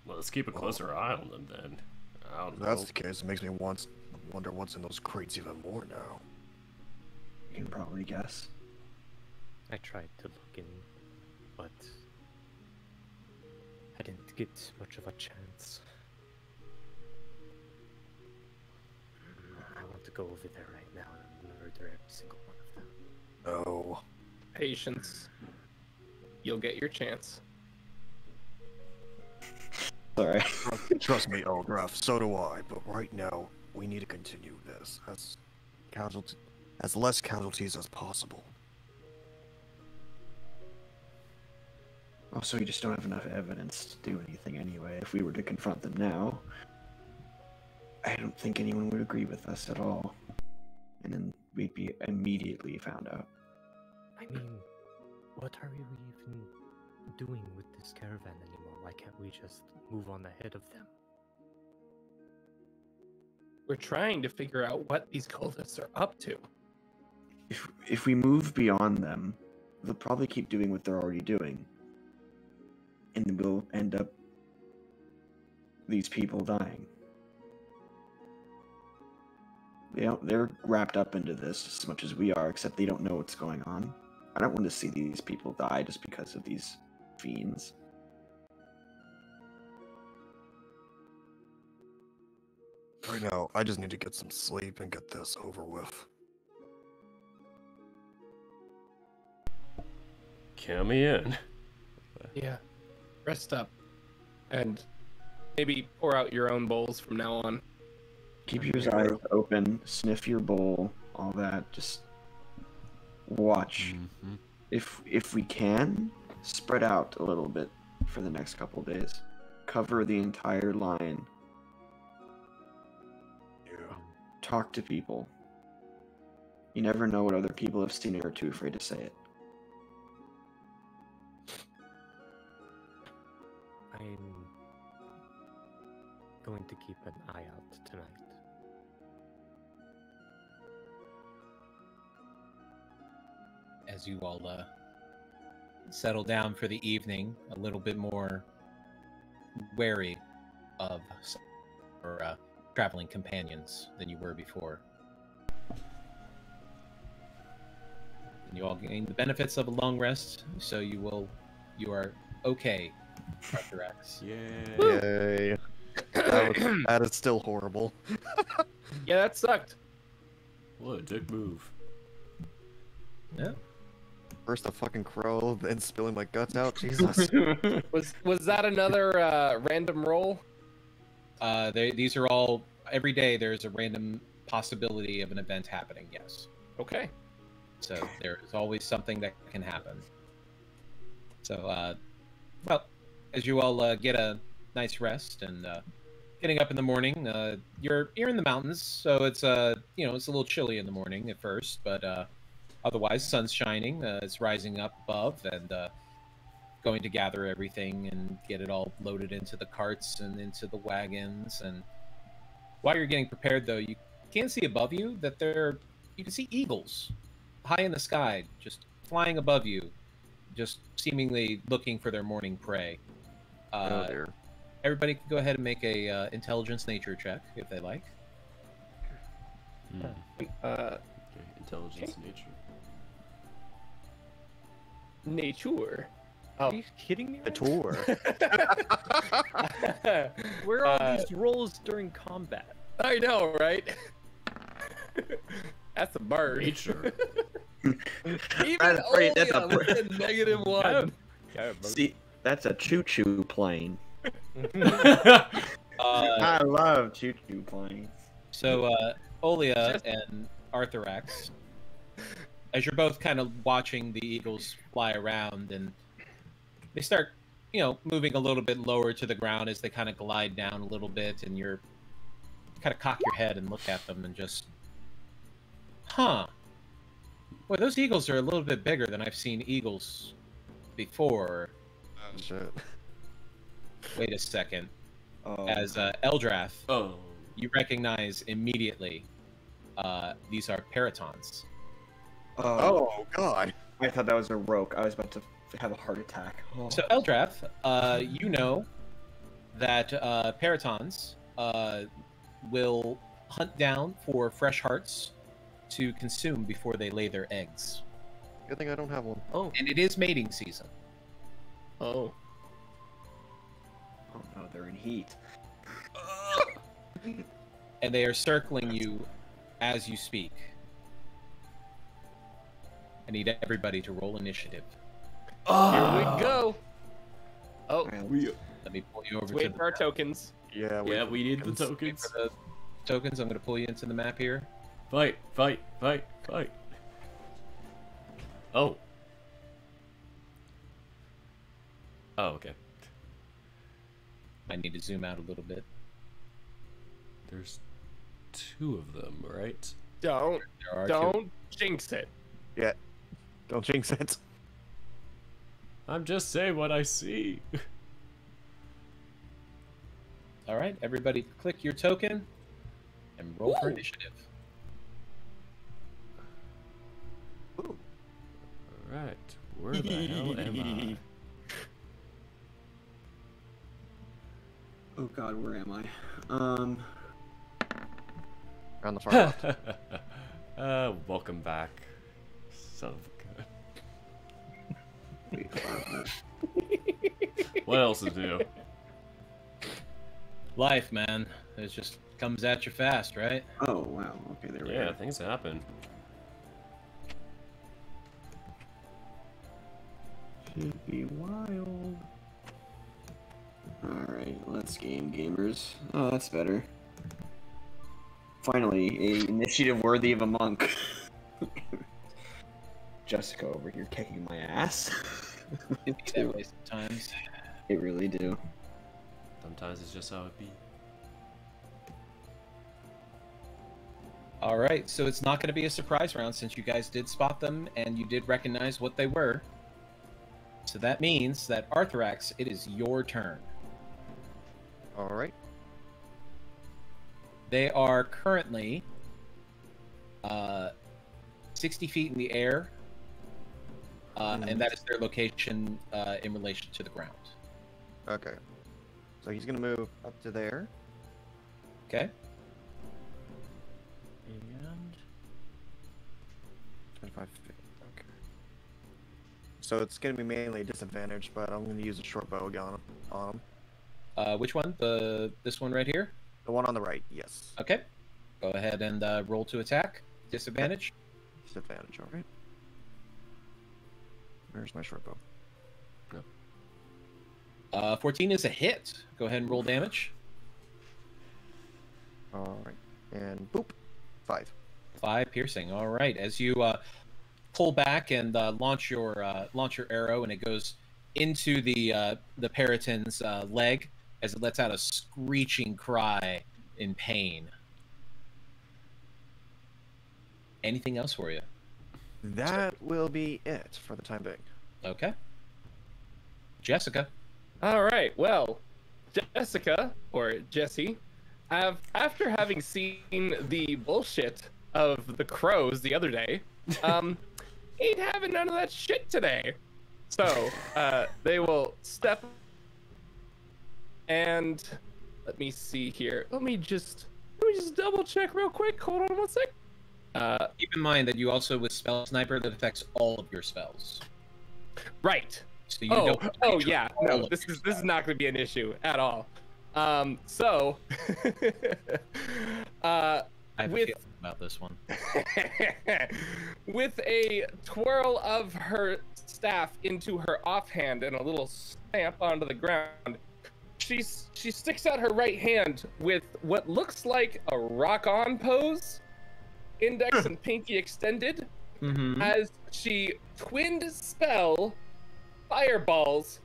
Well, let's keep a closer eye on them then. I don't If know. that's the case, it makes me want wonder what's in those crates even more now. You can probably guess. I tried to look in, but I didn't get much of a chance. I want to go over there right now and murder every single one of them. No. Patience. You'll get your chance. Sorry. Trust me, Elgraf, so do I. But right now, we need to continue this as casualty, as less casualties as possible. Also, we just don't have enough evidence to do anything anyway. If we were to confront them now, I don't think anyone would agree with us at all. And then we'd be immediately found out. I mean, what are we even doing with this caravan anymore? Why can't we just move on ahead of them? We're trying to figure out what these cultists are up to. If if we move beyond them, they'll probably keep doing what they're already doing. And then we'll end up these people dying. They don't, they're wrapped up into this as much as we are, except they don't know what's going on. I don't want to see these people die just because of these fiends. Right now, I just need to get some sleep and get this over with. Count me in. Yeah. Rest up. And maybe pour out your own bowls from now on. Keep your eyes open, sniff your bowl, all that. Just watch. Mhm. If if we can, spread out a little bit for the next couple days. Cover the entire line. Talk to people. You never know what other people have seen and are too afraid to say it. I'm going to keep an eye out tonight. as you all uh, settle down for the evening, a little bit more wary of s- or uh, traveling companions than you were before. And you all gain the benefits of a long rest, so you will, you are okay, Arthurax. Yeah. Yay. That, was, that is still horrible. Yeah, that sucked. What a dick move. Yeah. First a fucking crow, then spilling my guts out. Jesus. Was was that another uh, random roll? Uh, they, these are all every day. There's a random possibility of an event happening. Yes. Okay. So there is always something that can happen. So, uh, well, as you all uh, get a nice rest and uh, getting up in the morning, uh, you're you're in the mountains, so it's uh you know it's a little chilly in the morning at first, but uh, otherwise sun's shining, uh, it's rising up above, and uh, going to gather everything and get it all loaded into the carts and into the wagons. And while you're getting prepared, though, you can see above you that there you can see eagles high in the sky, just flying above you, just seemingly looking for their morning prey. Uh, oh dear. everybody can go ahead and make a uh, intelligence nature check if they like. Hmm. Uh, Okay. Intelligence, nature. nature. Are you kidding me? A right tour. Where are Uh, these rolls during combat? I know, right? That's a bird. Nature. Even That's pretty- that's a Olia with a negative one. See, that's a choo-choo plane. Uh, I love choo-choo planes. so, uh, Olia and Arthurax, as you're both kind of watching the eagles fly around, and they start, you know, moving a little bit lower to the ground as they kind of glide down a little bit, and you're kind of cock your head and look at them and just, huh. Well, those eagles are a little bit bigger than I've seen eagles before. Oh, Shit. Wait a second. Oh, As uh, Eldrath, oh. you recognize immediately uh, these are peritons. oh, Oh god. I thought that was a roc. I was about to have a heart attack. Oh. So Eldrath, uh, you know that uh, peritons uh, will hunt down for fresh hearts to consume before they lay their eggs. Good thing I don't have one. Oh, And it is mating season. Oh. Oh no, they're in heat. and they are circling you as you speak. I need everybody to roll initiative. Here we ah. go. Oh, Alright, Let me pull you over let's to wait for our map. tokens. Yeah, yeah, we need the tokens. Tokens. the tokens. I'm going to pull you into the map here. Fight, fight, fight, fight. Oh. Oh, okay. I need to zoom out a little bit. There's two of them, right? Don't, There are two. don't jinx it. Yeah. Don't jinx it. I'm just saying what I see. All right, everybody, click your token and roll for Woo. initiative. Alright, where the hell am I? Oh god, where am I? Um, On the far left. uh, welcome back. Son of What else to do? Life, man, it just comes at you fast, right? oh wow, okay, there we Yeah, go. Yeah, things happen. Should be wild. Alright, let's game gamers. Oh, that's better. Finally, a initiative worthy of a monk. Jessica over here kicking my ass. It be that way sometimes. It really do. Sometimes it's just how it be. All right, so it's not going to be a surprise round since you guys did spot them and you did recognize what they were. So that means that Arthurax, it is your turn. All right. They are currently uh, 60 feet in the air, uh, and that is their location uh, in relation to the ground. Okay. So he's gonna move up to there. Okay? And 25 feet. Okay. So it's gonna be mainly a disadvantage, but I'm gonna use a short bow again on him. On him. Uh, which one? The this one right here. The one on the right, yes. Okay. Go ahead and uh, roll to attack. Disadvantage. Disadvantage, alright. Where's my short bow? Uh, 14 is a hit. Go ahead and roll damage. Alright. And boop. Five. Five piercing. All right. As you uh, pull back and uh, launch your uh, launch your arrow, and it goes into the uh, the Periton's uh, leg as it lets out a screeching cry in pain. Anything else for you? That will be it for the time being. Okay. Jessica. All right. Well, Jessica or Jesse, have after having seen the bullshit of the crows the other day, um, ain't having none of that shit today. So uh, they will step and let me see here. Let me just let me just double check real quick. Hold on one sec. Uh, Keep in mind that you also with spell sniper that affects all of your spells. right. So you oh, don't. oh yeah. No, this is this is not going to be an issue at all. Um, so, uh, I have with- a feeling about this one. with a twirl of her staff into her offhand and a little stamp onto the ground, she she sticks out her right hand with what looks like a rock-on pose, index and pinky extended, Mm-hmm. as she twinned spell fireballs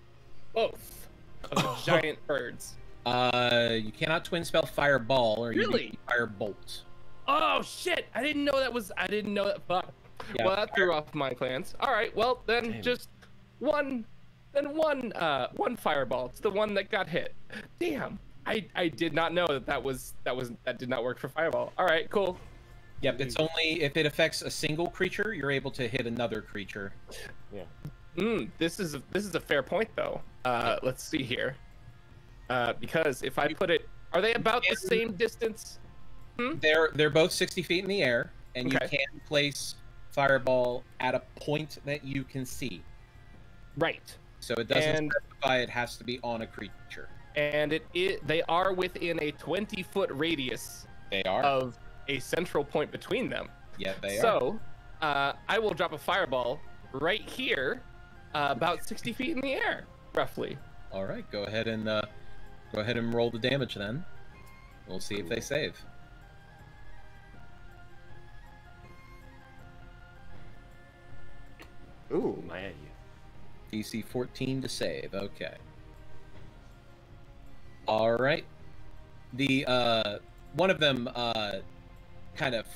both of the giant birds. Uh, you cannot twin spell fireball or you Really? need firebolt. Oh shit! I didn't know that was. I didn't know that. Fuck. Yeah, well, that threw off my plans. All right. Well, then Damn. just one, then one, uh, one fireball. It's the one that got hit. Damn. I I did not know that that was that was that did not work for fireball. All right. Cool. Yep, it's only if it affects a single creature, you're able to hit another creature. Mm, this is a, this is a fair point though. Uh, let's see here. Uh, because if I put it Are they about the same distance? They're they're both 60 feet in the air, and Okay. you can place fireball at a point that you can see. Right. So it doesn't And- specify it has to be on a creature. And it, it they are within a 20 foot radius They are. of a central point between them. yeah, they are. so, uh, I will drop a fireball right here, uh, about 60 feet in the air, roughly. All right, go ahead and uh, go ahead and roll the damage then. We'll see if they save. Ooh. Man, DC 14 to save. Okay. All right. The uh, one of them uh, kind of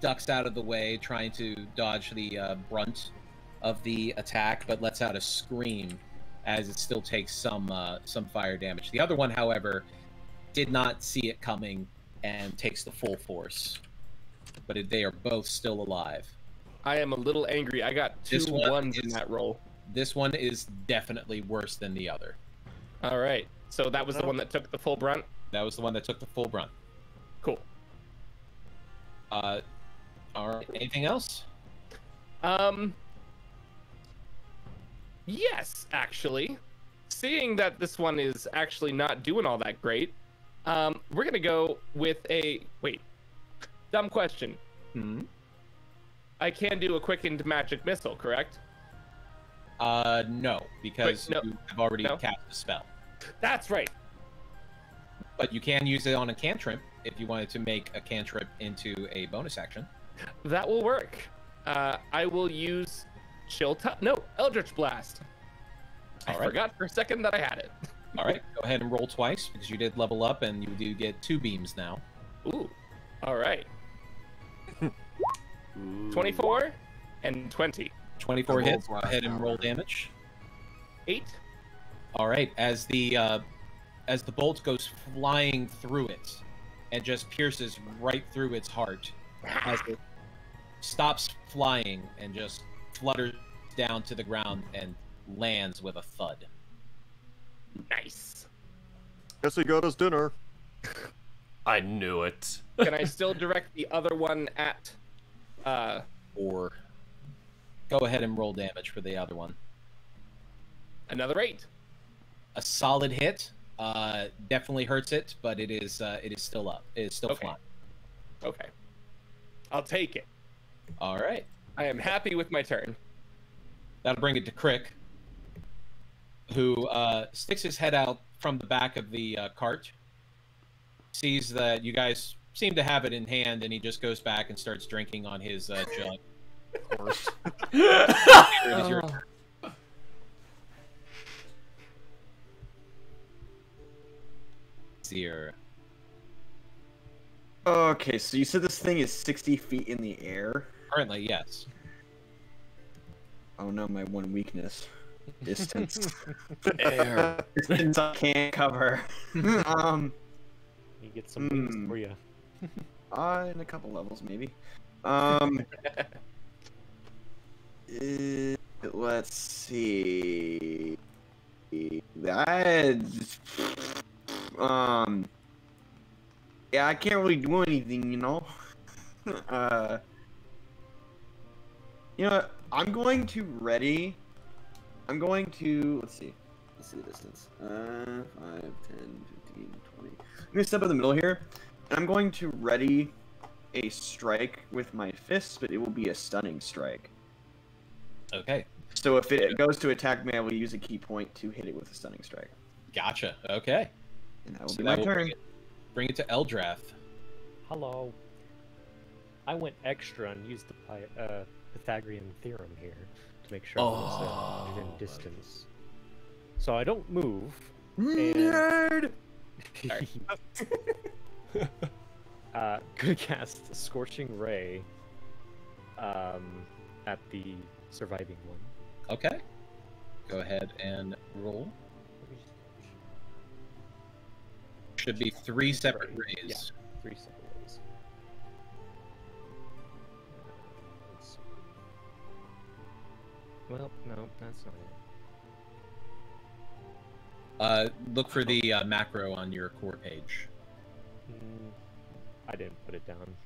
ducks out of the way, trying to dodge the uh, brunt of the attack, but lets out a scream as it still takes some uh, some fire damage. The other one, however, did not see it coming and takes the full force. But it, they are both still alive. I am a little angry. I got two This one ones in that roll. This one is definitely worse than the other. All right. So that was the one that took the full brunt. That was the one that took the full brunt. Cool. Uh, all right. Anything else? Um. Yes, actually. Seeing that this one is actually not doing all that great, um, we're gonna go with a wait. Dumb question. Hmm. I can do a quickened magic missile, correct? Uh, no, because no. you have already No. cast a spell. That's right. But you can use it on a cantrip if you wanted to make a cantrip into a bonus action. That will work. Uh, I will use chill touch. No, Eldritch Blast. I All right. forgot for a second that I had it. All right, go ahead and roll twice because you did level up and you do get two beams now. Ooh. All right. Ooh. 24 and 20. 24 hits. Go roll ahead and roll damage. 8. All right, as the uh, as the bolt goes flying through it and just pierces right through its heart, as it stops flying and just flutters down to the ground and lands with a thud. Nice. Guess he got us dinner. I knew it. Can I still direct the other one at uh Or go ahead and roll damage for the other one. another 8? A solid hit uh, definitely hurts it, but it is uh, it is still up. It is still Okay. flying. Okay. I'll take it. All right, I am happy with my turn. that'll bring it to Crick, who uh, sticks his head out from the back of the uh, cart, sees that you guys seem to have it in hand, and he just goes back and starts drinking on his uh, jug. Of course. It is your turn. Zero. Okay, so you said this thing is 60 feet in the air? Currently, yes. Oh no, my one weakness. Distance. Air. Distance I can't cover. um, You get some wings Hmm. for you. uh, in a couple levels maybe. Um, eh, let's see. That. Um. Yeah, I can't really do anything, you know. uh. You know, what? I'm going to ready. I'm going to let's see. Let's see the distance. Uh, 5, 10, 15, 20. I'm gonna step in the middle here, and I'm going to ready a strike with my fists, but it will be a stunning strike. Okay, So if it goes to attack me, I will use a ki point to hit it with a stunning strike, gotcha. Okay. And that will So be my will turn. Bring it, bring it to Eldrath. Hello. I went extra and used the Pi- uh, Pythagorean theorem here to make sure I was uh, within Oh. distance. So I don't move. And... Nerd. Sorry. uh, could cast Scorching Ray um, at the surviving one. Okay. Go ahead and roll. Should be three separate rays. Yeah, three separate see. Well, no, that's not it. Uh, look for the uh, macro on your core page. Mm, I didn't put it down.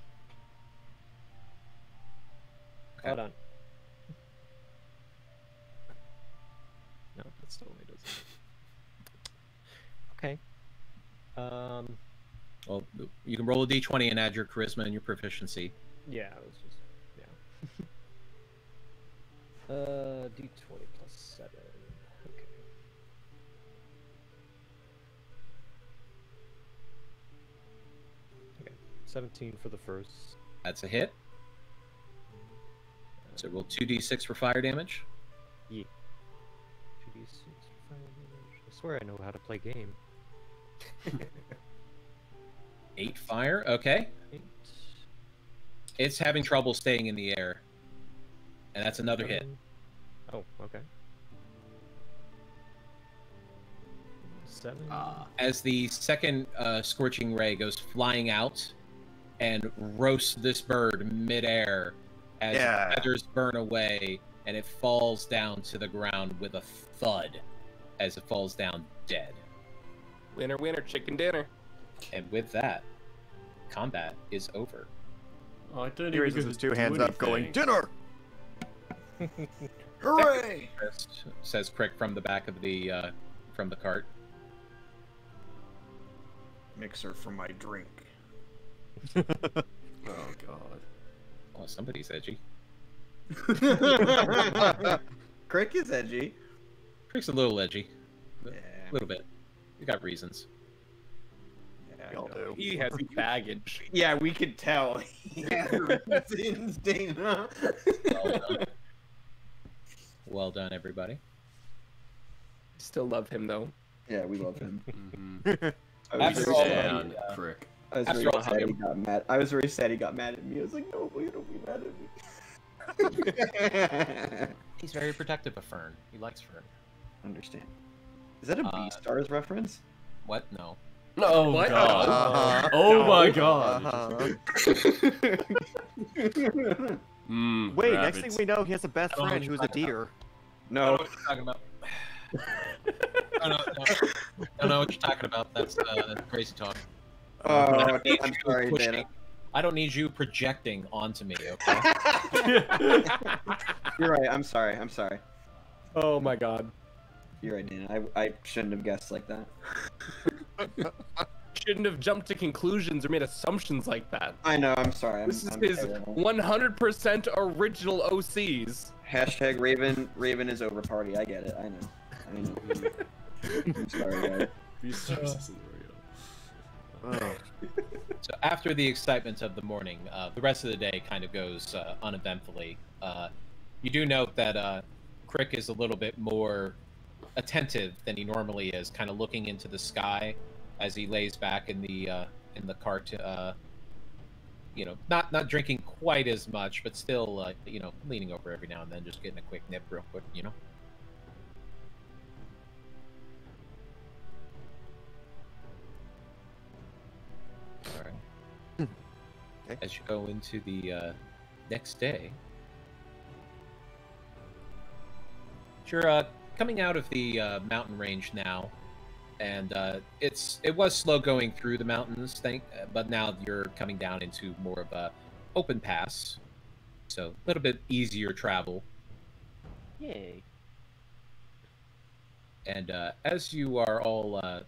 Okay. Hold on. No, that still only does. Okay. Um. Well, you can roll a d20 and add your charisma and your proficiency. Yeah, it was just yeah. uh, d twenty plus seven. Okay. Okay, seventeen for the first. That's a hit. So roll 2d6 for fire damage. Yeah. Two d six for fire damage. I swear I know how to play game. 8 fire. Okay. Eight. It's having trouble staying in the air. And that's another hit. Oh, okay. Seven. Ah. As the second uh, scorching ray goes flying out and roasts this bird midair as Yeah. the feathers burn away and it falls down to the ground with a thud as it falls down dead. Winner, winner, chicken dinner. And with that, combat is over. Oh, I didn't He even raises his two hands up, going, "Dinner!" Hooray! Says Crick from the back of the uh, from the cart. Mixer for my drink. Oh god. Oh, somebody's edgy. Crick is edgy. Crick's a little edgy, Yeah. a little bit. You got reasons. yeah, Y'all do. He has baggage. Yeah, we could tell. yeah, reasons, Dana. Well done. well done, everybody. Still love him though. yeah, we love him. I was After very all, sad. And uh, I was after very all, sad he got mad. I was very sad he got mad at me. I was like, no, you don't be mad at me. He's very protective of Fern. He likes Fern. Understand. Is that a Uh, Beastars reference? What? No. Oh What? god. Uh-huh. Oh my god. Uh-huh. Mm, Wait, next thing we know, he has a best I don't know friend who's a deer. no. what you're talking about. I don't, know, I don't know what you're talking about. That's, uh, that's crazy talk. Oh, I don't need I'm you sorry, pushing- Dana. I don't need you projecting onto me, okay? You're right. I'm sorry. I'm sorry. Oh my god. You're right, Dana. I, I shouldn't have guessed like that. Shouldn't have jumped to conclusions or made assumptions like that. I know. I'm sorry. I'm, This is I'm his 100% original OCs. Hashtag Raven. Raven is over party. I get it. I know. I know. I'm sorry, guys. Beastars isn't real. So after the excitement of the morning, uh, the rest of the day kind of goes uh, uneventfully. Uh, you do note that uh, Crick is a little bit more attentive than he normally is, kind of looking into the sky as he lays back in the uh, in the cart. Uh, you know, not not drinking quite as much, but still, uh, you know, leaning over every now and then, just getting a quick nip, real quick. You know. All right. Okay. As you go into the uh, next day, you're uh, coming out of the uh, mountain range now, and uh, it's it was slow going through the mountains, but now you're coming down into more of a open pass, so a little bit easier travel. Yay. And uh, as you are all uh,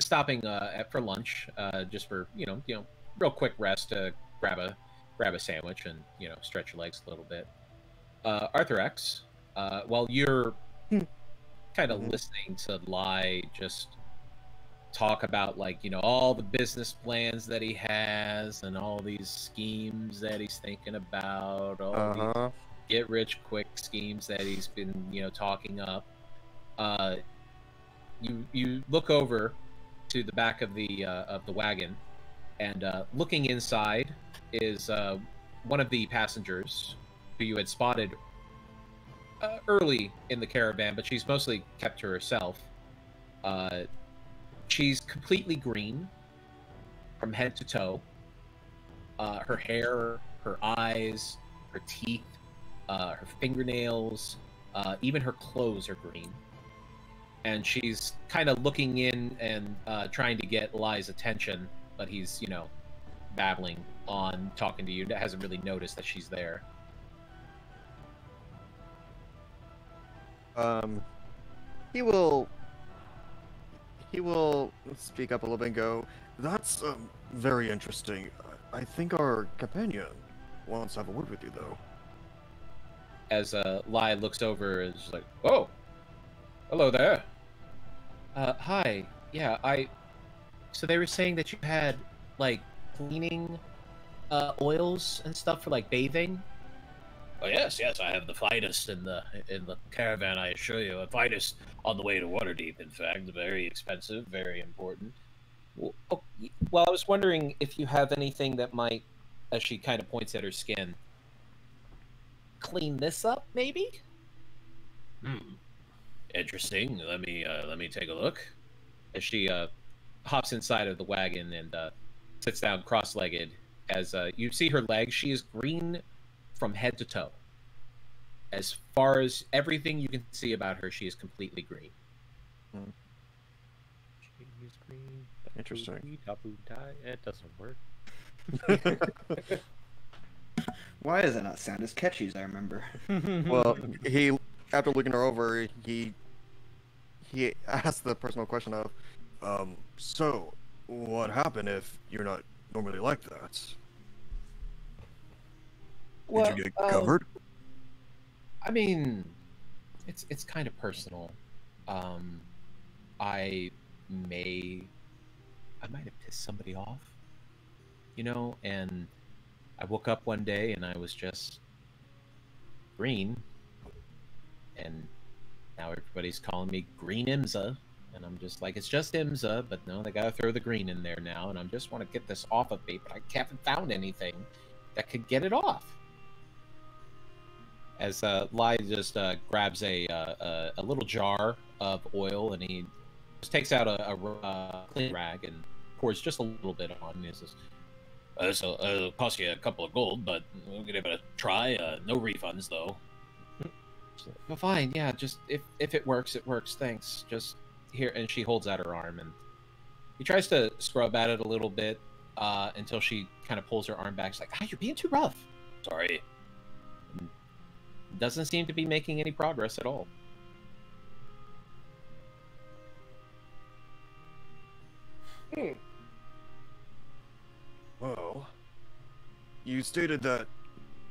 stopping uh, at, for lunch, uh, just for you know, you know, real quick rest to grab a grab a sandwich and you know stretch your legs a little bit. Uh, Arthurax, uh, while you're kind of listening to Lai just talk about like you know all the business plans that he has and all these schemes that he's thinking about, all these Uh-huh. get rich quick schemes that he's been you know talking up uh you you look over to the back of the uh, of the wagon and uh, looking inside is uh, one of the passengers who you had spotted uh, early in the caravan but she's mostly kept to herself uh, she's completely green from head to toe uh, her hair her eyes her teeth uh, her fingernails, uh, even her clothes are green. and she's kind of looking in and uh, trying to get Lai's attention, but he's you know babbling on, talking to you. Hasn't really noticed that she's there. Um, he will. He will speak up a little bit and go. That's um, very interesting. I I think our companion wants to have a word with you, though. As uh, Lai looks over, and is like, "Oh, hello there." Uh, hi. Yeah, I. So they were saying that you had like cleaning uh, oils and stuff for like bathing. Oh yes, yes, I have the finest in the in the caravan. I assure you, the finest on the way to Waterdeep. In fact, very expensive, very important. Well, oh, well, I was wondering if you have anything that might, as she kind of points at her skin, clean this up, maybe. Hmm. Interesting. Let me uh, let me take a look. As she uh, hops inside of the wagon and uh, sits down cross-legged, as uh, you see her legs, she is green from head to toe. As far as everything you can see about her, she is completely green. She's green. Interesting. Dabu die. It doesn't work. Why does that not sound as catchy as I remember? well, he after looking her over, he he asked the personal question of, um, so what happened if you're not normally like that? Did you get uh, covered? I mean, it's it's kind of personal. Um, I may, I might have pissed somebody off, you know. And I woke up one day and I was just green, and now everybody's calling me Green Imza, and I'm just like, it's just Imza, but no, they gotta throw the green in there now, and I just want to get this off of me, but I haven't found anything that could get it off as uh, Lai just uh, grabs a, uh, a a little jar of oil and he just takes out a uh, clean rag and pours just a little bit on. And he says, uh, "This will it'll cost you a couple of gold, but we'll give it a try. Uh, no refunds though." Well, fine, yeah. Just if if it works, it works. Thanks. Just here, and she holds out her arm and he tries to scrub at it a little bit uh, until she kind of pulls her arm back. She's like, "Ah, you're being too rough." Sorry doesn't seem to be making any progress at all. Hmm. Well, you stated that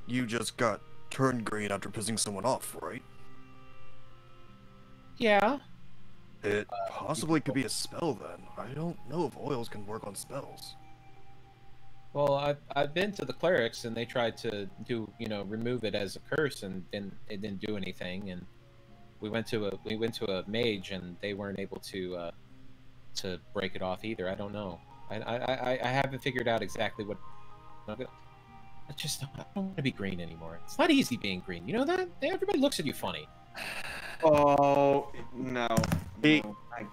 you just got turned green after pissing someone off, right? Yeah. It possibly could be a spell then. I don't know if oils can work on spells. Well, I've I've been to the clerics and they tried to do you know remove it as a curse and didn't it didn't do anything and we went to a we went to a mage and they weren't able to uh, to break it off either. I don't know. I I, I, I haven't figured out exactly what. I just I don't want to be green anymore. It's not easy being green. You know that everybody looks at you funny. Oh no. He- no, I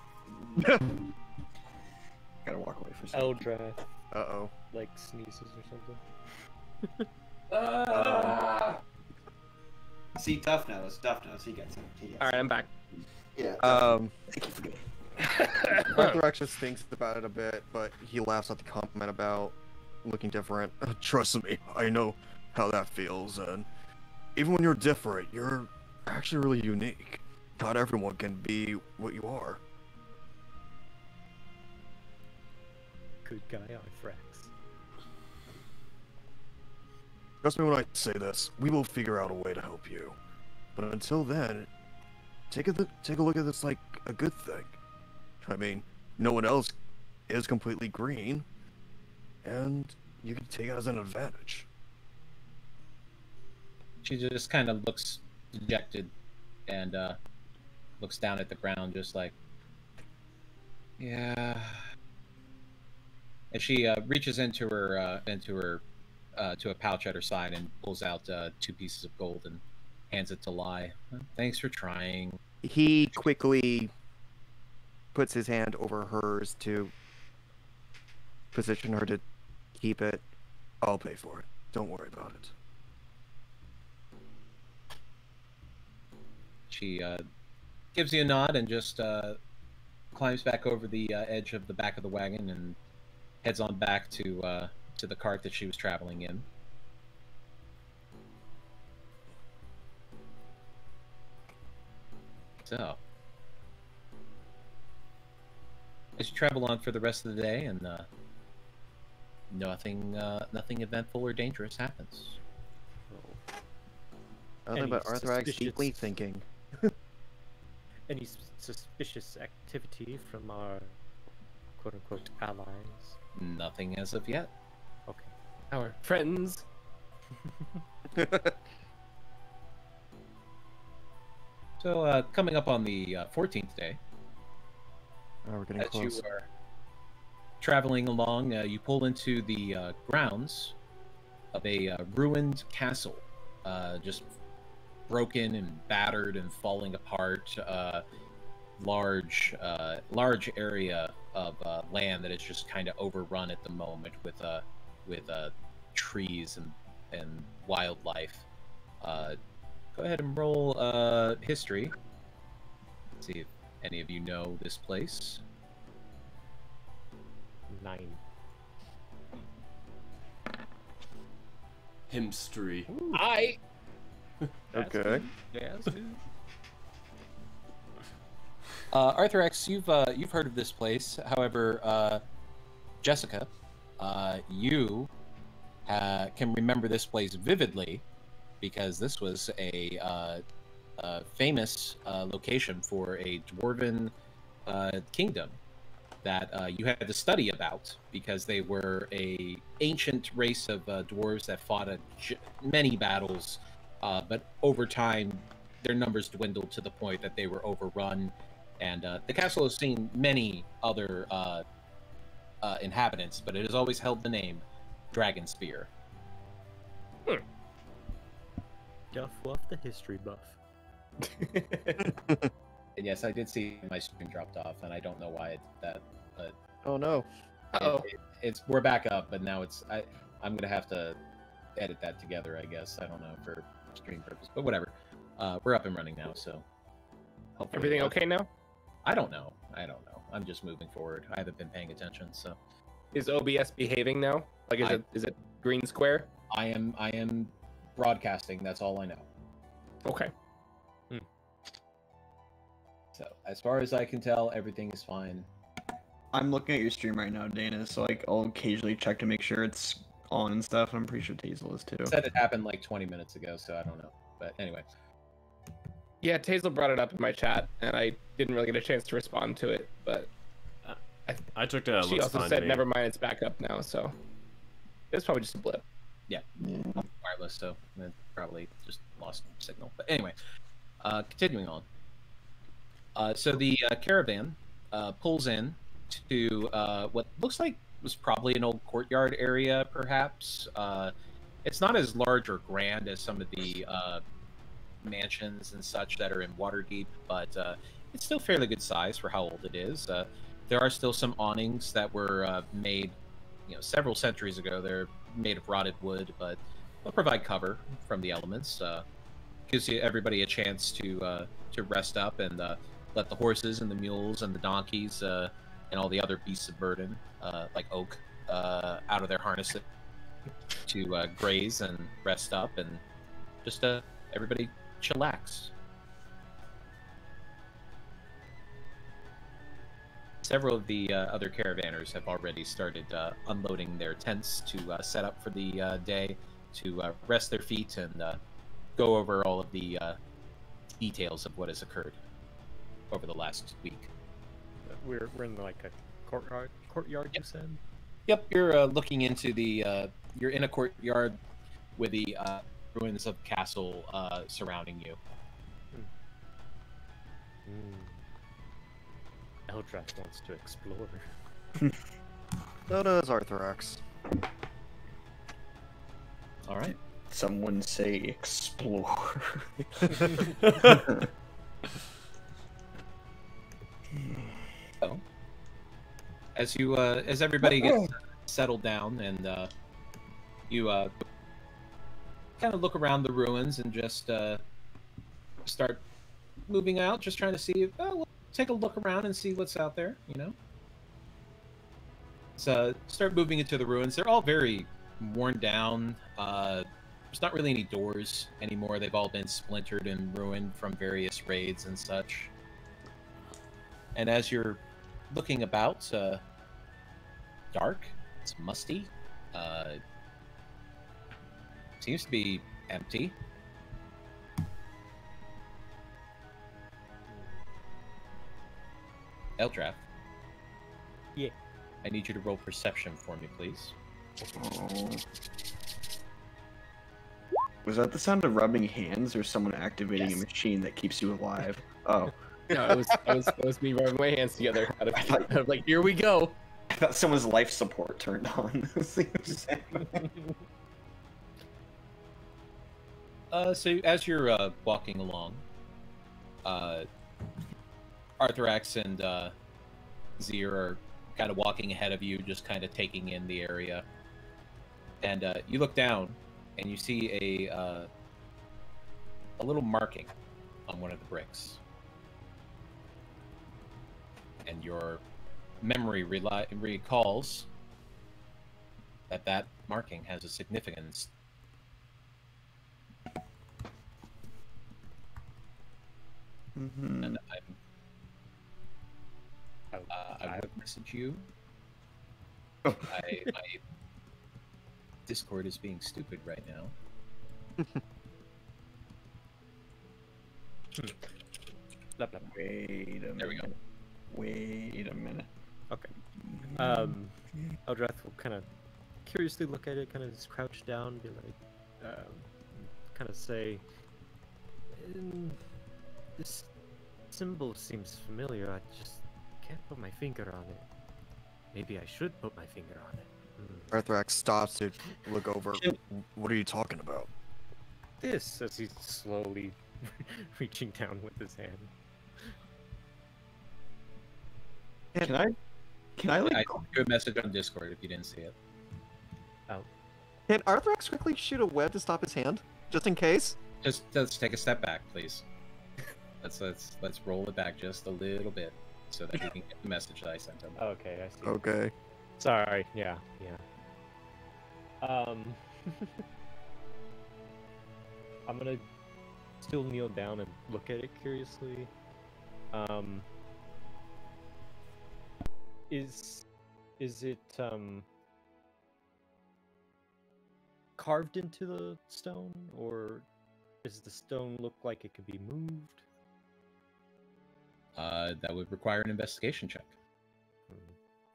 gotta walk away for a second. Eldra Uh oh. Like sneezes or something. See, Duff knows. Duff knows. He gets it. He gets All right, I'm back. it. Yeah. Um, Thank you for doing. Arthur thinks about it a bit, but he laughs at the comment about looking different. Trust me, I know how that feels, and even when you're different, you're actually really unique. Not everyone can be what you are. Good guy on Frax. Trust me when I say this, we will figure out a way to help you. But until then, take a take a look at this like a good thing. I mean, no one else is completely green, and you can take it as an advantage. She just kind of looks dejected and uh, looks down at the ground, just like, yeah. And she uh, reaches into her uh, into her uh, to a pouch at her side and pulls out uh, two pieces of gold and hands it to Lai. Thanks for trying. He quickly puts his hand over hers to position her to keep it. I'll pay for it. Don't worry about it. She uh, gives you a nod and just uh, climbs back over the uh, edge of the back of the wagon and heads on back to uh, to the cart that she was traveling in. So, as you travel on for the rest of the day, and uh, nothing, uh, nothing eventful or dangerous happens. Nothing Any but Arthrax suspicious- deeply thinking. Any suspicious activity from our quote unquote allies? Nothing as of yet. Okay. Our friends. So, uh, coming up on the uh, 14th day, Oh, we're getting as close. you are traveling along, uh, you pull into the uh, grounds of a uh, ruined castle, uh, just broken and battered and falling apart. Uh, large, uh, large area of uh, land that is just kind of overrun at the moment with uh, with uh, trees and and wildlife. Uh, go ahead and roll uh, history. See if any of you know this place. Nine. Himstery. I. Okay. Yes. uh, Arthurax, you've uh, you've heard of this place. However, uh, Jessica, uh, you uh, can remember this place vividly because this was a, uh, a famous uh, location for a dwarven uh, kingdom that uh, you had to study about because they were a ancient race of dwarves that fought many battles uh, but over time, their numbers dwindled to the point that they were overrun, and uh, the castle has seen many other uh, inhabitants, but it has always held the name Dragonspear. Duff Wuff the history buff. And yes, I did see my screen dropped off, and I don't know why it did that. But Oh no. Oh. it, it- it's we're back up, but now it's I I'm gonna have to edit that together, I guess. I don't know for stream purpose, but whatever. Uh, we're up and running now, so hopefully, Everything okay now? I don't know. I don't know. I'm just moving forward. I haven't been paying attention, so Is OBS behaving now? Like, is I- it is it green square? I am I am broadcasting. That's all I know. Okay. Hmm. So as far as I can tell, everything is fine. I'm looking at your stream right now, Dana. So like, I'll occasionally check to make sure it's on and stuff. I'm pretty sure Tazel is too. Said it happened like 20 minutes ago, so I don't know. But anyway, Yeah, Tazel brought it up in my chat, and I didn't really get a chance to respond to it. But I took to she also said, to "Never mind, it's back up now." So it's probably just a blip. Yeah. wireless, so it probably just lost signal. But anyway, uh, continuing on. Uh, so the uh, caravan uh, pulls in to uh, what looks like was probably an old courtyard area, perhaps. Uh, it's not as large or grand as some of the uh, mansions and such that are in Waterdeep, but uh, it's still fairly good size for how old it is. Uh, there are still some awnings that were uh, made, you know, several centuries ago. They're made of rotted wood, but they'll provide cover from the elements. Uh, gives you everybody a chance to uh, to rest up and uh, let the horses and the mules and the donkeys and all the other beasts of burden, like oak, out of their harnesses to graze and rest up and just everybody chillax. Several of the uh, other caravanners have already started uh, unloading their tents to uh, set up for the uh, day, to uh, rest their feet and uh, go over all of the uh, details of what has occurred over the last week. We're we're in like a courtyard. Courtyard, you said. Yep, you're uh, looking into the. Uh, you're in a courtyard with the uh, ruins of castle uh, surrounding you. Mm. Eldrath wants to explore. So does Arthrax. All right. Someone say explore. So, as you uh, as everybody gets settled down and uh, you uh, kind of look around the ruins and just uh, start moving out, just trying to see. Oh, we'll take a look around and see what's out there. You know. So start moving into the ruins. They're all very worn down. Uh, there's not really any doors anymore. They've all been splintered and ruined from various raids and such. And as you're looking about, uh, dark, it's musty, uh, seems to be empty. Eldrath. Yeah. I need you to roll perception for me, please. Oh. Was that the sound of rubbing hands or someone activating Yes. a machine that keeps you alive? Oh, No, it was, it was, it was me rubbing my hands together. Out of, out of like, here we go. I thought someone's life support turned on. Uh, so as you're uh, walking along, uh, Arthurax and uh, Zir are kind of walking ahead of you, just kind of taking in the area. And uh, you look down, and you see a uh, a little marking on one of the bricks. And your memory recalls that that marking has a significance Mhm. and I'm. Uh, I would message you. Oh. I, my Discord is being stupid right now. Blah, blah, blah. Wait a minute. There we go. Wait a minute. Okay. Um, Eldrath will kind of curiously look at it, kind of just crouch down, be like, um, kind of say, "Um, "This symbol seems familiar. I just can't put my finger on it. Maybe I should put my finger on it." Hmm. Arthrax stops to look over. What are you talking about? This, as he's slowly reaching down with his hand. Can I? Can I like? I sent you a message on Discord if you didn't see it. Oh. Can Arthrax quickly shoot a web to stop his hand, just in case? Just let's take a step back, please. Let's let's let's roll it back just a little bit so that we can get the message that I sent him. Okay, I see. Okay. Sorry. Yeah, yeah. Um, I'm gonna still kneel down and look at it curiously. Um, is is it um carved into the stone, or does the stone look like it could be moved? Uh, that would require an investigation check. Hmm,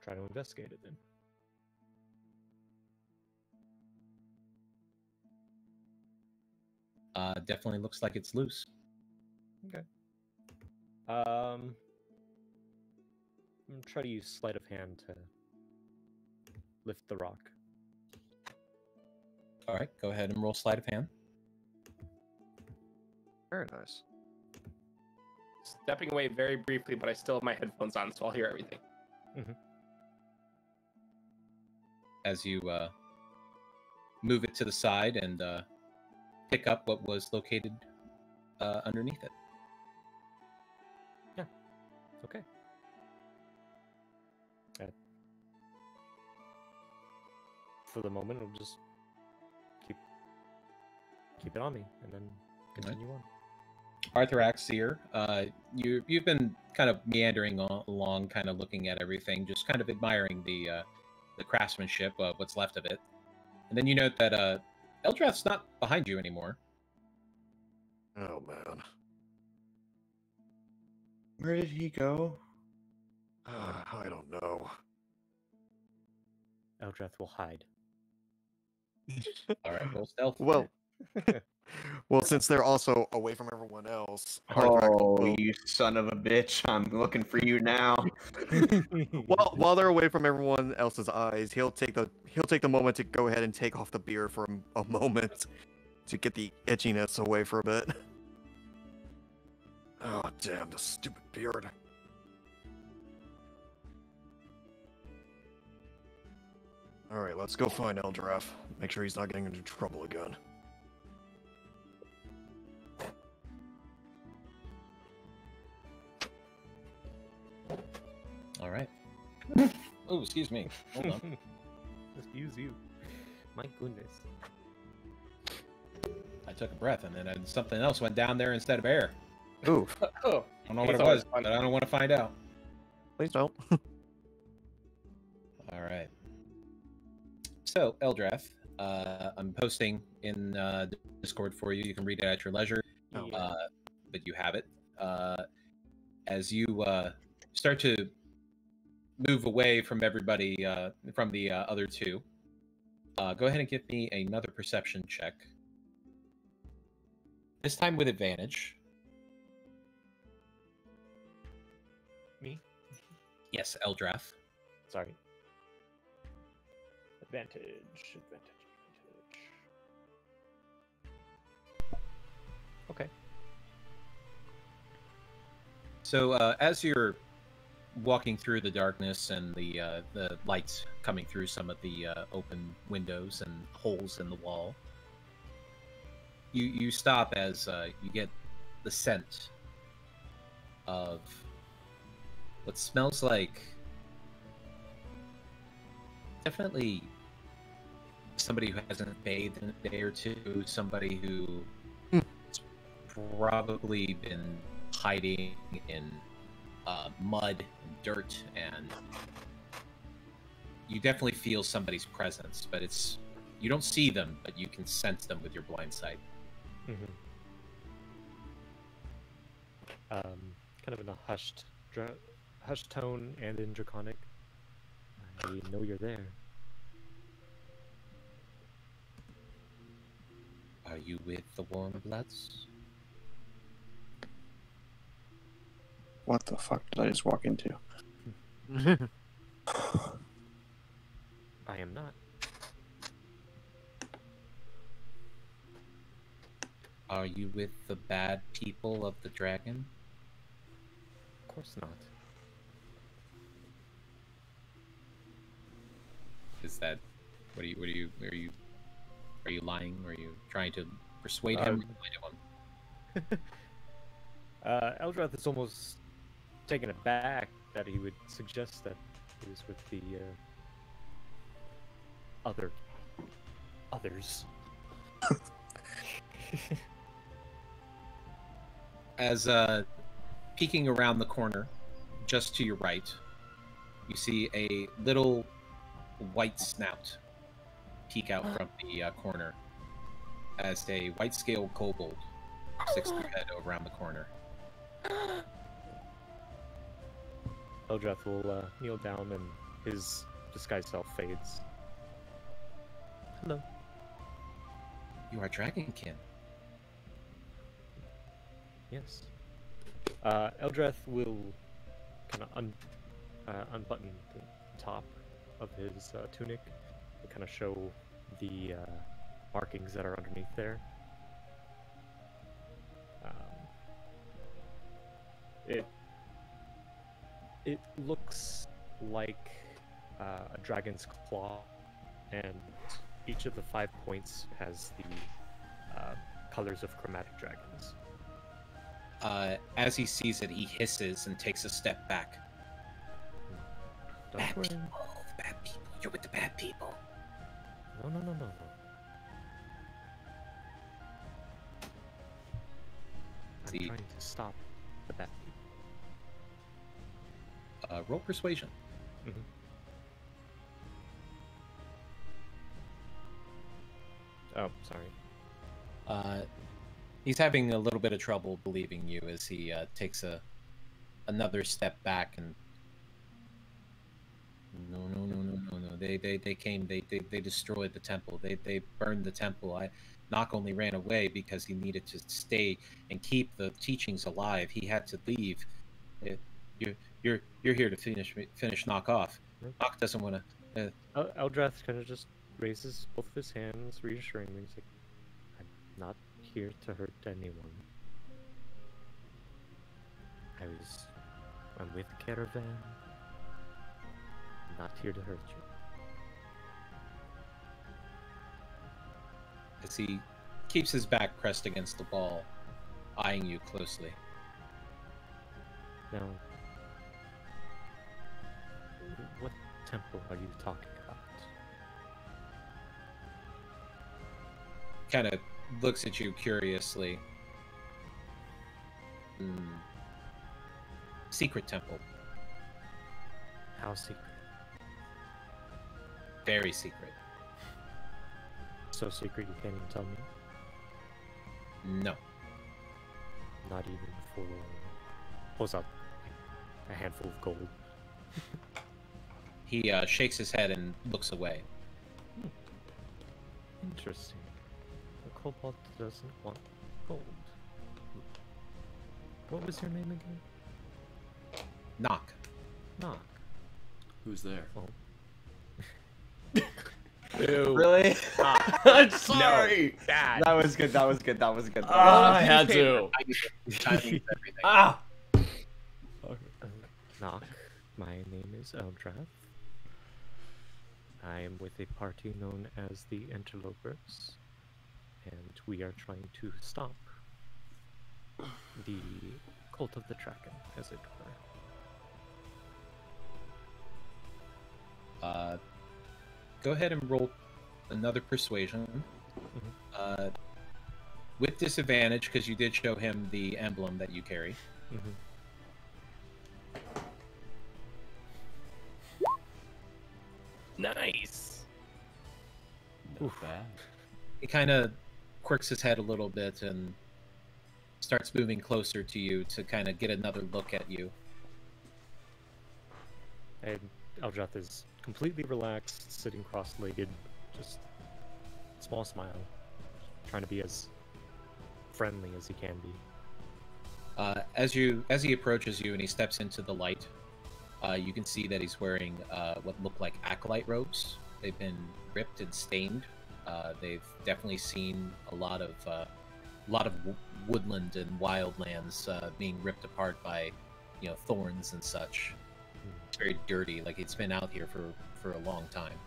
Try to investigate it then. Uh, definitely looks like it's loose. Okay. Um, I'm gonna try to use sleight of hand to lift the rock. All right, go ahead and roll sleight of hand. Very nice. Stepping away very briefly, but I still have my headphones on, so I'll hear everything. as you uh, move it to the side and uh, pick up what was located uh, underneath it. Yeah. Okay. Uh, for the moment, I'll just keep keep it on me and then continue on. Arthur Axier, uh, you you've been kind of meandering al- along, kind of looking at everything, just kind of admiring the uh, the craftsmanship, of what's left of it, and then you note that uh, Eldrath's not behind you anymore. Oh man. Where did he go? I don't know. Eldrath will hide. All right, roll stealth. Well, well, since they're also away from everyone else, Oh, you son of a bitch! I'm looking for you now. while while they're away from everyone else's eyes, he'll take the he'll take the moment to go ahead and take off the beer for a, a moment to get the itchiness away for a bit. Oh damn, the stupid beard. All right, let's go find Eldrath. Make sure he's not getting into trouble again. Oh, excuse me. Hold on. Excuse you. My goodness. I took a breath and then I- something else went down there instead of air. Ooh, Oh, I don't know what It's it was, fun. but I don't want to find out. please don't. All right. So, Eldrath, uh, I'm posting in uh, Discord for you. You can read it at your leisure, Oh. uh, but you have it. Uh, as you uh, start to move away from everybody, uh, from the uh, other two, uh, go ahead and give me another perception check. This time with advantage. Me? Yes, Eldrath. Sorry. Advantage, advantage, advantage. Okay. So uh, as you're walking through the darkness and the uh, the lights coming through some of the uh, open windows and holes in the wall, you you stop as uh, you get the scent of what smells like definitely somebody who hasn't bathed in a day or two, somebody who has probably been hiding in uh, mud and dirt, and you definitely feel somebody's presence, but it's you don't see them, but you can sense them with your blind sight. hmm Um, kind of in a hushed, dra- hushed tone and in draconic. I know you're there. Are you with the Warm Bloods? What the fuck did I just walk into? I am not. Are you with the bad people of the dragon? Of course not. Is that what are you? What are you? Are you? Are you lying? Are you trying to persuade Um, him? Lie to him? Uh, Eldrath is almost taken aback that he would suggest that he was with the uh, other others. As uh, peeking around the corner, just to your right, you see a little white snout peek out from the uh, corner as a white scaled kobold sticks their head around the corner. Eldrath will uh, kneel down and his disguised self fades. Hello. You are Dragonkin. Yes. Uh, Eldrath will kind of un- uh, unbutton the top of his uh, tunic and kind of show the uh, markings that are underneath there. Um, it it looks like uh, a dragon's claw, and each of the five points has the uh, colors of chromatic dragons. Uh, as he sees it, he hisses and takes a step back. Don't Bad worry. people, the bad people. You're with the bad people. No, no, no, no, no. I'm The- trying to stop the bad people. Uh, roll persuasion. Oh, sorry. Uh, he's having a little bit of trouble believing you as he uh, takes a another step back and. No, no, no, no, no, no. They, they, they came. They, they, they destroyed the temple. They, they burned the temple. I, Nock only ran away because he needed to stay and keep the teachings alive. He had to leave. Eh, You're, you're, you're here to finish, me- finish knock off. Yep. Nock doesn't want to. Uh, El- Eldrath kind of just raises both of his hands reassuringly. He's like, I'm not here to hurt anyone. I was. I'm with Caravan. I'm not here to hurt you. as he keeps his back pressed against the wall, eyeing you closely. Now, What temple are you talking about? Kind of looks at you curiously. Hmm. Secret temple. How secret? Very secret. So secret you can't even tell me? No. Not even for pulls out a handful of gold. He uh, shakes his head and looks away. Interesting. The kobold doesn't want gold. What was your name again? Knock. Knock. Who's there? Ew. Really? I'm sorry. Bad. That was good. That was good. That was good. Ah, I had to. Timing is. Ah. Uh, knock. My name is Eldrath. I am with a party known as the Interlopers, and we are trying to stop the cult of the Kraken, as it were. Uh, go ahead and roll another persuasion. Uh, with disadvantage, because you did show him the emblem that you carry. Mhm. Nice. Not bad. He kind of quirks his head a little bit and starts moving closer to you to kind of get another look at you. And Eldrath is completely relaxed, sitting cross-legged, just small smile, trying to be as friendly as he can be. Uh, as you as he approaches you and he steps into the light, uh, you can see that he's wearing uh, what look like acolyte robes. They've been ripped and stained. Uh, they've definitely seen a lot of uh, a lot of woodland and wildlands uh, being ripped apart by you know thorns and such. It's very dirty. Like it's been out here for for a long time.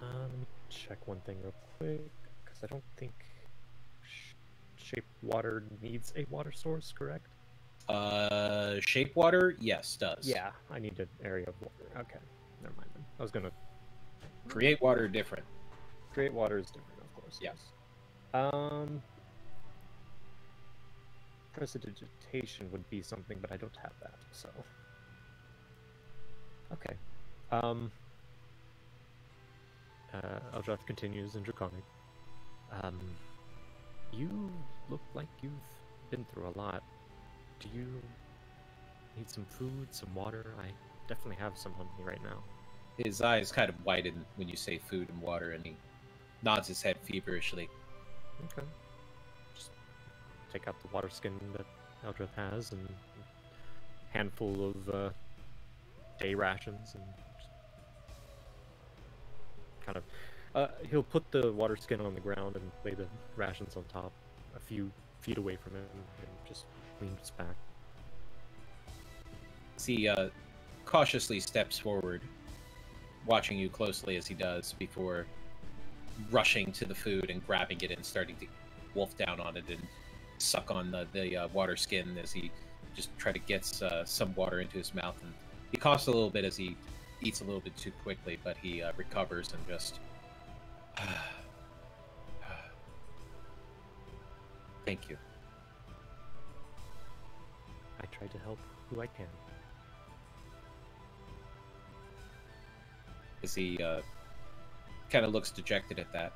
Let me check one thing real quick, because I don't think shape water needs a water source, correct? Uh, shape water, yes, does. Yeah, I need an area of water. Okay, never mind then. I was gonna Create water different. create water is different, of course. Yeah. Yes. Um, prestidigitation would be something, but I don't have that, so. Okay. Um. Uh, Eldrath continues in Draconic. Um, you look like you've been through a lot. Do you need some food, some water? I definitely have some on me right now. His eyes kind of widen when you say food and water, and he nods his head feverishly. Okay. Just take out the water skin that Eldrath has and a handful of uh, day rations and kind of. Uh, he'll put the water skin on the ground and lay the rations on top, a few feet away from him, and just leans back. He uh, cautiously steps forward, watching you closely as he does before rushing to the food and grabbing it and starting to wolf down on it and suck on the, the uh, water skin as he just try to get uh, some water into his mouth. And he coughs a little bit as he eats a little bit too quickly, but he uh, recovers and just. Thank you. I try to help who I can. as he uh, kind of looks dejected at that.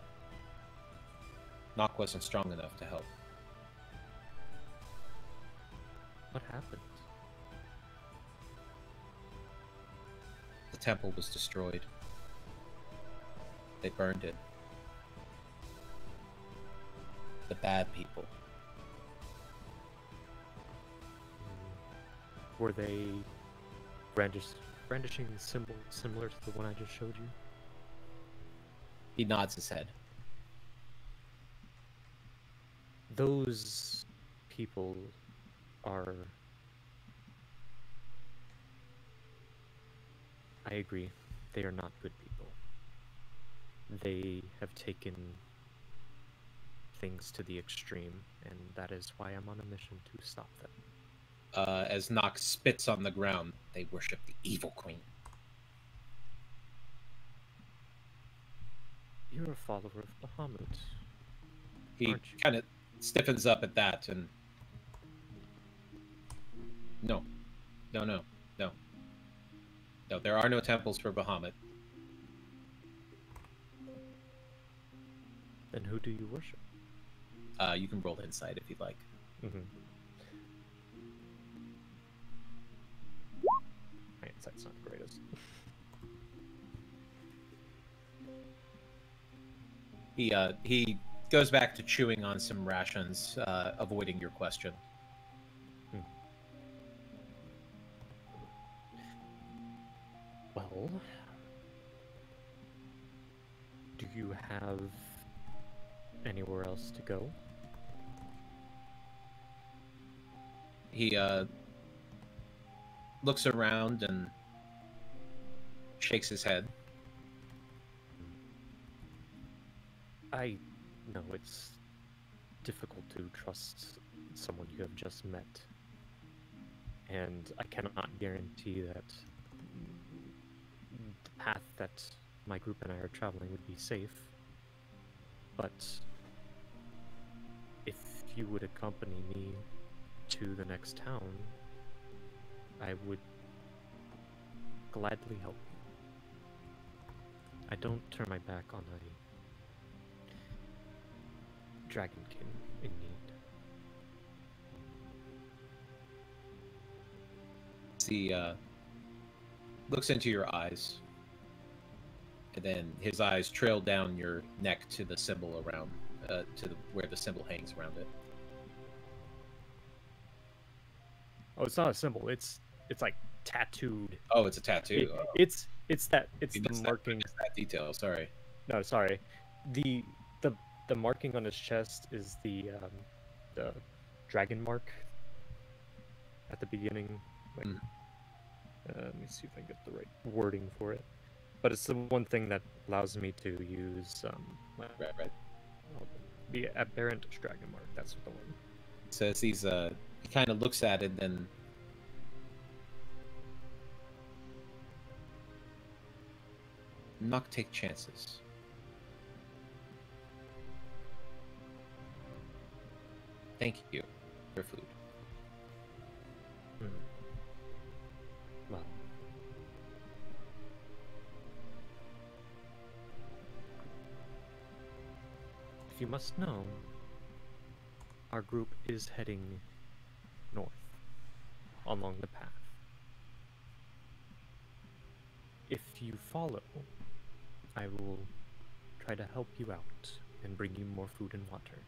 Knock wasn't strong enough to help. What happened? The temple was destroyed. They burned it. The bad people. Were they brandish, brandishing a symbol similar to the one I just showed you? He nods his head. Those people are. I agree. They are not good people. They have taken things to the extreme, and that is why I'm on a mission to stop them. uh, as Nox spits on the ground. They worship the evil queen. You're a follower of Bahamut. He kind of stiffens up at that and. No. No, no, no. No, there are no temples for Bahamut. Then who do you worship? Uh, you can roll insight if you'd like. Mm-hmm. My insight's not the greatest. He uh, he goes back to chewing on some rations, uh, avoiding your question. Well, do you have anywhere else to go? He uh, looks around and shakes his head. I know it's difficult to trust someone you have just met, and I cannot guarantee that the path that my group and I are traveling would be safe. But if you would accompany me to the next town, I would gladly help you. I don't turn my back on a dragonkin in need. He uh, looks into your eyes, and then his eyes trail down your neck to the symbol around, uh, to the, where the symbol hangs around it. Oh, it's not a symbol. It's it's like tattooed. Oh, it's a tattoo. It- Oh, it's it's that it's he the that- marking. missed that detail. Sorry. No, sorry. The the the marking on his chest is the um, the dragon mark at the beginning. Like, Mm. uh, let me see if I get the right wording for it. But it's the one thing that allows me to use um, my- Right, right. the aberrant dragon mark. That's the one. says he's uh he kind of looks at it then not take chances. Thank you for food. Hmm. Well, if you must know, our group is heading north along the path. If you follow, I will try to help you out and bring you more food and water.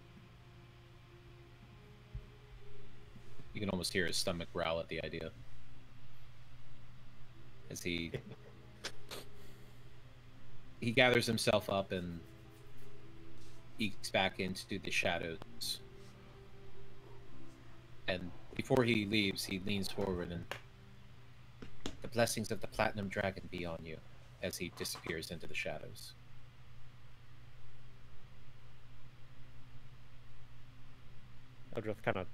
you can almost hear his stomach growl at the idea as he he gathers himself up and ekes back into the shadows and before he leaves he leans forward and the blessings of the platinum dragon be on you as he disappears into the shadows Eldrath kind of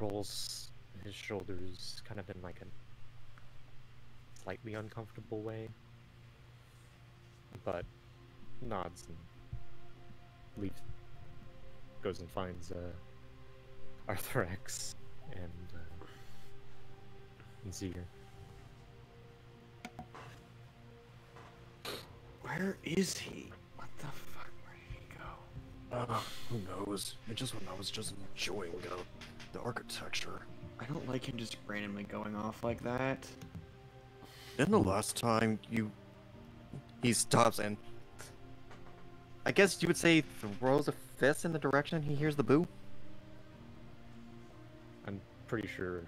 rolls his shoulders, kind of in like a slightly uncomfortable way, but nods and leaves. Goes and finds uh, Arthurax and, uh, and Seeger. Where is he? What the fuck? Where did he go? Uh, who knows? I just when I was just enjoying uh, the architecture. I don't like him just randomly going off like that. Then the last time you, he stops and I guess you would say throws a fist in the direction he hears the boo. I'm pretty sure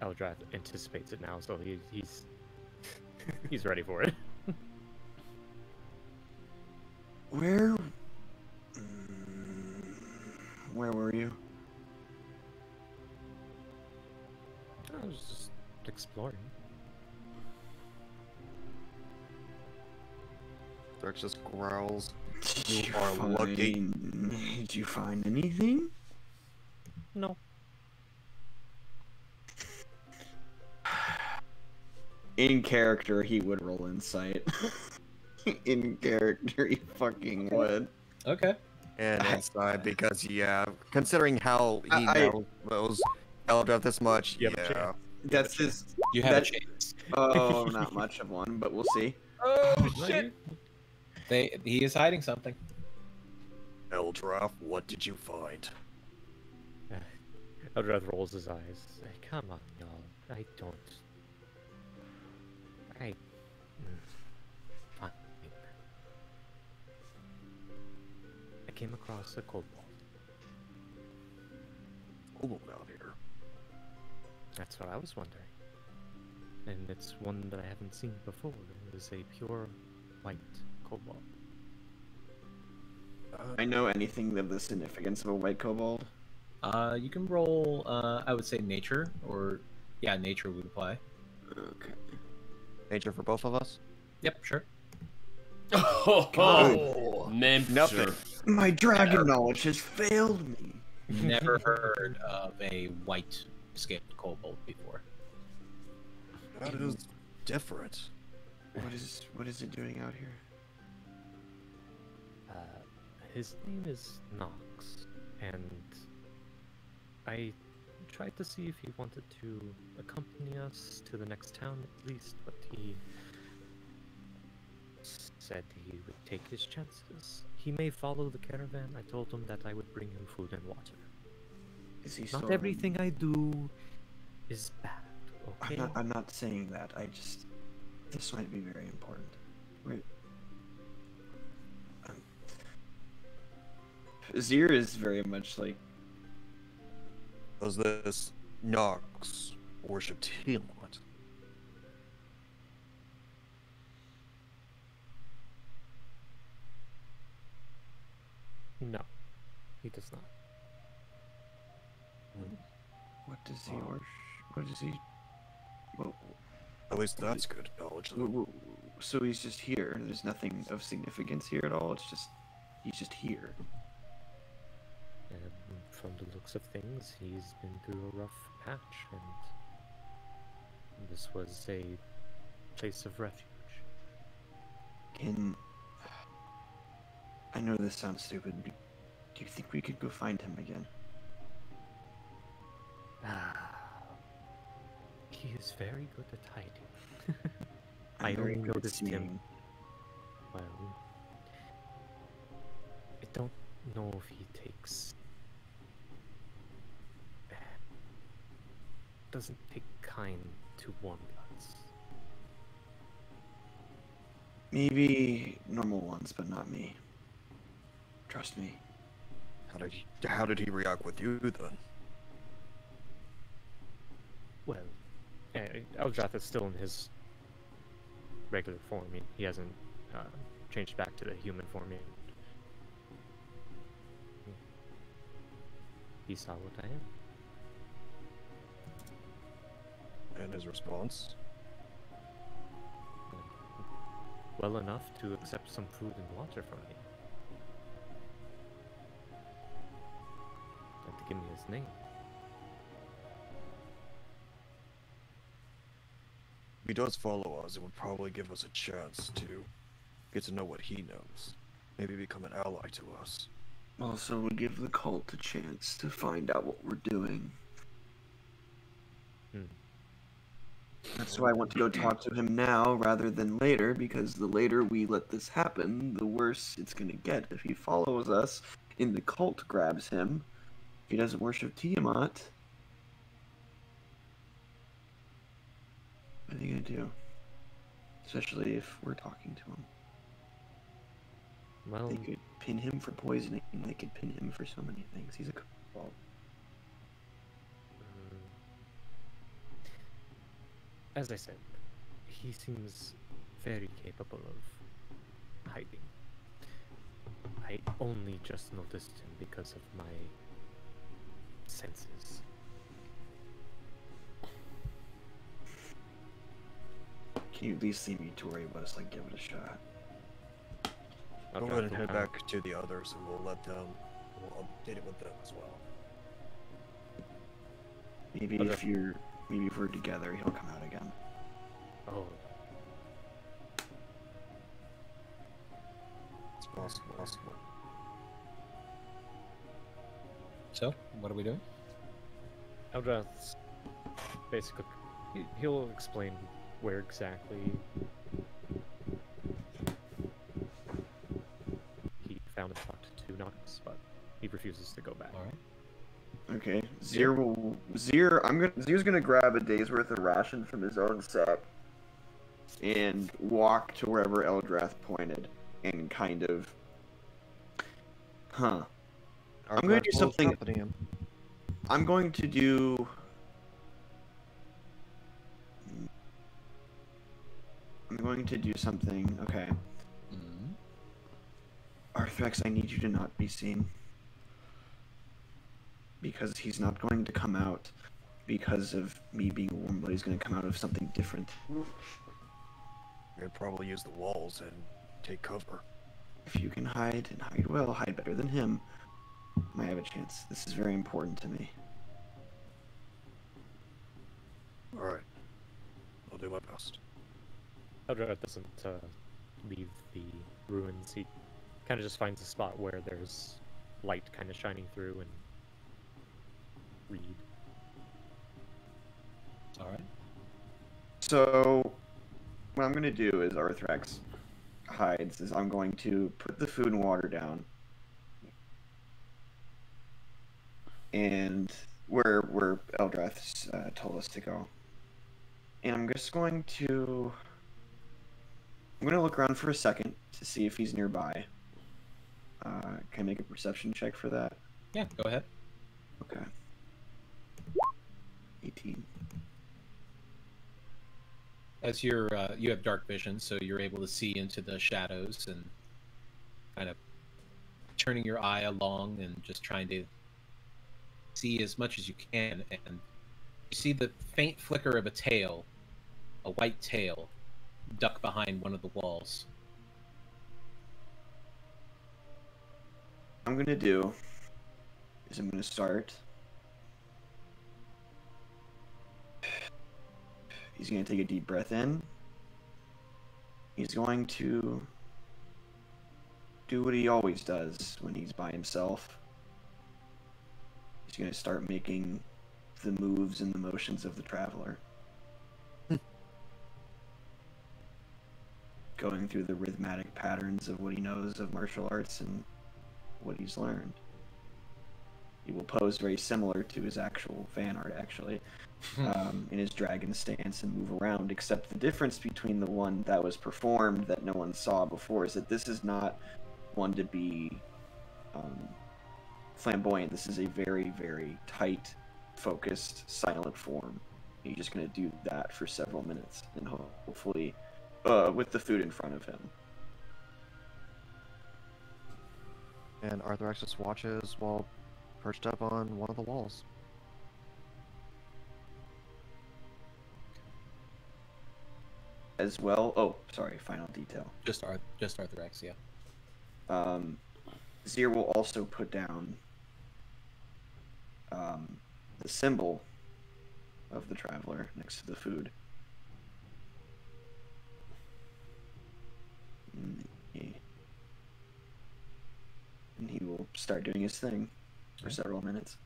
Eldrath anticipates it now, so he, he's he's ready for it. Where? Mm, Where were you? I was just exploring. Threx just growls. Did You are lucky. Did you find anything? No. In character, he would roll insight. in character, he fucking would. Okay. And inside because yeah, considering how he I- I- knows Eldrath this much, You have a yeah. That's his. You have That- a chance. Oh, not much of one, but we'll see. Oh shit! They he is hiding something. Eldrath, what did you find? Eldrath rolls his eyes. Come on, y'all. I don't. Came across a kobold. Hold out here. That's what I was wondering. And it's one that I haven't seen before. It is a pure white kobold. I know anything of the significance of a white kobold. Uh, you can roll. Uh, I would say nature or yeah, nature would apply. Okay. Nature for both of us? Yep, sure. Oh, nature. Nothing. My dragon knowledge has failed me. Never heard of a white scaled kobold before. That is different. What is what is it doing out here? Uh, his name is Nox, and I tried to see if he wanted to accompany us to the next town at least, but he said he would take his chances. He may follow the caravan. I told him that I would bring him food and water. Is he Not everything I do is bad, I'm not, I'm not saying that. I just this might be very important. Wait. Um, Zir is very much like Does this Nox worship Tiamat? No, he does not. Hmm. what does he worship? What does he? Well, At least that's good knowledge. w- w- so he's just here. There's nothing of significance here at all. It's just he's just here. And from the looks of things, he's been through a rough patch, and this was a place of refuge. Can I know this sounds stupid? but Do you think we could go find him again? Ah He is very good at hiding. I only noticed him. Well, I don't know if he takes. Doesn't take kind to warm bloods. Maybe normal ones, but not me. Trust me. How did he, how did he react with you then? Well, uh, Eldrath is still in his regular form. He, he hasn't uh, changed back to the human form yet. He saw what I am. And his response? Well enough to accept some food and water from me. Give me his name. If he does follow us, it would probably give us a chance to get to know what he knows. Maybe become an ally to us. Also, we give the cult a chance to find out what we're doing. Hmm. That's why I want to go talk to him now rather than later, because the later we let this happen, the worse it's gonna get. If he follows us and the cult grabs him, if he doesn't worship Tiamat, what are they gonna do? Especially if we're talking to him. Well, They could pin him for poisoning. They could pin him for so many things. He's a kobold. mm, as I said, he seems very capable of hiding. I only just noticed him because of my senses. Can you at least leave me to worry about us? Like, give it a shot. I'll Go ahead and head down. back to the others and we'll let them, we'll update it with them as well. Maybe Okay. if you're, maybe if we're together, he'll come out again. Oh, It's possible. possible. So, what are we doing? Eldrath's basically he- he'll explain where exactly he found and talked to Nox, but he refuses to go back. All right. Okay, Zir will. Zir, I'm gonna. Zir's gonna grab a day's worth of ration from his own sack, and walk to wherever Eldrath pointed, and kind of. Huh. Our I'm gonna do something- accompany. I'm going to do. I'm going to do something. Okay. Mhm. Arthurax, I need you to not be seen. Because he's not going to come out because of me being a warm blood. He's going to come out of something different. We'd probably use the walls and take cover. If you can hide and hide well, hide better than him, I have a chance. This is very important to me. All right. I'll do my best. Eldrath doesn't uh, leave the ruins. He kind of just finds a spot where there's light kind of shining through and read. All right. So, what I'm going to do is Arthurax hides is I'm going to put the food and water down. And where where Eldrath's uh, told us to go. And I'm just going to I'm going to look around for a second to see if he's nearby. Uh, can I make a perception check for that? Yeah, go ahead. Okay. 18. As you're, uh, you have dark vision, so you're able to see into the shadows and kind of turning your eye along and just trying to see as much as you can. And you see the faint flicker of a tail, a white tail, duck behind one of the walls. I'm gonna do is I'm gonna start. He's gonna take a deep breath in. He's going to do what he always does when he's by himself. He's gonna start making the moves and the motions of the traveler. Going through the rhythmic patterns of what he knows of martial arts and what he's learned. He will pose very similar to his actual fan art, actually, um, in his dragon stance and move around. Except the difference between the one that was performed that no one saw before is that this is not one to be um, flamboyant. This is a very, very tight, focused, silent form. He's just going to do that for several minutes, and hopefully, uh, with the food in front of him. And Arthur just watches while perched up on one of the walls. As well. Oh, sorry. Final detail. Just Arth- just Arthurax, yeah. Um, Zir will also put down um, the symbol of the traveler next to the food. And he, and he will start doing his thing for Okay. several minutes.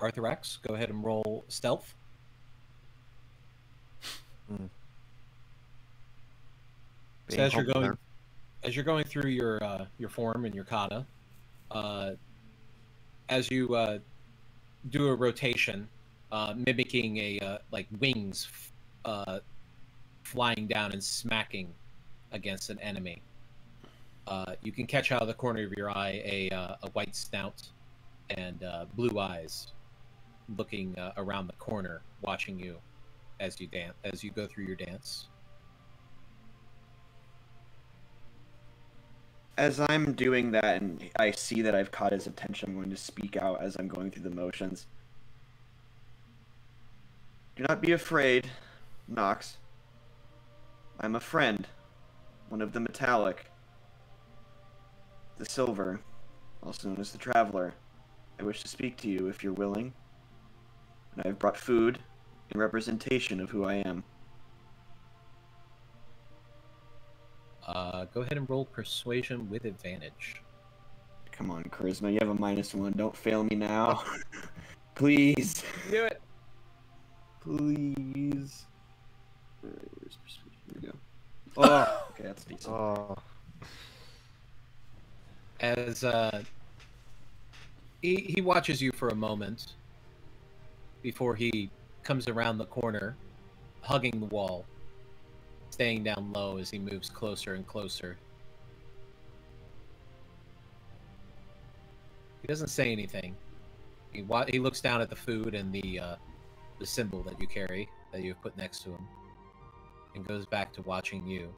Arthur Arthurax, go ahead and roll stealth. So as you're going, there. as you're going through your uh, your form and your kata, uh, as you uh, do a rotation, uh, mimicking a uh, like wings uh, flying down and smacking against an enemy, uh, you can catch out of the corner of your eye a uh, a white snout and uh, blue eyes looking around the corner, watching you as you dance as you go through your dance. As I'm doing that and I see that I've caught his attention, I'm going to speak out as I'm going through the motions. Do not be afraid, Knox. I'm a friend. One of the metallic. The silver, also known as the traveler. I wish to speak to you if you're willing. And I have brought food in representation of who I am. Go ahead and roll persuasion with advantage. Come on, charisma. You have a minus one. Don't fail me now. Please. Do it. Please. Alright, where's persuasion? Here we go. Oh, okay, that's decent. Oh, As uh, he he watches you for a moment before he comes around the corner, hugging the wall, staying down low as he moves closer and closer. He doesn't say anything. He he looks down at the food and the uh, the symbol that you carry that you've put next to him, and goes back to watching you.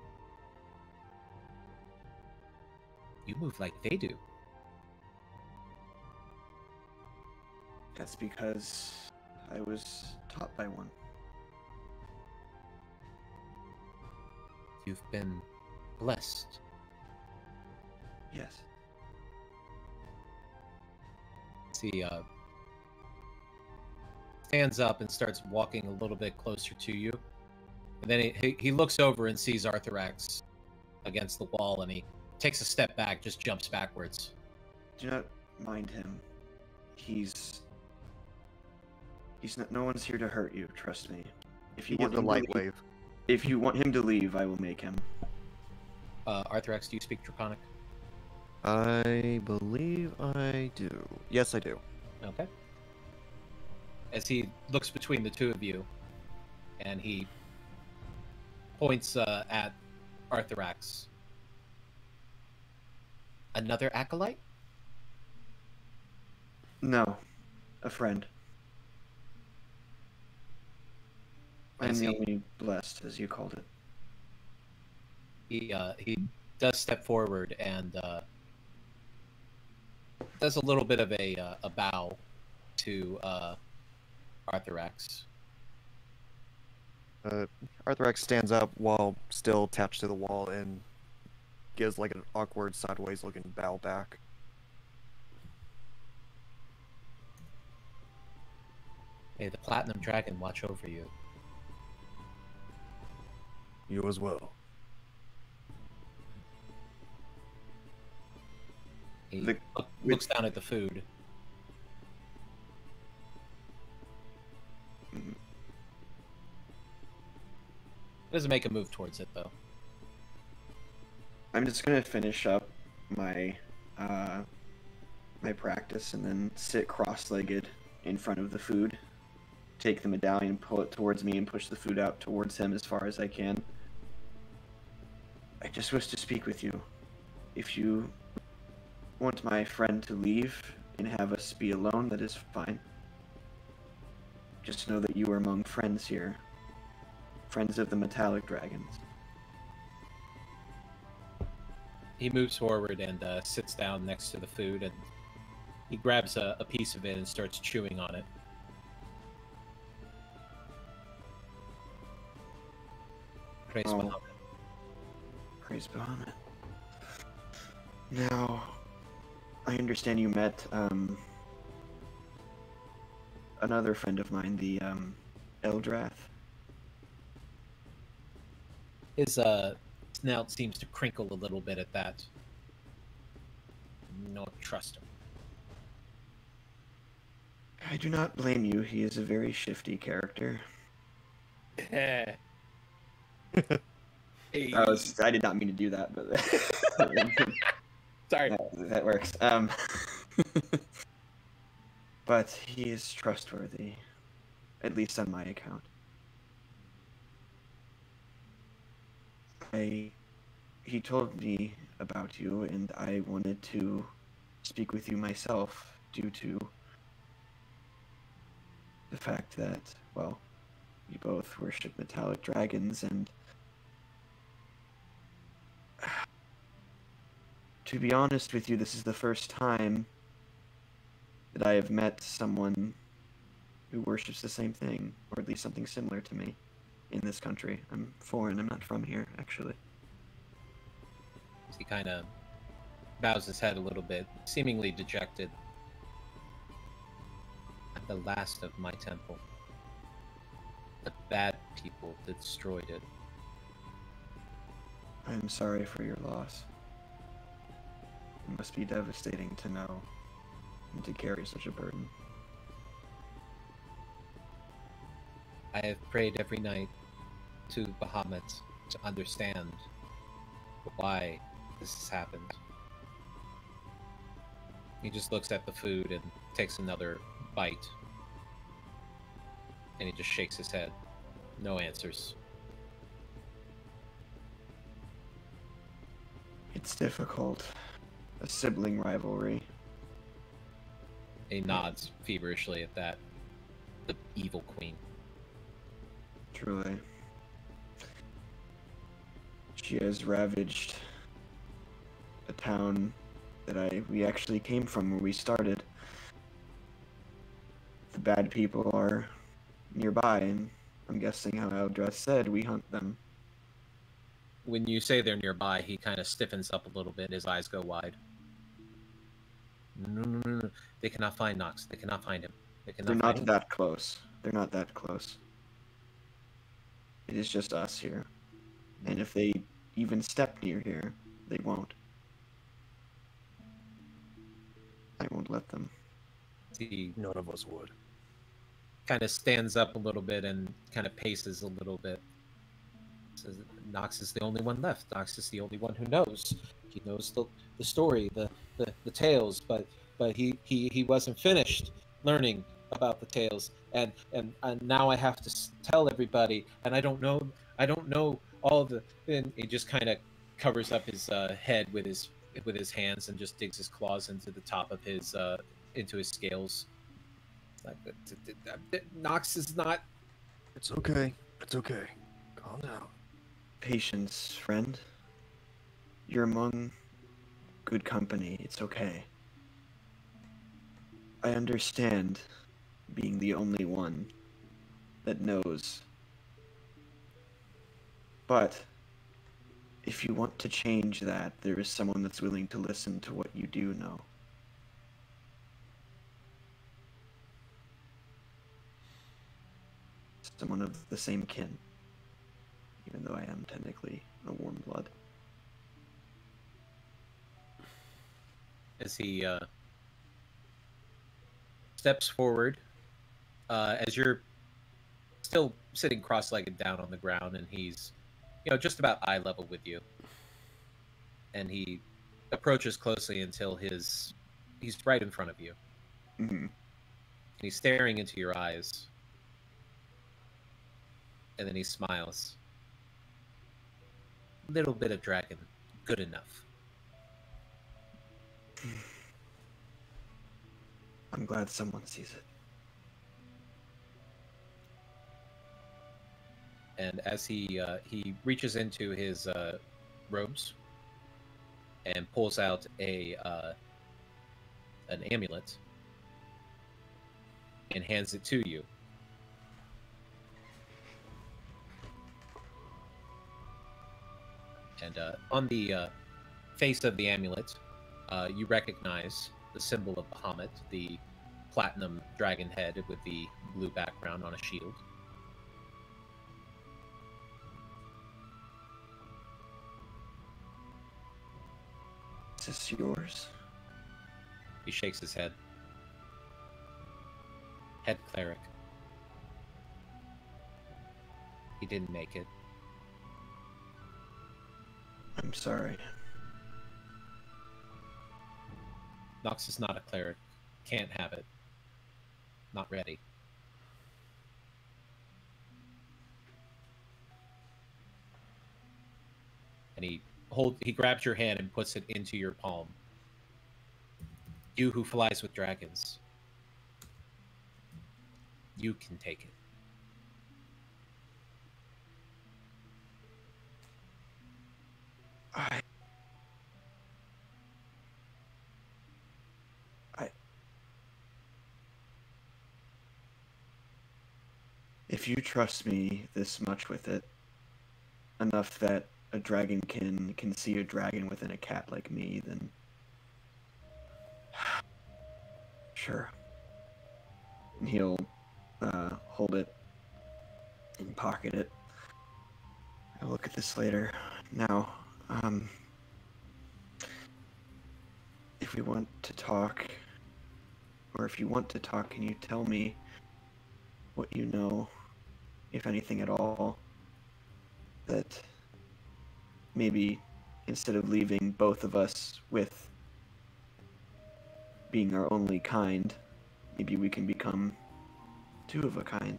You move like they do. That's because I was taught by one. You've been blessed. Yes. He uh, stands up and starts walking a little bit closer to you. And then he, he, he looks over and sees Arthurax against the wall and he takes a step back, just jumps backwards. Do not mind him. He's. He's not. No one's here to hurt you. Trust me. If you you want get the light leave- wave. If you want him to leave, I will make him. Uh, Arthurax, do you speak Draconic? I believe I do. Yes, I do. Okay. As he looks between the two of you, and he points uh, at Arthurax. Another acolyte? No, a friend. I'm the only blessed, as you called it. He uh, he does step forward and uh, does a little bit of a uh, a bow to uh, Arthurax. Uh, Arthurax stands up while still attached to the wall and gives like an awkward sideways looking bow back. May the Platinum Dragon watch over you. You as well. He The- look, looks down at the food. Doesn't make a move towards it though. I'm just gonna finish up my uh, my practice and then sit cross-legged in front of the food. Take the medallion, pull it towards me, and push the food out towards him as far as I can. I just wish to speak with you. If you want my friend to leave and have us be alone, that is fine. Just know that you are among friends here. Friends of the metallic dragons. He moves forward and uh, sits down next to the food, and he grabs a, a piece of it and starts chewing on it. Oh. Muhammad. Praise Bahamut. Now, I understand you met um, another friend of mine, the um, Eldrath. His uh, snout seems to crinkle a little bit at that. No trust him. I do not blame you. He is a very shifty character. Hey. I was I did not mean to do that, but Sorry. that, that works. Um, but he is trustworthy, at least on my account. I, he told me about you, and I wanted to speak with you myself due to the fact that, well, you both worship metallic dragons, and to be honest with you, this is the first time that I have met someone who worships the same thing, or at least something similar to me, in this country. I'm foreign, I'm not from here, actually. He kind of bows his head a little bit, seemingly dejected. At the last of my temple, the bad people that destroyed it. I am sorry for your loss. It must be devastating to know and to carry such a burden. I have prayed every night to Bahamut to understand why this has happened. He just looks at the food and takes another bite. And he just shakes his head. No answers. It's difficult. A sibling rivalry. He nods feverishly at that. The evil queen. Truly. She has ravaged a town that I we actually came from where we started. The bad people are nearby, and I'm guessing how Eldrath said we hunt them. When you say they're nearby, he kind of stiffens up a little bit. His eyes go wide. No, no, no, no. They cannot find Knox. They cannot find him. They cannot They're find not him. that close. They're not that close. It is just us here. And if they even step near here, they won't. I won't let them. He None of us would. kind of stands up a little bit and kind of paces a little bit. Says Nox is the only one left. Nox is the only one who knows. He knows the, the story, the, the, the tales, but but he, he, he wasn't finished learning about the tales, and, and and now I have to tell everybody, and I don't know I don't know all the. And he just kind of covers up his uh, head with his with his hands and just digs his claws into the top of his uh, into his scales. Nox is not It's okay. It's okay. Calm down. Patience, friend. You're among good company. It's okay. I understand being the only one that knows. But if you want to change that, there is someone that's willing to listen to what you do know. Someone of the same kin even though I am technically a warm blood. as he uh, steps forward. Uh, as you're still sitting cross-legged down on the ground, and he's, you know, just about eye level with you. And he approaches closely until his he's right in front of you. hmm And he's staring into your eyes. And then he smiles. Little bit of dragon, good enough. I'm glad someone sees it. and as he uh, he reaches into his uh, robes and pulls out a uh, an amulet and hands it to you. And uh, on the uh, face of the amulet, uh, you recognize the symbol of Bahamut, the platinum dragon head with the blue background on a shield. Is this yours? He shakes his head. Head cleric. He didn't make it. I'm sorry. Nox is not a cleric. Can't have it. Not ready. And he hold he grabs your hand and puts it into your palm. You who flies with dragons. You can take it. I. I. If you trust me this much with it, enough that a dragon can can see a dragon within a cat like me, then sure. And he'll uh, hold it and pocket it. I'll look at this later. Now, Um, if we want to talk, or if you want to talk, can you tell me what you know, if anything at all, that maybe instead of leaving both of us with being our only kind, maybe we can become two of a kind.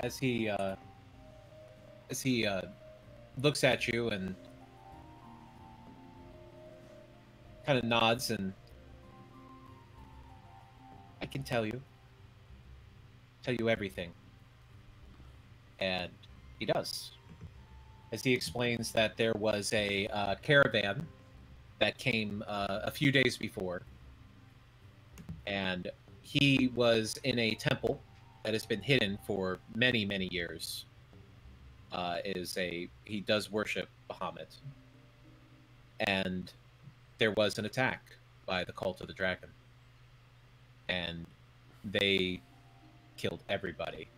as he uh, as he uh, looks at you and kind of nods and I can tell you. Tell you everything. And he does. As he explains that there was a uh, caravan that came uh, a few days before. And he was in a temple that has been hidden for many many years uh, is a he does worship Bahamut and there was an attack by the cult of the dragon. And they killed everybody.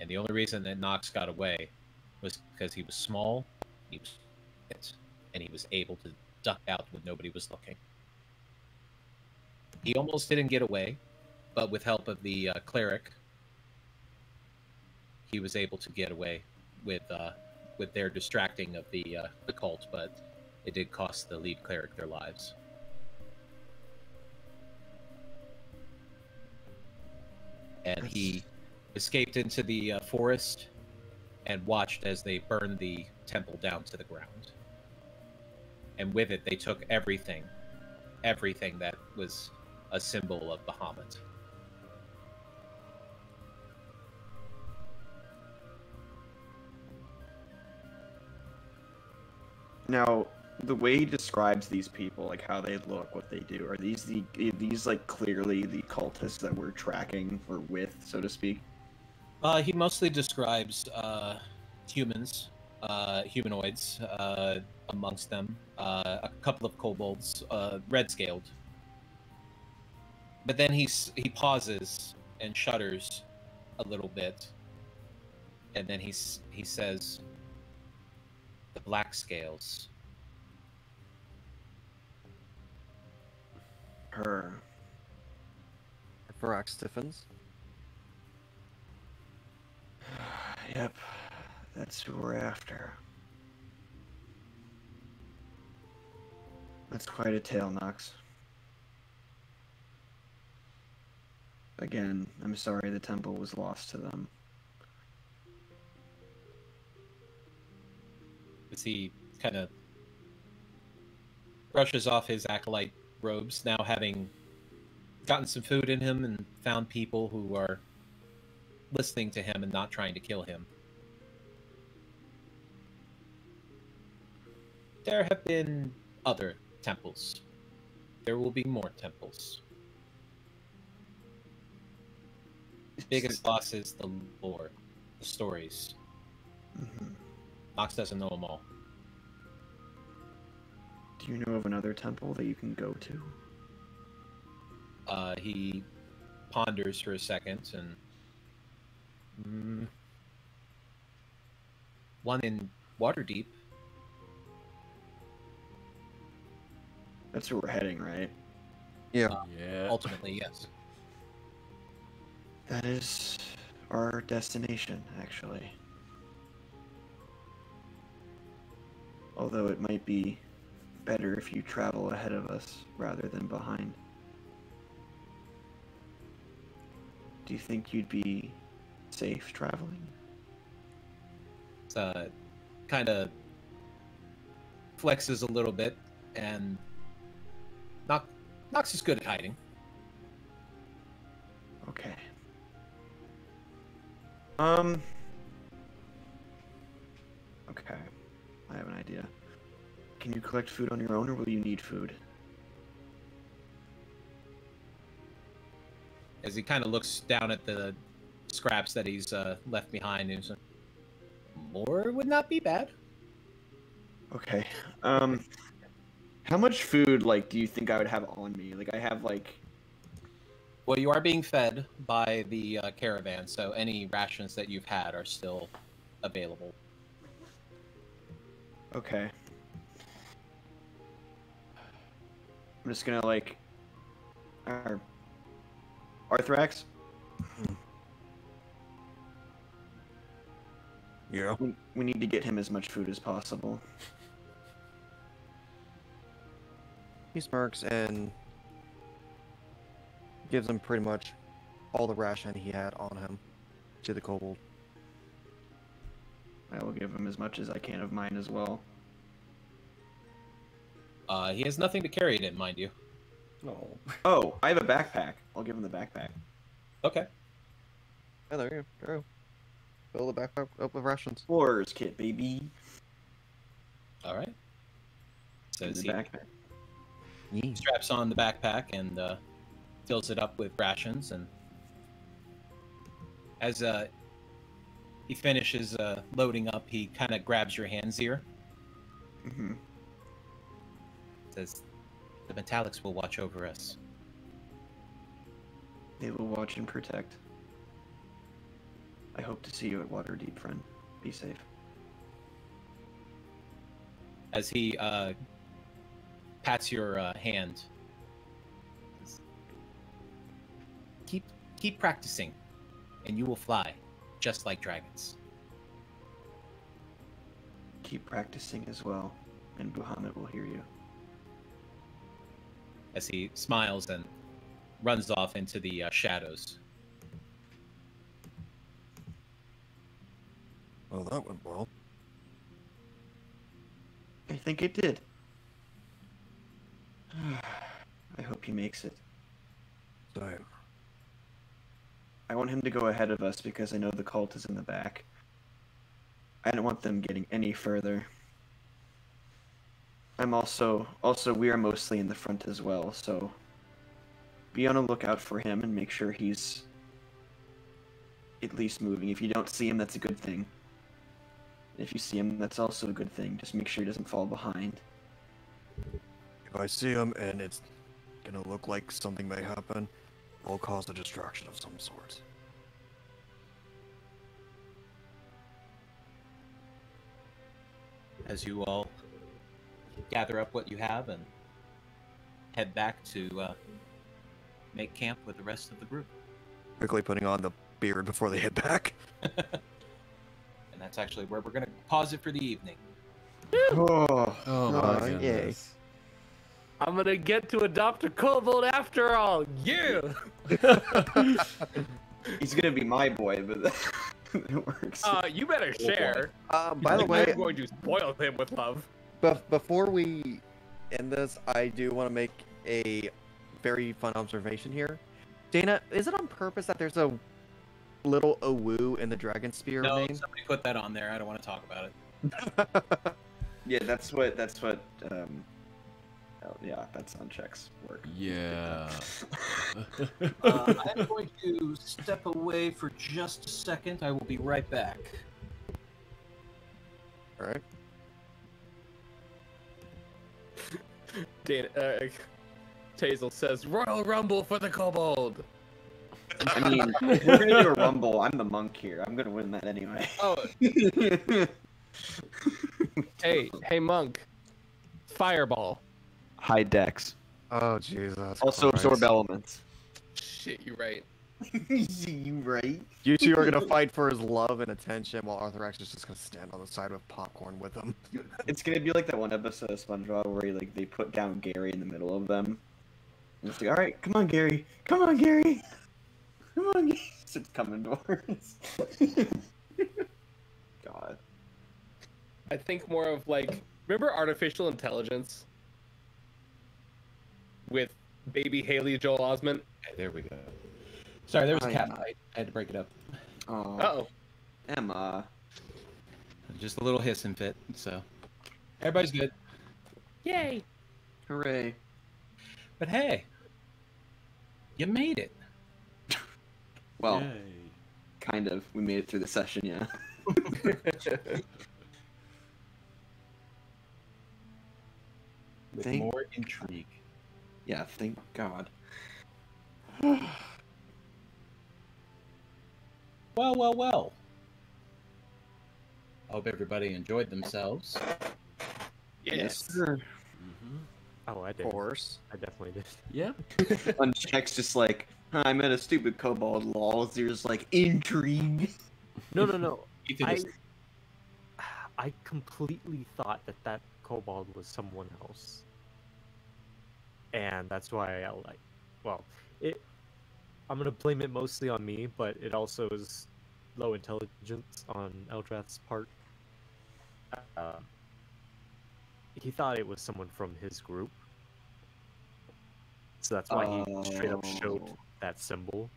And the only reason that Knox got away was because he was small he was fit, and he was able to duck out when nobody was looking. He almost didn't get away but with help of the uh, cleric he was able to get away with uh, with their distracting of the uh, the cult, but it did cost the lead cleric their lives. And he escaped into the uh, forest and watched as they burned the temple down to the ground. And with it, they took everything, everything that was a symbol of Bahamut. Now, the way he describes these people, like how they look, what they do, are these the are these like clearly the cultists that we're tracking or with, so to speak? Uh, he mostly describes uh, humans, uh, humanoids uh, amongst them, uh, a couple of kobolds, uh, red scaled. But then he's, he pauses and shudders a little bit, and then he's, he says, "The black scales." Her. Varak stiffens. Yep, that's who we're after. That's quite a tale, Knox. Again, I'm sorry the temple was lost to them. As he kind of brushes off his acolyte robes, now having gotten some food in him and found people who are listening to him and not trying to kill him. There have been other temples. There will be more temples. Biggest loss is the lore, the stories. Mhm. Knox doesn't know them all. Do you know of another temple that you can go to? Uh, he ponders for a second and. Mm, one in Waterdeep. That's where we're heading, right? Yeah. Uh, Yeah. Ultimately, yes. That is our destination, actually. Although it might be better if you travel ahead of us rather than behind. Do you think you'd be safe traveling? Uh, kind of flexes a little bit, and Knox, Knox is good at hiding. Okay. Um. Okay. I have an idea. Can you collect food on your own, or will you need food? As he kind of looks down at the scraps that he's uh, left behind, and he's like, more would not be bad. Okay. Um. How much food, like, do you think I would have on me? Like, I have like. Well, you are being fed by the uh, caravan, so any rations that you've had are still available. Okay. I'm just gonna like. Ar- Arthurax, Yeah. we, we need to get him as much food as possible. He smirks and gives him pretty much all the ration he had on him to the kobold. I will give him as much as I can of mine as well. Uh, he has nothing to carry it in, mind you. Oh. Oh, I have a backpack. I'll give him the backpack. Okay. Yeah, there you go. Fill the backpack up with rations. Explorer's kit, baby. All right. So the he backpack. Straps on the backpack and uh, fills it up with rations. And as uh, he finishes uh, loading up, he kind of grabs your hand's ear. hmm Says, "The metallics will watch over us." They will watch and protect. I hope to see you at Waterdeep, friend. Be safe. As he uh, pats your uh, hand, keep keep practicing, and you will fly, just like dragons. Keep practicing as well, and Bahamut will hear you. As he smiles and runs off into the uh, shadows. Well, that went well. I think it did. I hope he makes it. Same. I want him to go ahead of us because I know the cult is in the back. I don't want them getting any further. I'm also also we are mostly in the front as well, so be on a lookout for him and make sure he's at least moving. If you don't see him, that's a good thing. If you see him, that's also a good thing. Just make sure he doesn't fall behind. If I see him and it's gonna look like something may happen, I'll cause a distraction of some sort. as you all gather up what you have and head back to uh, make camp with the rest of the group. Quickly putting on the beard before they head back. and that's actually where we're going to pause it for the evening. Oh, Oh my Aw, yay. Goodness. I'm gonna get to adopt a kobold after all. Yeah. he's gonna be my boy, but it works. Uh, you better share. Um, by the way, I'm going to spoil him with love. But before we end this, I do want to make a very fun observation here. Dana, is it on purpose that there's a little Owu in the Dragon Spear No, name? somebody put that on there. I don't want to talk about it. Yeah, that's what that's what um oh, yeah, that's on checks work. Yeah. Uh, I'm going to step away for just a second. I will be right back. All right. Dan, uh, Tazel says, "Royal Rumble for the kobold." I mean, if we're gonna do a rumble. I'm the monk here. I'm gonna win that anyway. Oh, hey, hey, monk. Fireball. High dex. Oh Jesus. Also Christ. absorb elements. Shit, you right. you right? You two are gonna fight for his love and attention, while Arthur is just gonna stand on the side with popcorn with him. It's gonna be like that one episode of SpongeBob where he, like they put down Gary in the middle of them. And it's like, all right, come on, Gary, come on, Gary, come on, Gary. It's coming towards. God. I think more of like, remember artificial intelligence with baby Haley Joel Osment? Okay, there we go. Sorry, there was a I cat know. fight. I had to break it up. Oh, Oh, Emma. Just a little hissing fit. So everybody's good. yay! Hooray. But hey, you made it. Well, Yay. kind of. We made it through the session, yeah. With Thank- more intrigue. Yeah, thank God. Well, well, well. I hope everybody enjoyed themselves. Yes. sir. hmm Oh, I did. Of course. I definitely did. Yeah. Unchecked's just like, I met a stupid kobold lol. There's like intrigue. No, no, no. Ethan I, is I completely thought that that kobold was someone else, and that's why I like. Well, it. I'm gonna blame it mostly on me, but it also is low intelligence on Eldrath's part. Uh, he thought it was someone from his group, so that's why he straight up showed Oh. that symbol.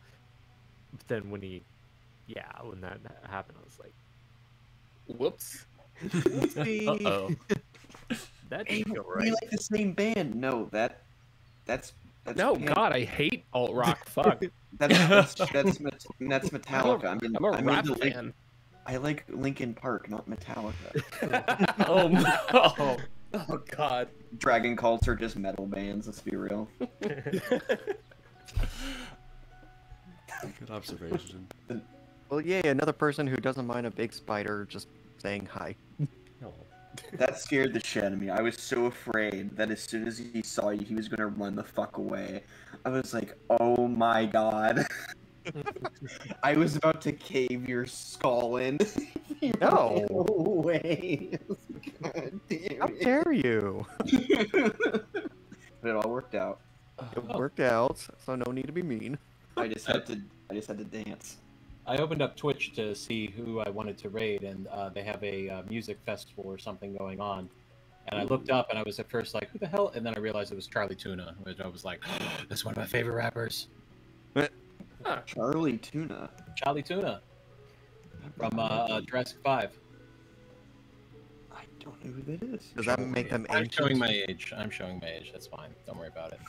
But then when he, yeah, when that happened, I was like, Whoops. uh oh. that Hey, didn't go we like the same band. No, that that's that's No, Pan- God, I hate alt rock. Fuck. That's that's that's, Met- that's I'm a, Metallica. I mean, I'm a I mean rap the Link- fan. I like Linkin Park, not Metallica. Oh no. Oh God. Dragon cults are just metal bands. Let's be real. Good observation. Well, yay, another person who doesn't mind a big spider just saying hi. Oh. That scared the shit out of me. I was so afraid that as soon as he saw you, he was gonna run the fuck away. I was like, oh my god. I was about to cave your skull in. You No. away. God damn How it. dare you? But it all worked out. It worked out, so no need to be mean. I just had to. I just had to dance. I opened up Twitch to see who I wanted to raid, and uh, they have a uh, music festival or something going on. And I looked up, and I was at first like, "Who the hell?" And then I realized it was Chali 2na, which I was like, "That's one of my favorite rappers." Chali 2na. Chali 2na from uh, uh, Jurassic Five. I don't know who that is. Does that make them I'm ancient? showing my age. I'm showing my age. That's fine. Don't worry about it.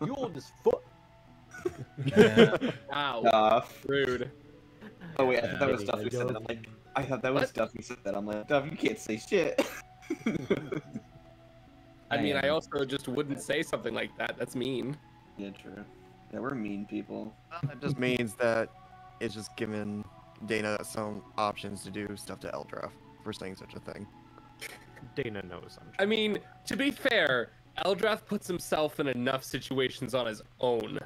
You old as fuck. Yeah. Wow. Duff. Rude. Oh wait, I thought that was Hey, Duff who said that. I'm like, I thought that was What? Duff who said that. I'm like, Duff, you can't say shit. I mean, I also just wouldn't say something like that. That's mean. yeah, true. Yeah, we're mean people. That just means that it's just giving Dana some options to do stuff to Eldrath for saying such a thing. Dana knows I'm. I mean, to be fair, Eldrath puts himself in enough situations on his own.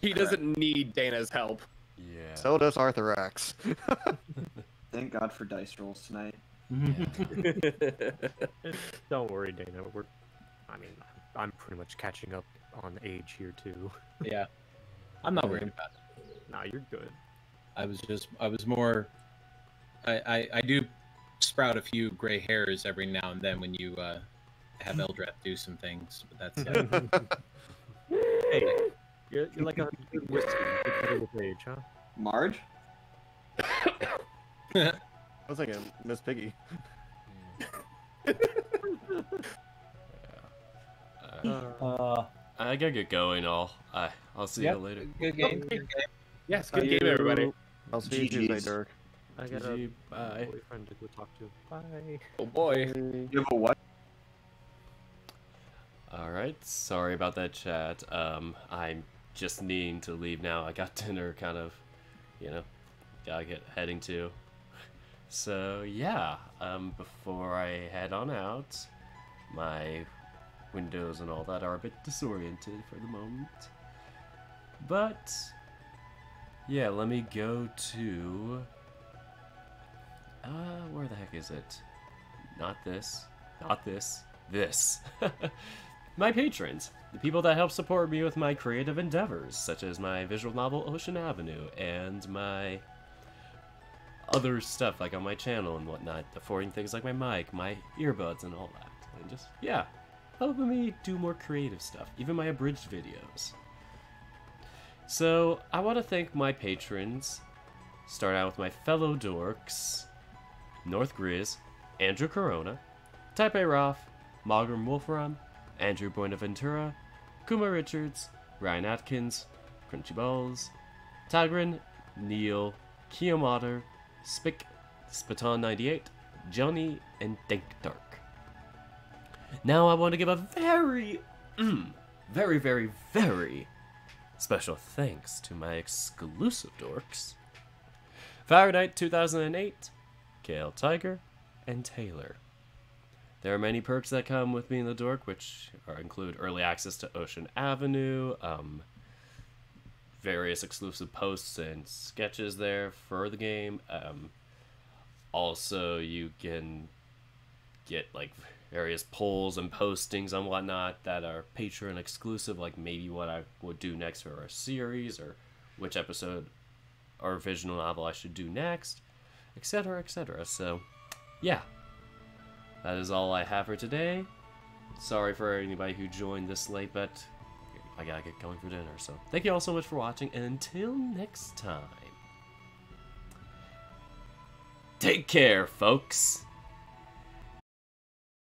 He doesn't need Dana's help. Yeah. So does Arthurax. Thank God for dice rolls tonight. Don't worry, Dana. We're. I mean, I'm pretty much catching up on age here too. yeah. I'm not worried about it. Nah, you're good. I was just I was more I I, I do sprout a few gray hairs every now and then when you uh, have Eldrath do some things, but that's uh, hey, you're, you're like a good whiskey. You get better age, huh? Marge? I was thinking Miss Piggy. Uh, uh, I gotta get going. All. I. I'll see Yep. you later. good game. Okay. Yes, good game, everybody. I'll see you Tuesday, Dirk. I got a Bye. boyfriend to go talk to. Bye. Oh boy. You have a what? All right. Sorry about that chat. Um, I'm just needing to leave now. I got dinner, kind of. You know, gotta get heading to. So yeah. Um, before I head on out, my windows and all that are a bit disoriented for the moment. But yeah, let me go to. Uh, where the heck is it? Not this. Not this. This. my patrons. The people that help support me with my creative endeavors, such as my visual novel Ocean Avenue and my other stuff like on my channel and whatnot, affording things like my mic, my earbuds, and all that. And just, yeah, helping me do more creative stuff, even my abridged videos. So, I want to thank my patrons. Start out with my fellow dorks North Grizz, Andrew Corona, Type A Roth, Malgrim Wolfram, Andrew Buenaventura, Kuma Richards, Ryan Atkins, Crunchy Balls, Tagrin, Neil, Kiyomater, Spick, Spaton98, Johnny, and Think Dark. Now I want to give a very, mm, very, very, very special thanks to my exclusive dorks. Fahrenheit 2008, Gale Tiger, and Taylor. There are many perks that come with being the dork, which are, include early access to Ocean Avenue, um, various exclusive posts and sketches there for the game. Um, also, you can get like various polls and postings and whatnot that are Patreon exclusive, like maybe what I would do next for a series or which episode or visual novel I should do next, etc., etc. So, yeah, that is all I have for today. Sorry for anybody who joined this late, but I gotta get going for dinner. So, thank you all so much for watching, and until next time, take care, folks.